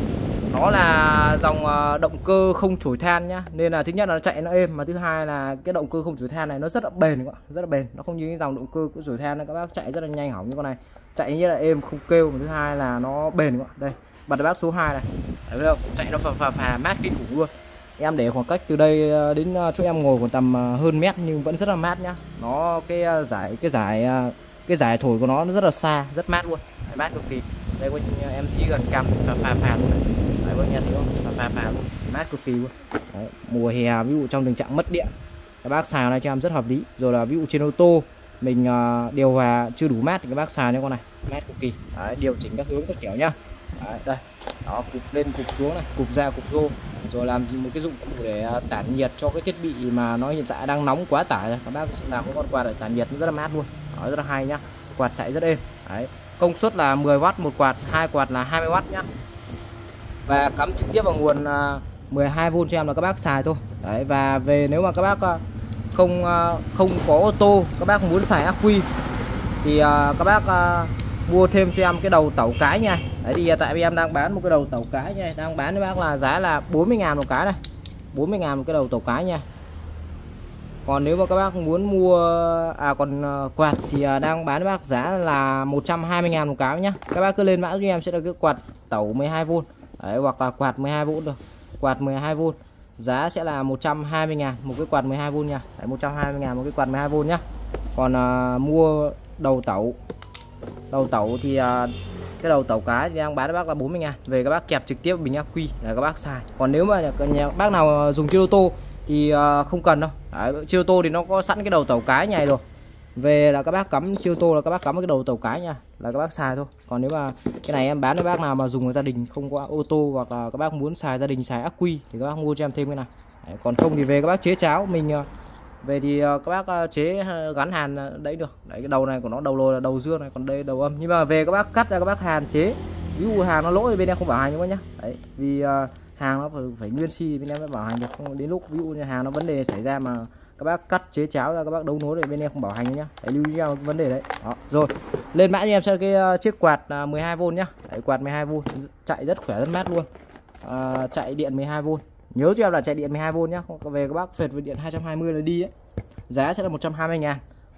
Nó là dòng uh, động cơ không chổi than nhá. Nên là thứ nhất là nó chạy nó êm mà thứ hai là cái động cơ không chổi than này nó rất là bền các rất là bền. Nó không như cái dòng động cơ của chổi than này các bác chạy rất là nhanh hỏng như con này. Chạy như là êm không kêu. Mà thứ hai là nó bền các đây bật bác số 2 này. Thấy không? Chạy nó phà phà phà mát kinh khủng luôn em để khoảng cách từ đây ờ, đến ờ, chỗ em ngồi còn tầm ờ, hơn mét nhưng vẫn rất là mát nhá. Nó cái giải cái giải cái giải thổi của nó rất là xa rất mát luôn. Đấy, mát cực kỳ. Đây có em chỉ gần cầm phà phà phà luôn này đấy có nghe thấy không? Phà phà phà luôn. Mát cực kỳ luôn. Đấy, mùa hè ví dụ trong tình trạng mất điện các bác xài này cho em rất hợp lý. Rồi là ví dụ trên ô tô mình điều hòa chưa đủ mát thì các bác xài nhé con này. Mát cực kỳ. Đấy, điều chỉnh các hướng các kiểu nhá. Đấy, đây đó cục lên cục xuống này cục ra cục rô rồi làm một cái dụng cụ để à, tản nhiệt cho cái thiết bị mà nó hiện tại đang nóng quá tải. Này, các bác làm cái con quạt để tản nhiệt nó rất là mát luôn. Đó rất là hay nhá. Quạt chạy rất êm. Đấy. Công suất là 10W một quạt hai quạt là 20W nhá. Và cắm trực tiếp vào nguồn à, 12V cho em là các bác xài thôi. Đấy và về nếu mà các bác à, không không có ô tô các bác muốn xài ắc quy thì các bác mua thêm cho em cái đầu tẩu cái nha. Đấy thì tại vì em đang bán một cái đầu tẩu cái nha. Đang bán với bác là giá là 40.000 một cái này. 40.000 một cái đầu tẩu cái nha. Còn nếu mà các bác muốn mua à còn ờ, quạt thì à, đang bán với bác giá là 120.000 một cái nhá. Các bác cứ lên mã cho em sẽ được cái quạt tẩu 12V đấy, hoặc là quạt 12V được. Quạt 12V giá sẽ là 120 ngàn một cái quạt 12V nha. Đấy, 120 ngàn một cái quạt 12V nhá. Còn à, mua đầu tẩu đầu tẩu thì à, cái đầu tẩu cá thì đang bán cho bác là 40 ngàn. Về các bác kẹp trực tiếp bình ác quy là các bác xài. Còn nếu mà nhà, bác nào dùng chiêu tô thì à, không cần đâu. Đấy, chiêu tô thì nó có sẵn cái đầu tàu cá này rồi. Về là các bác cắm chiêu tô là các bác cắm cái đầu tàu cá nha là các bác xài thôi. Còn nếu mà cái này em bán cho bác nào mà dùng ở gia đình không có ô tô hoặc là các bác muốn xài gia đình xài ác quy thì các bác mua cho em thêm cái này. Đấy, còn không thì về các bác chế cháo. Mình à, về thì ờ, các bác ờ, chế ờ, gắn hàn đấy được. Đấy cái đầu này của nó đầu lồi là đầu dương này còn đây đầu âm nhưng mà về các bác cắt ra các bác hàn chế. Ví dụ hàng nó lỗi thì bên em không bảo hành nữa nhá? Đấy vì hàng nó phải, phải nguyên si bên em mới bảo hành được. Không đến lúc ví dụ như hàng nó vấn đề xảy ra mà các bác cắt chế cháo ra các bác đấu nối thì bên em không bảo hành nhá. Để lưu ý cho vấn đề đấy. Đó rồi lên mã cho em xem cái chiếc quạt 12V nhá. Đấy, quạt 12V chạy rất khỏe rất mát luôn. À, chạy điện 12V nhớ cho em là chạy điện 12V nhá. Về các bác phệt với điện 220 là đi ấy. Giá sẽ là 120 ngàn.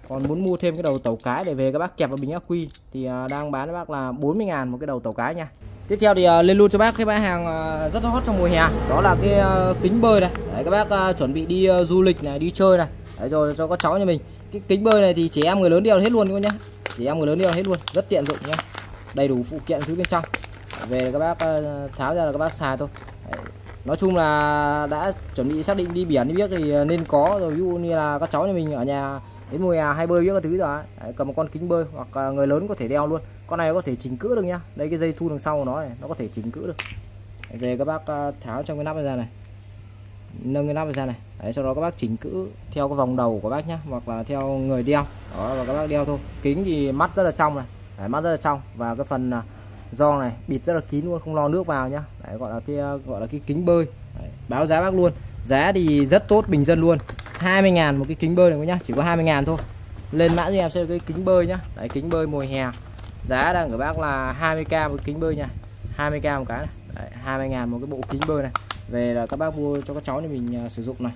Còn muốn mua thêm cái đầu tàu cái để về các bác kẹp vào bình ắc quy thì à, đang bán các bác là 40 ngàn một cái đầu tàu cái nha. Tiếp theo thì à, lên luôn cho bác cái bán hàng à, rất hot trong mùa hè. Đó là cái kính bơi này. Đấy, các bác chuẩn bị đi du lịch này đi chơi này. Đấy, rồi cho các cháu nhà mình. Cái kính bơi này thì trẻ em người lớn đeo hết luôn các nhá. Trẻ em người lớn đeo hết luôn rất tiện dụng nhá. Đầy đủ phụ kiện thứ bên trong. Về các bác tháo ra là các bác xài thôi. Đấy nói chung là đã chuẩn bị xác định đi biển đi biết thì nên có rồi. Ví dụ như là các cháu nhà mình ở nhà đến mùa hè hay bơi biết các thứ rồi đấy, cầm một con kính bơi hoặc người lớn có thể đeo luôn. Con này có thể chỉnh cữ được nhá. Đây cái dây thu đằng sau của nó này nó có thể chỉnh cữ được. Về các bác à, tháo trong cái nắp ra này. Nâng cái nắp ra này. Đấy, sau đó các bác chỉnh cữ theo cái vòng đầu của bác nhá hoặc là theo người đeo. Đó và các bác đeo thôi. Kính thì mắt rất là trong này. Đấy, mắt rất là trong. Và cái phần à, do này bịt rất là kín luôn không lo nước vào nhá. Đấy, gọi là cái gọi là cái kính bơi. Đấy, báo giá bác luôn. Giá thì rất tốt bình dân luôn. 20 ngàn một cái kính bơi này nhá chỉ có 20 ngàn thôi. Lên mã cho em sẽ cái kính bơi nhá. Đấy kính bơi mùa hè. Giá đang của bác là 20k một kính bơi nha. 20k một cái này. Đấy, 20 ngàn một cái bộ kính bơi này. Về là các bác mua cho các cháu thì mình uh, sử dụng này.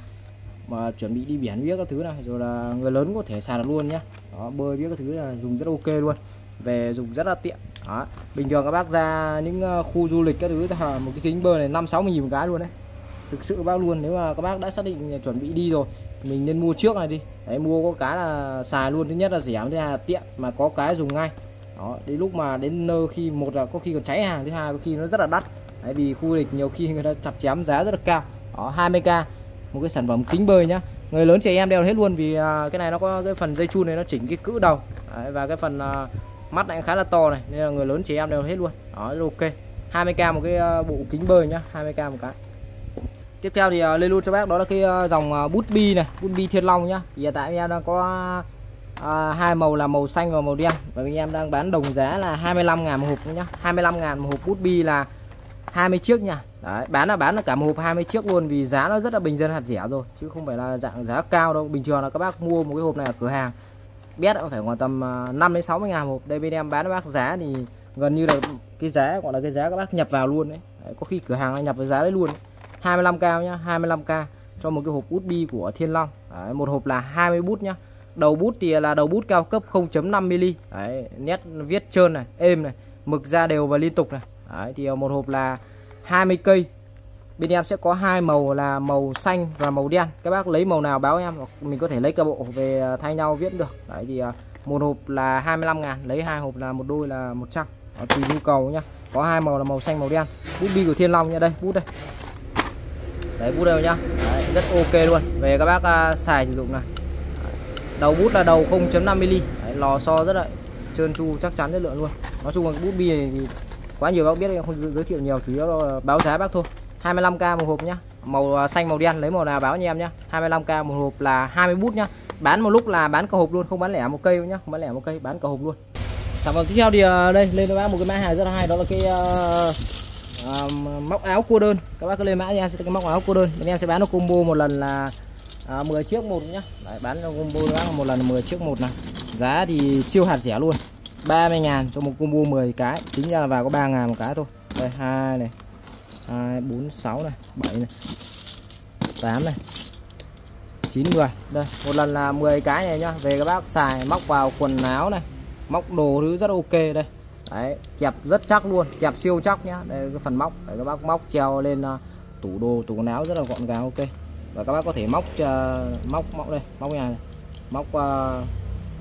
Mà chuẩn bị đi biển biết các thứ này rồi là người lớn có thể xài được luôn nhá. Đó, bơi biết các thứ là dùng rất ok luôn. Về dùng rất là tiện đó. bình thường các bác ra những ờ, khu du lịch các thứ là một cái kính bơi này năm sáu mươi nghìn một cái luôn đấy. Thực sự bác luôn nếu mà các bác đã xác định ờ, chuẩn bị đi rồi mình nên mua trước này đi. Đấy mua có cái là xài luôn thứ nhất là rẻ thứ hai là tiện mà có cái dùng ngay. Đó đến lúc mà đến nơi khi một là có khi còn cháy hàng thứ hai có khi nó rất là đắt. Đấy, vì khu lịch nhiều khi người ta chặt chém giá rất là cao. Đó 20k một cái sản phẩm kính bơi nhá. Người lớn trẻ em đeo hết luôn vì ờ, cái này nó có cái phần dây chun này nó chỉnh cái cữ đầu. Đấy, và cái phần mắt này khá là to này nên là người lớn trẻ em đều hết luôn. Đó ok. 20k một cái ờ, bộ kính bơi nhá 20k một cái. Tiếp theo thì ờ, lên luôn cho bác đó là cái ờ, dòng bút bi này bút bi thiên long nhá. Hiện tại em đang có à, hai màu là màu xanh và màu đen. Và anh em đang bán đồng giá là 25 ngàn một hộp nhá. 25 ngàn một hộp bút bi là 20 chiếc nha. Đấy, bán là bán là cả một hộp 20 chiếc luôn vì giá nó rất là bình dân hạt rẻ rồi chứ không phải là dạng giá cao đâu. Bình thường là các bác mua một cái hộp này ở cửa hàng bét cũng phải khoảng tầm à, 5 đến 60 ngàn hộp đây bên em bán bác giá thì gần như là cái giá gọi là cái giá các bác nhập vào luôn đấy, đấy có khi cửa hàng nhập với giá đấy luôn đấy. 25k nhá 25k cho một cái hộp bút bi của Thiên Long. Đấy, một hộp là 20 bút nhá. Đầu bút thì là đầu bút cao cấp 0.5 mm đấy, nét viết trơn này êm này mực ra đều và liên tục này. Đấy, thì một hộp là 20 cây bên em sẽ có hai màu là màu xanh và màu đen. Các bác lấy màu nào báo em hoặc mình có thể lấy cả bộ về à, thay nhau viết được. Đấy thì à, một hộp là 25 ngàn lấy hai hộp là một đôi là 100 đó, tùy nhu cầu nhá. Có hai màu là màu xanh màu đen. Bút bi của Thiên Long nha đây bút đây. Đấy bút đây nhá. Đấy, rất ok luôn. Về các bác à, xài sử dụng này. Đầu bút là đầu 0.5 mm lò xo rất là trơn tru chắc chắn chất lượng luôn. Nói chung là bút bi này thì quá nhiều bác biết em không giới thiệu nhiều chủ yếu là báo giá bác thôi. 25k một hộp nhá. Màu à, xanh màu đen lấy màu nào báo anh em nhá. 25k một hộp là 20 bút nhá. Bán một lúc là bán cả hộp luôn không bán lẻ một cây nhá không bán lẻ một cây bán cả hộp luôn. Sản phẩm tiếp theo thì à, đây lên cho bác một cái mã hàng rất là hay đó là cái uh, uh, móc áo cua đơn. Các bác cứ lên mã nha cái móc áo cua đơn. Anh em sẽ bán nó combo một lần là uh, 10 chiếc một nhá. Đấy, bán cho combo đó một lần 10 chiếc một này. Giá thì siêu hạt rẻ luôn. 30 ngàn cho một combo 10 cái chính ra là vào có 3 ngàn một cái thôi. Đây hai này hai bốn sáu này 7 này 8 này 9 10 đây một lần là 10 cái này nhá. Về các bác xài móc vào quần áo này móc đồ thứ rất ok đây. Đấy kẹp rất chắc luôn kẹp siêu chắc nhá. Đây cái phần móc để các bác móc treo lên uh, tủ đồ tủ quần áo rất là gọn gàng ok. Và các bác có thể móc uh, móc móc đây móc nhà này móc uh,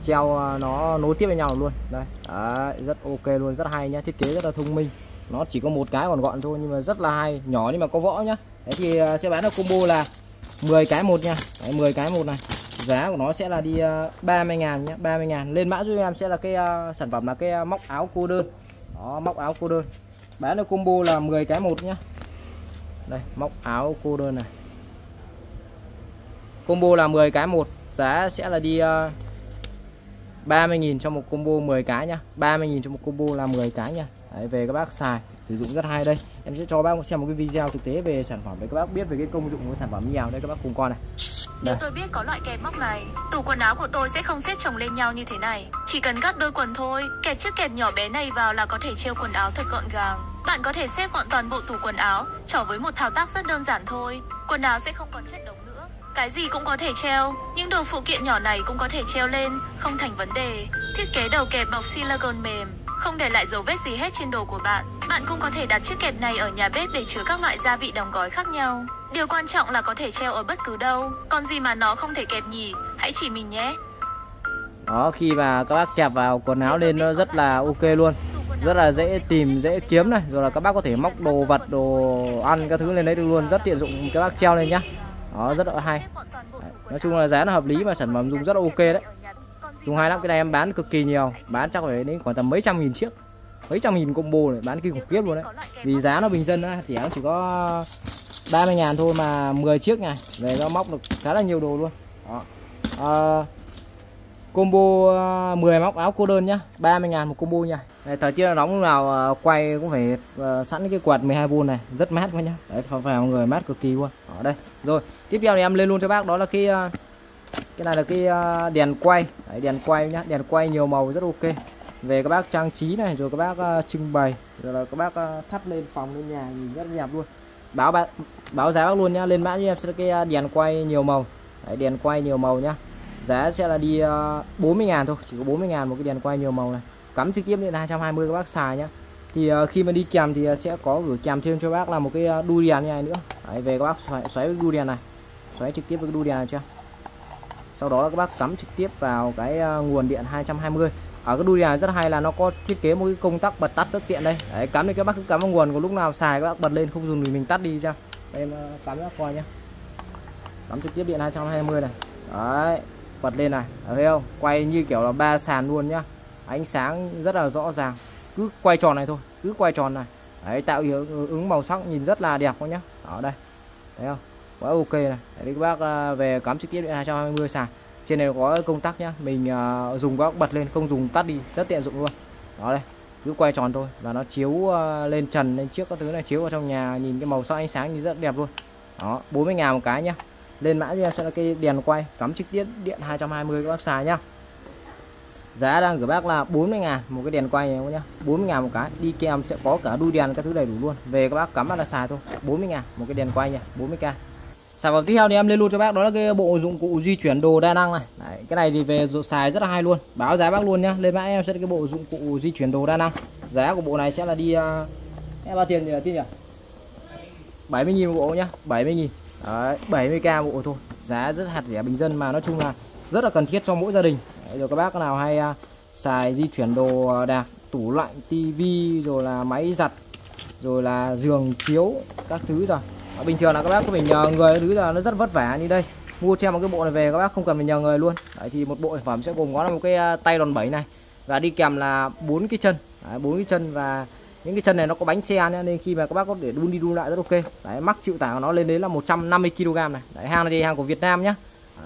treo uh, nó nối tiếp với nhau luôn. Đây Đấy, rất ok luôn rất hay nhá. Thiết kế rất là thông minh nó chỉ có một cái còn gọn thôi nhưng mà rất là hay. Nhỏ nhưng mà có võ nhá. Đấy thì à, sẽ bán ở combo là 10 cái một nha. Đấy, 10 cái một này. Giá của nó sẽ là đi à, 30 ngàn nhá 30 ngàn. Lên mã giúp em sẽ là cái uh, sản phẩm là cái uh, móc áo cô đơn. Đó móc áo cô đơn. Bán ở combo là 10 cái một nhá. Đây móc áo cô đơn này. Combo là 10 cái một. Giá sẽ là đi uh, 30.000 cho một combo 10 cái nhá. 30.000 cho một combo là 10 cái nha. Đấy, về các bác xài sử dụng rất hay đây em sẽ cho bác xem một cái video thực tế về sản phẩm để các bác biết về cái công dụng của sản phẩm như nào đây các bác cùng coi này nếu tôi biết có loại kẹp móc này, tủ quần áo của tôi sẽ không xếp chồng lên nhau như thế này. Chỉ cần cắt đôi quần thôi, kẹp chiếc kẹp nhỏ bé này vào là có thể treo quần áo thật gọn gàng. Bạn có thể xếp gọn toàn bộ tủ quần áo, trỏ với một thao tác rất đơn giản thôi. Quần áo sẽ không còn chất đống nữa. Cái gì cũng có thể treo, những đồ phụ kiện nhỏ này cũng có thể treo lên, không thành vấn đề. Thiết kế đầu kẹp bọc silicone mềm, không để lại dấu vết gì hết trên đồ của bạn. Bạn cũng có thể đặt chiếc kẹp này ở nhà bếp để chứa các loại gia vị đóng gói khác nhau. Điều quan trọng là có thể treo ở bất cứ đâu. Còn gì mà nó không thể kẹp nhỉ? Hãy chỉ mình nhé. Đó, khi mà các bác kẹp vào quần áo lên nó rất là ok luôn rất là dễ tìm dễ kiếm này rồi là các bác có thể móc đồ vật đồ ăn các thứ lên đấy được luôn rất tiện dụng các bác treo lên nhá đó rất là hay đấy. nói chung là giá nó hợp lý và sản phẩm dùng rất là ok đấy dùng hai lắm cái này em bán cực kỳ nhiều. Bán chắc phải đến khoảng tầm mấy trăm nghìn chiếc. Mấy trăm nghìn combo này bán kinh khủng khiếp luôn đấy. Vì giá nó bình dân á chỉ chỉ có 30 ngàn thôi mà 10 chiếc này về nó móc được khá là nhiều đồ luôn. Đó. À, combo ờ, 10 móc áo cô đơn nhá. 30 ngàn một combo nha. Này, thời tiết nóng lúc nào ờ, quay cũng phải sẵn cái quạt 12V này. Rất mát quá nhá. Đấy phải vào người mát cực kỳ luôn. Ở đây. Rồi tiếp theo thì em lên luôn cho bác. Đó là cái cái này là cái à, đèn quay. Đấy, đèn quay nhá. Đèn quay nhiều màu rất ok. Về các bác trang trí này rồi các bác uh, trưng bày rồi là các bác uh, thắp lên phòng lên nhà nhìn rất đẹp luôn. Báo bác báo giá bác luôn nhá. Lên mã cho em sẽ cái đèn quay nhiều màu. Đấy, đèn quay nhiều màu nhá. Giá sẽ là đi uh, 40 ngàn thôi. Chỉ có 40 ngàn một cái đèn quay nhiều màu này. Cắm trực tiếp điện 220 các bác xài nhá. Thì uh, khi mà đi kèm thì sẽ có gửi kèm thêm cho bác là một cái đu đèn như này nữa. Đấy, về các bác xoáy, xoáy với đu đèn này. Xoáy trực tiếp với cái đu đèn này cho sau đó các bác cắm trực tiếp vào cái ờ, nguồn điện 220 ở cái đuôi này rất hay là nó có thiết kế một cái công tắc bật tắt rất tiện đây. Đấy, cắm thì các bác cứ cắm vào nguồn còn lúc nào xài các bác bật lên không dùng thì mình tắt đi cho. Đây em ờ, cắm các coi nhé cắm trực tiếp điện 220 này. Đấy, bật lên này, thấy không? Quay như kiểu là ba sàn luôn nhá. Ánh sáng rất là rõ ràng. Cứ quay tròn này thôi, cứ quay tròn này. Đấy, tạo hiệu ứng màu sắc nhìn rất là đẹp quá nhá. Ở đây, thấy không? Quá ok này. Đấy các bác à, về cắm trực tiếp điện 220 sạc. Trên này có công tắc nhá. Mình uh, dùng các bật lên không dùng tắt đi rất tiện dụng luôn. Đó đây cứ quay tròn thôi và nó chiếu uh, lên trần lên trước các thứ này chiếu vào trong nhà nhìn cái màu sắc ánh sáng nhìn rất đẹp luôn. Đó 40 ngàn một cái nhá. Lên mã cho em sẽ là cái đèn quay cắm trực tiếp điện 220 các bác xài nhá. Giá đang gửi bác là 40 ngàn một cái đèn quay này nhá. 40 ngàn một cái đi kèm sẽ có cả đuôi đèn các thứ đầy đủ luôn. Về các bác cắm là xài thôi 40 ngàn một cái đèn quay nha 40k sản phẩm tiếp theo thì em lên luôn cho bác đó là cái bộ dụng cụ di chuyển đồ đa năng này. Đấy, cái này thì về xài rất là hay luôn. Báo giá bác luôn nhá lên mã em sẽ cái bộ dụng cụ di chuyển đồ đa năng. Giá của bộ này sẽ là đi uh, em bao tiền nhỉ tin nhỉ? 70 000 một bộ nhá 70 000 Đấy, 70k bộ thôi. Giá rất hạt rẻ bình dân mà nói chung là rất là cần thiết cho mỗi gia đình. Đấy, rồi các bác nào hay uh, xài di chuyển đồ à, đạc tủ lạnh tivi rồi là máy giặt rồi là giường chiếu các thứ rồi. Ờ, bình thường là các bác có phải nhờ người thứ là nó rất vất vả như đây. Mua cho một cái bộ này về các bác không cần phải nhờ người luôn. Đấy, thì một bộ sản phẩm sẽ gồm có là một cái à, tay đòn bẩy này và đi kèm là bốn cái chân. Bốn cái chân và những cái chân này nó có bánh xe nên khi mà các bác có để đun đi đun lại rất ok. Đấy mắc chịu tải của nó lên đến là 150 kg này. Đấy hàng này thì hàng của Việt Nam nhá.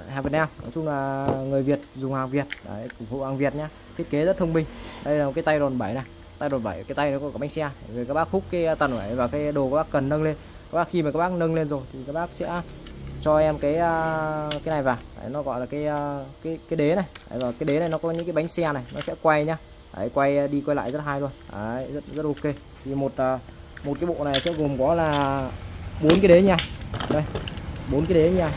Hàng Việt Nam nói chung là người Việt dùng hàng Việt. Đấy ủng hộ hàng Việt nhá. Thiết kế rất thông minh. Đây là một cái tay đòn bẩy này. Tay đòn bẩy cái tay nó có cả bánh xe. Rồi các bác hút cái à, tần bẩy và cái đồ các bác cần nâng lên các bác khi mà các bác nâng lên rồi thì các bác sẽ cho em cái à, cái này vào. Đấy, nó gọi là cái à, cái cái đế này. Đấy, và cái đế này nó có những cái bánh xe này nó sẽ quay nhá. Đấy, quay à, đi quay lại rất hay luôn. Đấy, rất rất ok. Thì một một cái bộ này sẽ gồm có là bốn cái đế nha. Đây bốn cái đế nha.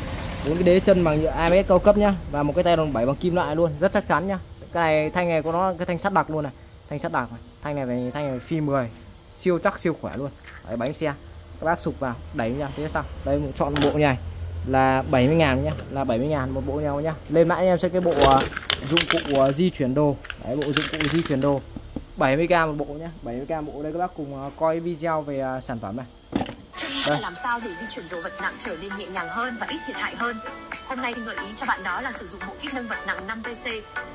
Bốn cái đế chân bằng nhựa ABS cao cấp nhá và một cái tay đòn bảy bằng kim loại luôn rất chắc chắn nhá. Cái này thanh này của nó cái thanh sắt đặc luôn này. Thanh sắt đặc này thanh này về thanh này phi 10 siêu chắc siêu khỏe luôn. Đấy, bánh xe các bác sụp vào. Đẩy nha thế xong đây mình chọn bộ này là 70 ngàn nhá, là 70 ngàn một bộ nhau nhá. Lên mãi em sẽ cái bộ à, dụng cụ à, di chuyển đồ. Đấy, bộ dụng cụ di chuyển đồ. 70k một bộ nhá 70k một bộ. Đây, các bác cùng à, coi video về sản phẩm này là làm sao để di chuyển đồ vật nặng trở nên nhẹ nhàng hơn và ít thiệt hại hơn. Hôm nay thì gợi ý cho bạn đó là sử dụng bộ kit nâng vật nặng 5 PC.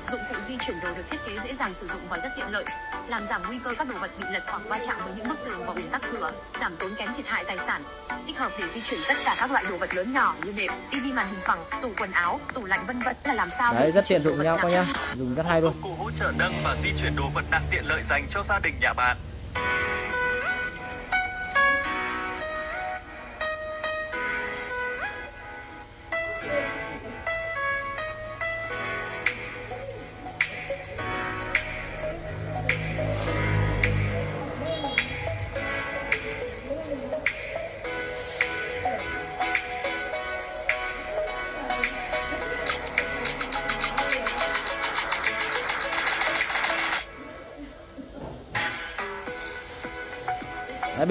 Dụng cụ di chuyển đồ được thiết kế dễ dàng sử dụng và rất tiện lợi, làm giảm nguy cơ các đồ vật bị lật hoặc va chạm với những bức tường và ùn tắc cửa, giảm tốn kém thiệt hại tài sản. Thích hợp để di chuyển tất cả các loại đồ vật lớn nhỏ như nệm, tivi màn hình phẳng, tủ quần áo, tủ lạnh vân vân là làm sao Đấy rất tiện dụng nhau con nhá. Dùng rất hay luôn. Dụng cụ hỗ trợ nâng và di chuyển đồ vật nặng tiện lợi dành cho gia đình nhà bạn.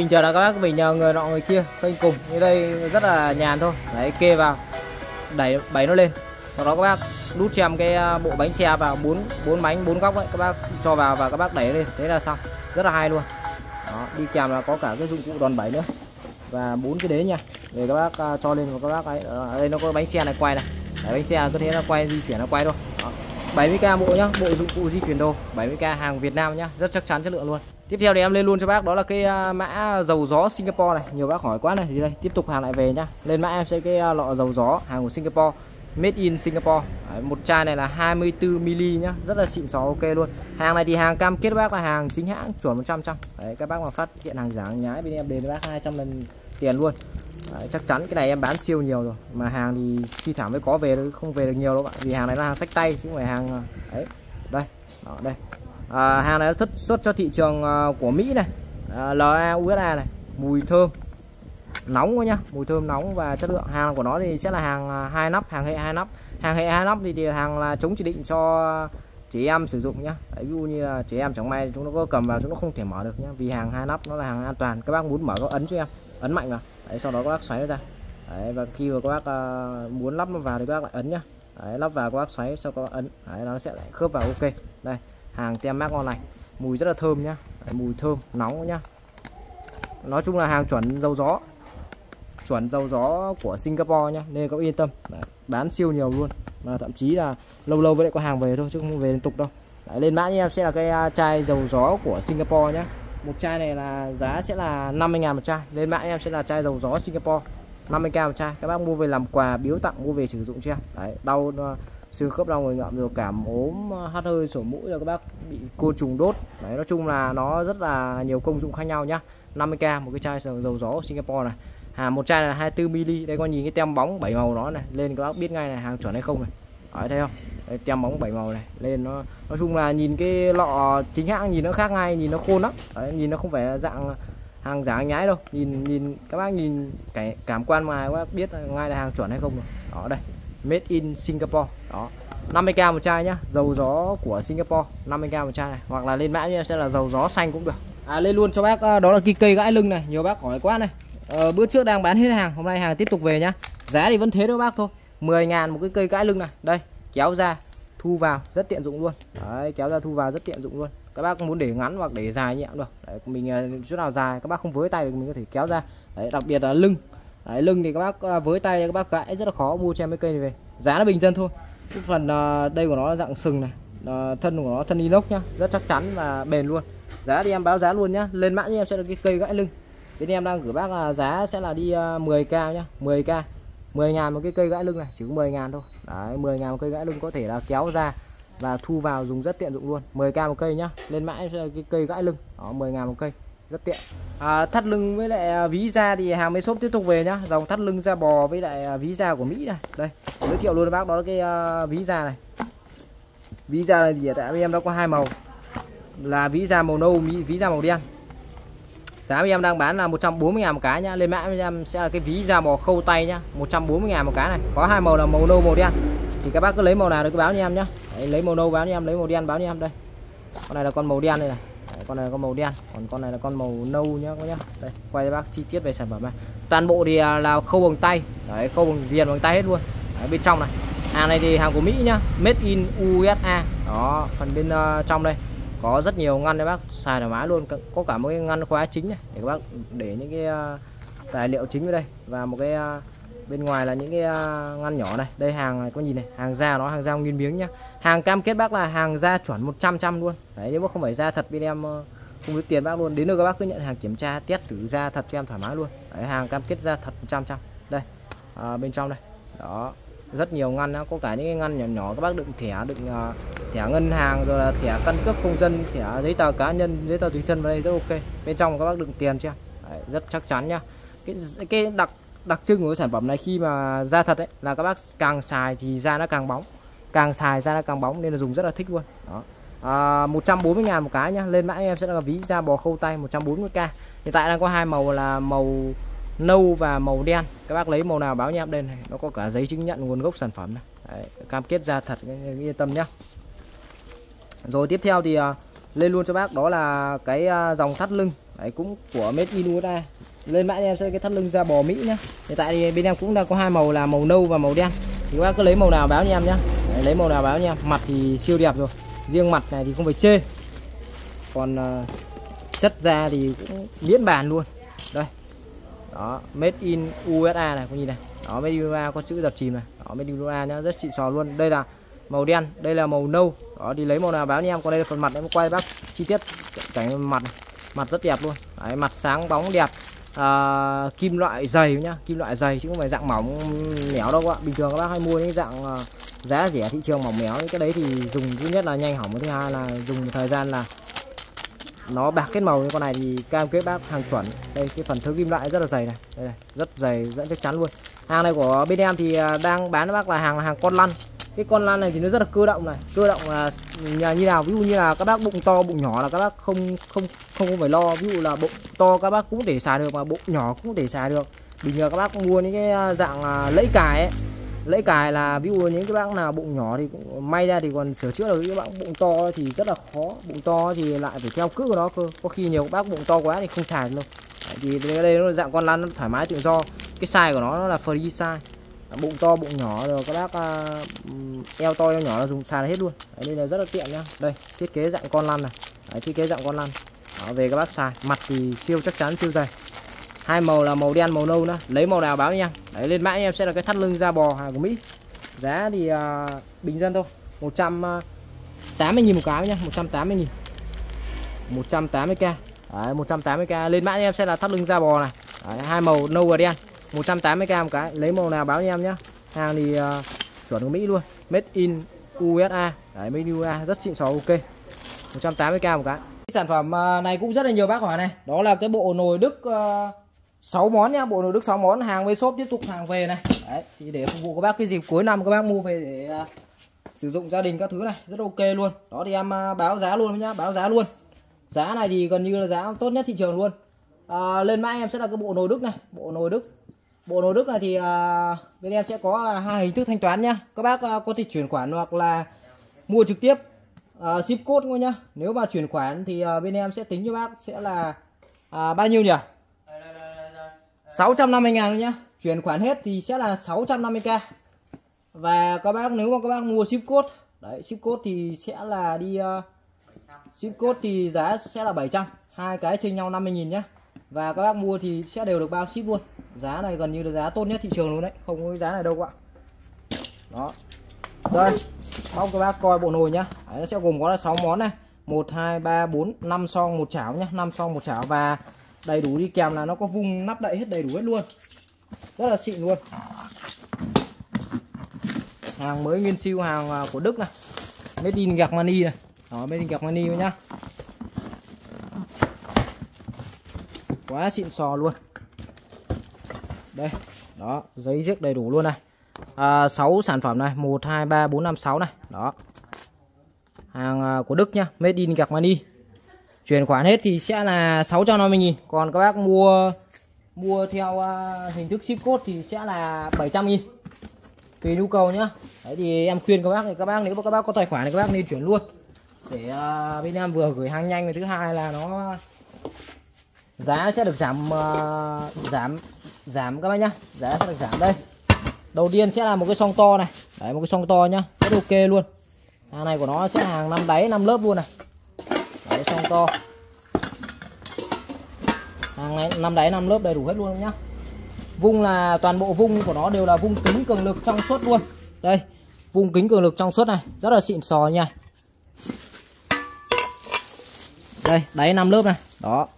Mình chờ là các bác mình nhờ người nọ người kia kênh cùng. Như đây rất là nhàn thôi. Đấy kê vào đẩy bày nó lên. Sau đó các bác đút cho em cái à, bộ bánh xe vào bốn bốn bánh bốn góc đấy. Các bác cho vào và các bác đẩy lên. Thế là xong. Rất là hay luôn. Đó, đi kèm là có cả cái dụng cụ đòn bẩy nữa. Và bốn cái đế nha. Để các bác à, cho lên và các bác ấy. Ở đây nó có bánh xe này quay này. Đấy, bánh xe cứ thế nó quay di chuyển nó quay thôi. Đó. 70k bộ nhá. Bộ dụng cụ di chuyển đồ. 70k hàng Việt Nam nhá. Rất chắc chắn chất lượng luôn tiếp theo thì em lên luôn cho bác đó là cái à, mã dầu gió Singapore này. Nhiều bác hỏi quá này thì đây tiếp tục hàng lại về nhá. Lên mã em sẽ cái à, lọ dầu gió hàng của Singapore made in Singapore. Đấy, một chai này là 24 ml nhá rất là xịn xó ok luôn. Hàng này thì hàng cam kết bác là hàng chính hãng chuẩn 100 trăm Đấy, các bác mà phát hiện hàng giả hàng nhái bên em đến bác 200 lần tiền luôn. Đấy, chắc chắn cái này em bán siêu nhiều rồi mà hàng thì khi thảm mới có về không về được nhiều đâu bạn. Vì hàng này là hàng sách tay chứ không phải hàng à, đấy đây đó, đây à, hàng này xuất xuất cho thị trường à, của Mỹ này. À, LA USA này mùi thơm. Nóng quá nhá mùi thơm nóng và chất lượng. Hàng của nó thì sẽ là hàng à, hai nắp hàng hệ hai nắp. Hàng hệ hai nắp thì, thì hàng là chống chỉ định cho chị em sử dụng nhá. Đấy, ví dụ như là chị em chẳng may chúng nó có cầm vào chúng nó không thể mở được nhá vì hàng hai nắp nó là hàng an toàn. Các bác muốn mở có ấn cho em ấn mạnh vào. Đấy, sau đó các bác xoáy nó ra. Đấy, và khi mà các bác uh, muốn lắp nó vào thì các bác lại ấn nhá. Đấy, lắp vào các bác xoáy sau có ấn. Đấy, nó sẽ lại khớp vào ok. Đây hàng tem mác ngon này mùi rất là thơm nhá. Đấy, mùi thơm nóng nhá. Nói chung là hàng chuẩn dầu gió. Chuẩn dầu gió của Singapore nhá nên các yên tâm. Đấy, bán siêu nhiều luôn. Mà thậm chí là lâu lâu mới lại có hàng về thôi chứ không về liên tục đâu. Đấy, lên mã như em sẽ là cái à, chai dầu gió của Singapore nhá. Một chai này là giá sẽ là 50.000 một chai. Lên mã em sẽ là chai dầu gió Singapore. 50k một chai. Các bác mua về làm quà biếu tặng mua về sử dụng cho em đấy đau uh, xương khớp đau người ngậm rồi cảm ốm ờ, hắt hơi sổ mũi rồi các bác bị côn trùng đốt. Đấy nói chung là nó rất là nhiều công dụng khác nhau nhá. 50k một cái chai dầu, dầu gió Singapore này. Hàng một chai là 24 ml. Đây con nhìn cái tem bóng bảy màu nó này lên các bác biết ngay là hàng chuẩn hay không này. Đấy thấy không? Đây, tem bóng bảy màu này lên nó nói chung là nhìn cái lọ chính hãng nhìn nó khác ngay nhìn nó khôn lắm. Đấy, nhìn nó không phải dạng hàng giả hàng nhái đâu. Nhìn nhìn các bác nhìn cái cảm quan ngoài các bác biết ngay là hàng chuẩn hay không rồi. Đó đây made in Singapore. Đó. 50k một chai nhá dầu gió của Singapore 50k một chai này. Hoặc là lên mã như sẽ là dầu gió xanh cũng được. À lên luôn cho bác à, đó là cái cây gãi lưng này nhiều bác hỏi quá này. Ờ, bữa trước đang bán hết hàng hôm nay hàng tiếp tục về nhá. Giá thì vẫn thế đâu bác thôi. 10 ngàn một cái cây gãi lưng này. Đây kéo ra thu vào rất tiện dụng luôn. Đấy kéo ra thu vào rất tiện dụng luôn. Các bác muốn để ngắn hoặc để dài nhẹ được. Đấy, mình à, chỗ nào dài các bác không với tay được mình có thể kéo ra. Đấy, đặc biệt là lưng đấy, lưng thì các bác à, với tay các bác gãi rất là khó mua cho em cái cây này về. Giá nó bình dân thôi. Cái phần à, đây của nó là dạng sừng này. Thân của nó thân inox nhá. Rất chắc chắn và bền luôn. Giá thì em báo giá luôn nhá. Lên mã cho em sẽ là cái cây gãi lưng. Bên em đang gửi bác là giá sẽ là đi à, 10k nhá. 10k 10 ngàn một cái cây gãi lưng này. Chỉ có 10 ngàn thôi. Đấy 10 ngàn một cây gãi lưng có thể là kéo ra và thu vào dùng rất tiện dụng luôn. 10k một cây nhá. Lên mãi cái cây gãi lưng. Đó 10 ngàn một cây rất tiện. À, thắt lưng với lại à, ví da thì hàng mấy shop tiếp tục về nhá. Dòng thắt lưng da bò với lại à, ví da của Mỹ này. Đây giới thiệu luôn với bác đó là cái uh, ví da này. Ví da này thì tại em đã có hai màu. Là ví da màu nâu ví da màu đen. Giá em đang bán là 140 ngàn một cái nhá. Lên mã em sẽ là cái ví da bò khâu tay nhá. 140 ngàn một cái này. Có hai màu là màu nâu màu đen. Thì các bác cứ lấy màu nào được cứ báo cho em nhá. Đấy, lấy màu nâu báo cho em lấy màu đen báo cho em. Đây. Con này là con màu đen đây này con này là con màu đen còn con này là con màu nâu nhá các nhá. Đây quay cho bác chi tiết về sản phẩm này. Toàn bộ thì à, là khâu bằng tay. Đấy khâu bằng viền bằng tay hết luôn. Đấy, bên trong này. Hàng này thì hàng của Mỹ nhá made in USA đó phần bên uh, trong đây. Có rất nhiều ngăn đấy bác xài thoải mái luôn. Có cả một cái ngăn khóa chính này để các bác để những cái uh, tài liệu chính ở đây. Và một cái uh, bên ngoài là những cái à, ngăn nhỏ này. Đây hàng này có nhìn này hàng da nó hàng da nguyên miếng nhá. Hàng cam kết bác là hàng da chuẩn 100 trăm luôn. Đấy nếu mà không phải da thật bên em ờ, không biết tiền bác luôn. Đến nơi các bác cứ nhận hàng kiểm tra test thử da thật cho em thoải mái luôn. Đấy, hàng cam kết da thật 100 trăm đây à, bên trong đây. Đó rất nhiều ngăn đó. có cả những cái ngăn nhỏ nhỏ các bác đựng thẻ đựng uh, thẻ ngân hàng rồi là thẻ căn cước công dân thẻ giấy tờ cá nhân giấy tờ tùy thân vào đây rất ok. Bên trong các bác đựng tiền chưa? Đấy, rất chắc chắn nhá. Cái cái đặc đặc trưng của sản phẩm này khi mà da thật đấy là các bác càng xài thì da nó càng bóng. Càng xài da nó càng bóng nên là dùng rất là thích luôn. Đó. À, 140 ngàn một cái nhá lên mã em sẽ là ví da bò khâu tay 140k hiện tại đang có hai màu là màu nâu và màu đen. Các bác lấy màu nào báo nha em đây này nó có cả giấy chứng nhận nguồn gốc sản phẩm này. Đấy, cam kết da thật yên tâm nhá. Rồi tiếp theo thì uh, lên luôn cho bác đó là cái uh, dòng thắt lưng. Đấy, cũng của Made in USA lên mã em sẽ cái thắt lưng da bò Mỹ nhá. Hiện tại thì bên em cũng đang có hai màu là màu nâu và màu đen. Thì các bác cứ lấy màu nào báo nha em nhá. Đấy, lấy màu nào báo nha. Mặt thì siêu đẹp rồi. Riêng mặt này thì không phải chê. Còn uh, chất da thì cũng miễn bàn luôn. Đây. Đó made in USA này có nhìn này? Đó made in USA có chữ dập chìm này. Đó made in USA nhá rất xịn sò luôn. Đây là màu đen đây là màu nâu. Đó thì lấy màu nào báo nha em. Còn đây là phần mặt em quay bác chi tiết cảnh mặt mặt rất đẹp luôn. Đấy, mặt sáng bóng đẹp à, kim loại dày nhá kim loại dày chứ không phải dạng mỏng méo đâu ạ bình thường các bác hay mua những dạng à, giá rẻ thị trường mỏng méo những cái đấy thì dùng thứ nhất là nhanh hỏng thứ hai là dùng một thời gian là nó bạc kết màu. Như con này thì cam kết bác hàng chuẩn. Đây cái phần thứ kim loại rất là dày này. Đây này rất dày rất chắc chắn luôn. Hàng này của bên em thì à, đang bán bác là hàng hàng con lăn cái con lan này thì nó rất là cơ động này. Cơ động là nhà như nào ví dụ như là các bác bụng to bụng nhỏ là các bác không không không phải lo. Ví dụ là bụng to các bác cũng để xài được mà bụng nhỏ cũng để xài được. Bình thường các bác mua những cái à, dạng à, lẫy cài ấy. Lẫy cài là ví dụ những cái bác nào bụng nhỏ thì cũng may ra thì còn sửa chữa được. Những bác bụng to thì rất là khó. Bụng to thì lại phải theo cữ của nó cơ. Có khi nhiều bác bụng to quá thì không xài được đâu. thì đây nó dạng con lăn nó thoải mái tự do. Cái size của nó, nó là free size bụng to bụng nhỏ rồi các bác uh, eo to eo nhỏ là dùng xài hết luôn. Đấy, đây là rất là tiện nhá. Đây thiết kế dạng con lăn này. Đấy, thiết kế dạng con lăn. Đó, về các bác xài. Mặt thì siêu chắc chắn siêu dày. Hai màu là màu đen màu nâu nữa lấy màu nào báo nha. Đấy lên mã em sẽ là cái thắt lưng da bò hàng của Mỹ. Giá thì uh, bình dân thôi. 180 à, nghìn một cái nhá. 180 nghìn. 180k đấy, 180k lên mã em sẽ là thắt lưng da bò này. Đấy, hai màu nâu và đen. 180k một cái. Lấy màu nào báo cho em nhá. Hàng thì uh, chuẩn của Mỹ luôn. Made in USA đấy made in USA rất xịn xò ok. 180k một cái. Sản phẩm à, này cũng rất là nhiều bác hỏi này. Đó là cái bộ nồi Đức à, uh, 6 món nha bộ nồi Đức 6 món. Hàng với shop tiếp tục hàng về này. Đấy thì để phục vụ các bác cái dịp cuối năm các bác mua về để uh, sử dụng gia đình các thứ này rất ok luôn. Đó thì em uh, báo giá luôn nhá báo giá luôn. Giá này thì gần như là giá tốt nhất thị trường luôn. À, lên mã em sẽ là cái bộ nồi Đức này. Bộ nồi Đức bộ đồ Đức này thì uh, bên em sẽ có là hai hình thức thanh toán nhá. Các bác uh, có thể chuyển khoản hoặc là mua trực tiếp à, uh, ship code thôi nhá. Nếu mà chuyển khoản thì uh, bên em sẽ tính cho bác sẽ là uh, bao nhiêu nhỉ? 650 ngàn thôi nhá. Chuyển khoản hết thì sẽ là 650k và các bác nếu mà các bác mua ship code đấy ship code thì sẽ là đi uh, ship code thì giá sẽ là 700 hai cái chênh nhau 50 nghìn nhá và các bác mua thì sẽ đều được bao ship luôn. Giá này gần như là giá tốt nhất thị trường luôn đấy. Không có cái giá này đâu ạ đó. Đây. Mong các bác coi bộ nồi nhá. Đấy, nó sẽ gồm có là 6 món này. 1 2 3 4 5 song một chảo nhá. 5 song một chảo. Và đầy đủ đi kèm là nó có vung nắp đậy hết đầy đủ hết luôn. Rất là xịn luôn. Hàng mới nguyên siêu hàng à, của Đức này. Made in Germany này. Đó made in Germany nhá. Quá xịn sò luôn. Đây đó giấy giếc đầy đủ luôn này. À, 6 sản phẩm này 1 2 3 4 5 6 này. Đó. Hàng à, của Đức nhá made in gạc Germany. Chuyển khoản hết thì sẽ là 650.000 còn các bác mua mua theo à, hình thức ship code thì sẽ là 700.000 tùy nhu cầu nhá. Đấy thì em khuyên các bác thì các bác nếu mà các bác có tài khoản thì các bác nên chuyển luôn. Để uh, bên em vừa gửi hàng nhanh và thứ hai là nó giá sẽ được giảm uh, giảm giảm các bác nhá. Giá sẽ được giảm đây. Đầu tiên sẽ là một cái song to này. Đấy một cái song to nhá. Rất ok luôn. Hàng này của nó sẽ hàng năm đáy năm lớp luôn này. Đấy song to. Hàng này năm đáy năm lớp đầy đủ hết luôn nhá. Vung là toàn bộ vung của nó đều là vung kính cường lực trong suốt luôn. Đây vung kính cường lực trong suốt này. Rất là xịn sò nha. Đây đáy năm lớp này. Đó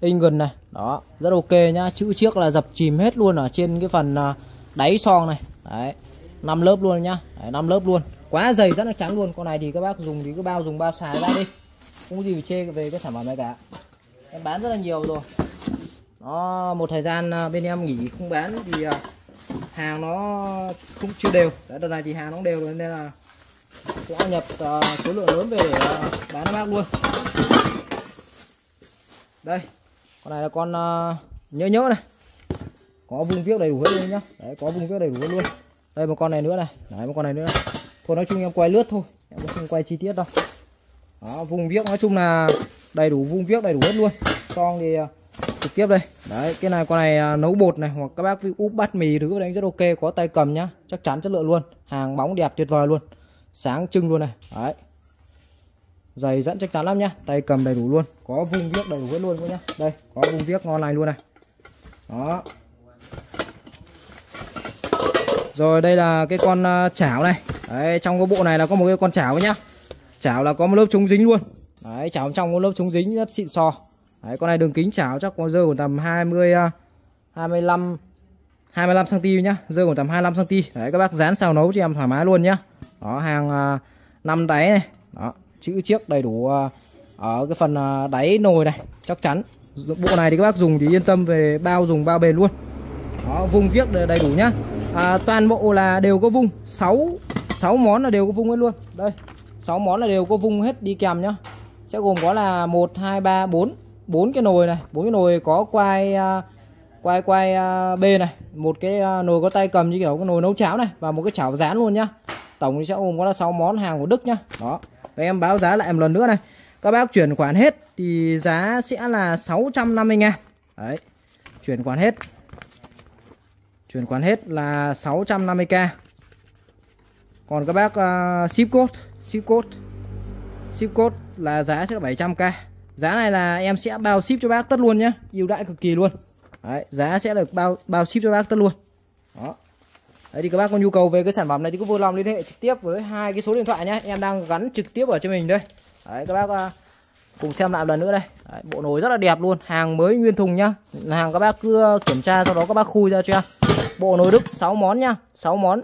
in gần này. Đó rất ok nhá. Chữ chiếc là dập chìm hết luôn ở trên cái phần à, đáy son này. Đấy năm lớp luôn nhá. Năm lớp luôn. Quá dày rất là trắng luôn. Con này thì các bác dùng thì cứ bao dùng bao xài ra đi. Không có gì phải chê về cái sản phẩm này cả. Em bán rất là nhiều rồi. Nó một thời gian à, bên em nghỉ không bán thì à, hàng nó cũng chưa đều. Đấy, đợt này thì hàng nó đều rồi nên là sẽ nhập uh, số lượng lớn về để uh, bán cho bác luôn. Đây con này là con ờ, uh, nhớ nhớ này. Có vùng viết đầy đủ hết luôn nhá. Đấy có vùng viết đầy đủ hết luôn. Đây một con này nữa này. Đấy một con này nữa này. thôi nói chung em quay lướt thôi. Em không quay chi tiết đâu. Đó vùng viết nói chung là đầy đủ vùng viết đầy đủ hết luôn. Xong thì uh, trực tiếp đây. Đấy cái này con này uh, nấu bột này hoặc các bác úp bát mì thứ đánh rất ok có tay cầm nhá. Chắc chắn chất lượng luôn. Hàng bóng đẹp tuyệt vời luôn. Sáng trưng luôn này. Đấy giày dẫn chắc chắn lắm nhá. Tay cầm đầy đủ luôn. Có vùng viết đầy đủ hết luôn các nhá. Đây, có vùng viết ngon này luôn này. Đó. Rồi, đây là cái con à, chảo này. Đấy, trong cái bộ này là có một cái con chảo nhá. Chảo là có một lớp chống dính luôn. Đấy, chảo trong có lớp chống dính rất xịn sò. Đấy, con này đường kính chảo chắc có dơ khoảng tầm 20 25 25 cm nhá. Dơ khoảng tầm 25 cm đấy, các bác dán xào nấu cho em thoải mái luôn nhá. Đó, hàng à, năm đáy này. Đó chữ chiếc đầy đủ ờ, ở cái phần ờ, đáy nồi này chắc chắn. Bộ này thì các bác dùng thì yên tâm về bao dùng bao bền luôn. Đó vung viết đầy đủ nhá. À, toàn bộ là đều có vung 6 6 món là đều có vung hết luôn. Đây 6 món là đều có vung hết đi kèm nhá. Sẽ gồm có là 1 2 3 4 bốn cái nồi này. Bốn cái nồi có quai uh, quai quai B này. Một cái nồi có tay cầm như kiểu cái nồi nấu cháo này. Và một cái chảo rán luôn nhá. Tổng thì sẽ gồm có là 6 món hàng của Đức nhá. Đó và em báo giá lại một lần nữa này. Các bác chuyển khoản hết thì giá sẽ là 650 ngàn đấy chuyển khoản hết. Chuyển khoản hết là 650k còn các bác uh, ship code ship code. Ship code là giá sẽ là 700k giá này là em sẽ bao ship cho bác tất luôn nhé ưu đãi cực kỳ luôn. Đấy, giá sẽ được bao bao ship cho bác tất luôn. Đó. Đấy thì các bác có nhu cầu về cái sản phẩm này thì cứ vui lòng liên hệ trực tiếp với hai cái số điện thoại nhé em đang gắn trực tiếp ở trên mình đây. Đấy các bác à, cùng xem lại lần nữa đây. Đấy, bộ nồi rất là đẹp luôn hàng mới nguyên thùng nhá. Hàng các bác cứ à, kiểm tra sau đó các bác khui ra cho em. Bộ nồi Đức 6 món nhá 6 món.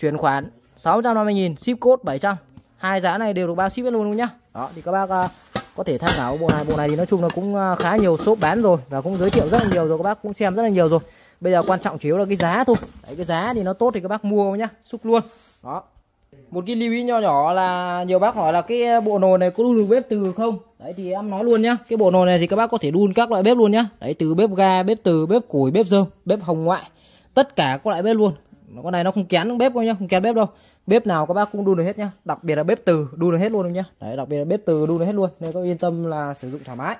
Chuyển khoản 650.000 ship code 700 hai giá này đều được bao ship luôn luôn nhá? Đó thì các bác à, có thể tham khảo bộ này. Bộ này thì nói chung là cũng khá nhiều shop bán rồi và cũng giới thiệu rất là nhiều rồi các bác cũng xem rất là nhiều rồi bây giờ quan trọng chủ yếu là cái giá thôi. Đấy, cái giá thì nó tốt thì các bác mua nhá. Xúc luôn. Đó. Một cái lưu ý nho nhỏ là nhiều bác hỏi là cái bộ nồi này có đun được bếp từ không? Đấy, thì em nói luôn nhá. Cái bộ nồi này thì các bác có thể đun các loại bếp luôn nhá. Đấy, từ bếp ga, bếp từ, bếp củi, bếp dơm bếp hồng ngoại. Tất cả các loại bếp luôn. Con này nó không kén bếp đâu nhá, không kén bếp đâu. Bếp nào các bác cũng đun được hết nhá. Đặc biệt là bếp từ, đun được hết luôn nhá. Đấy, đặc biệt là bếp từ đun được hết luôn. Nên có yên tâm là sử dụng thoải mái.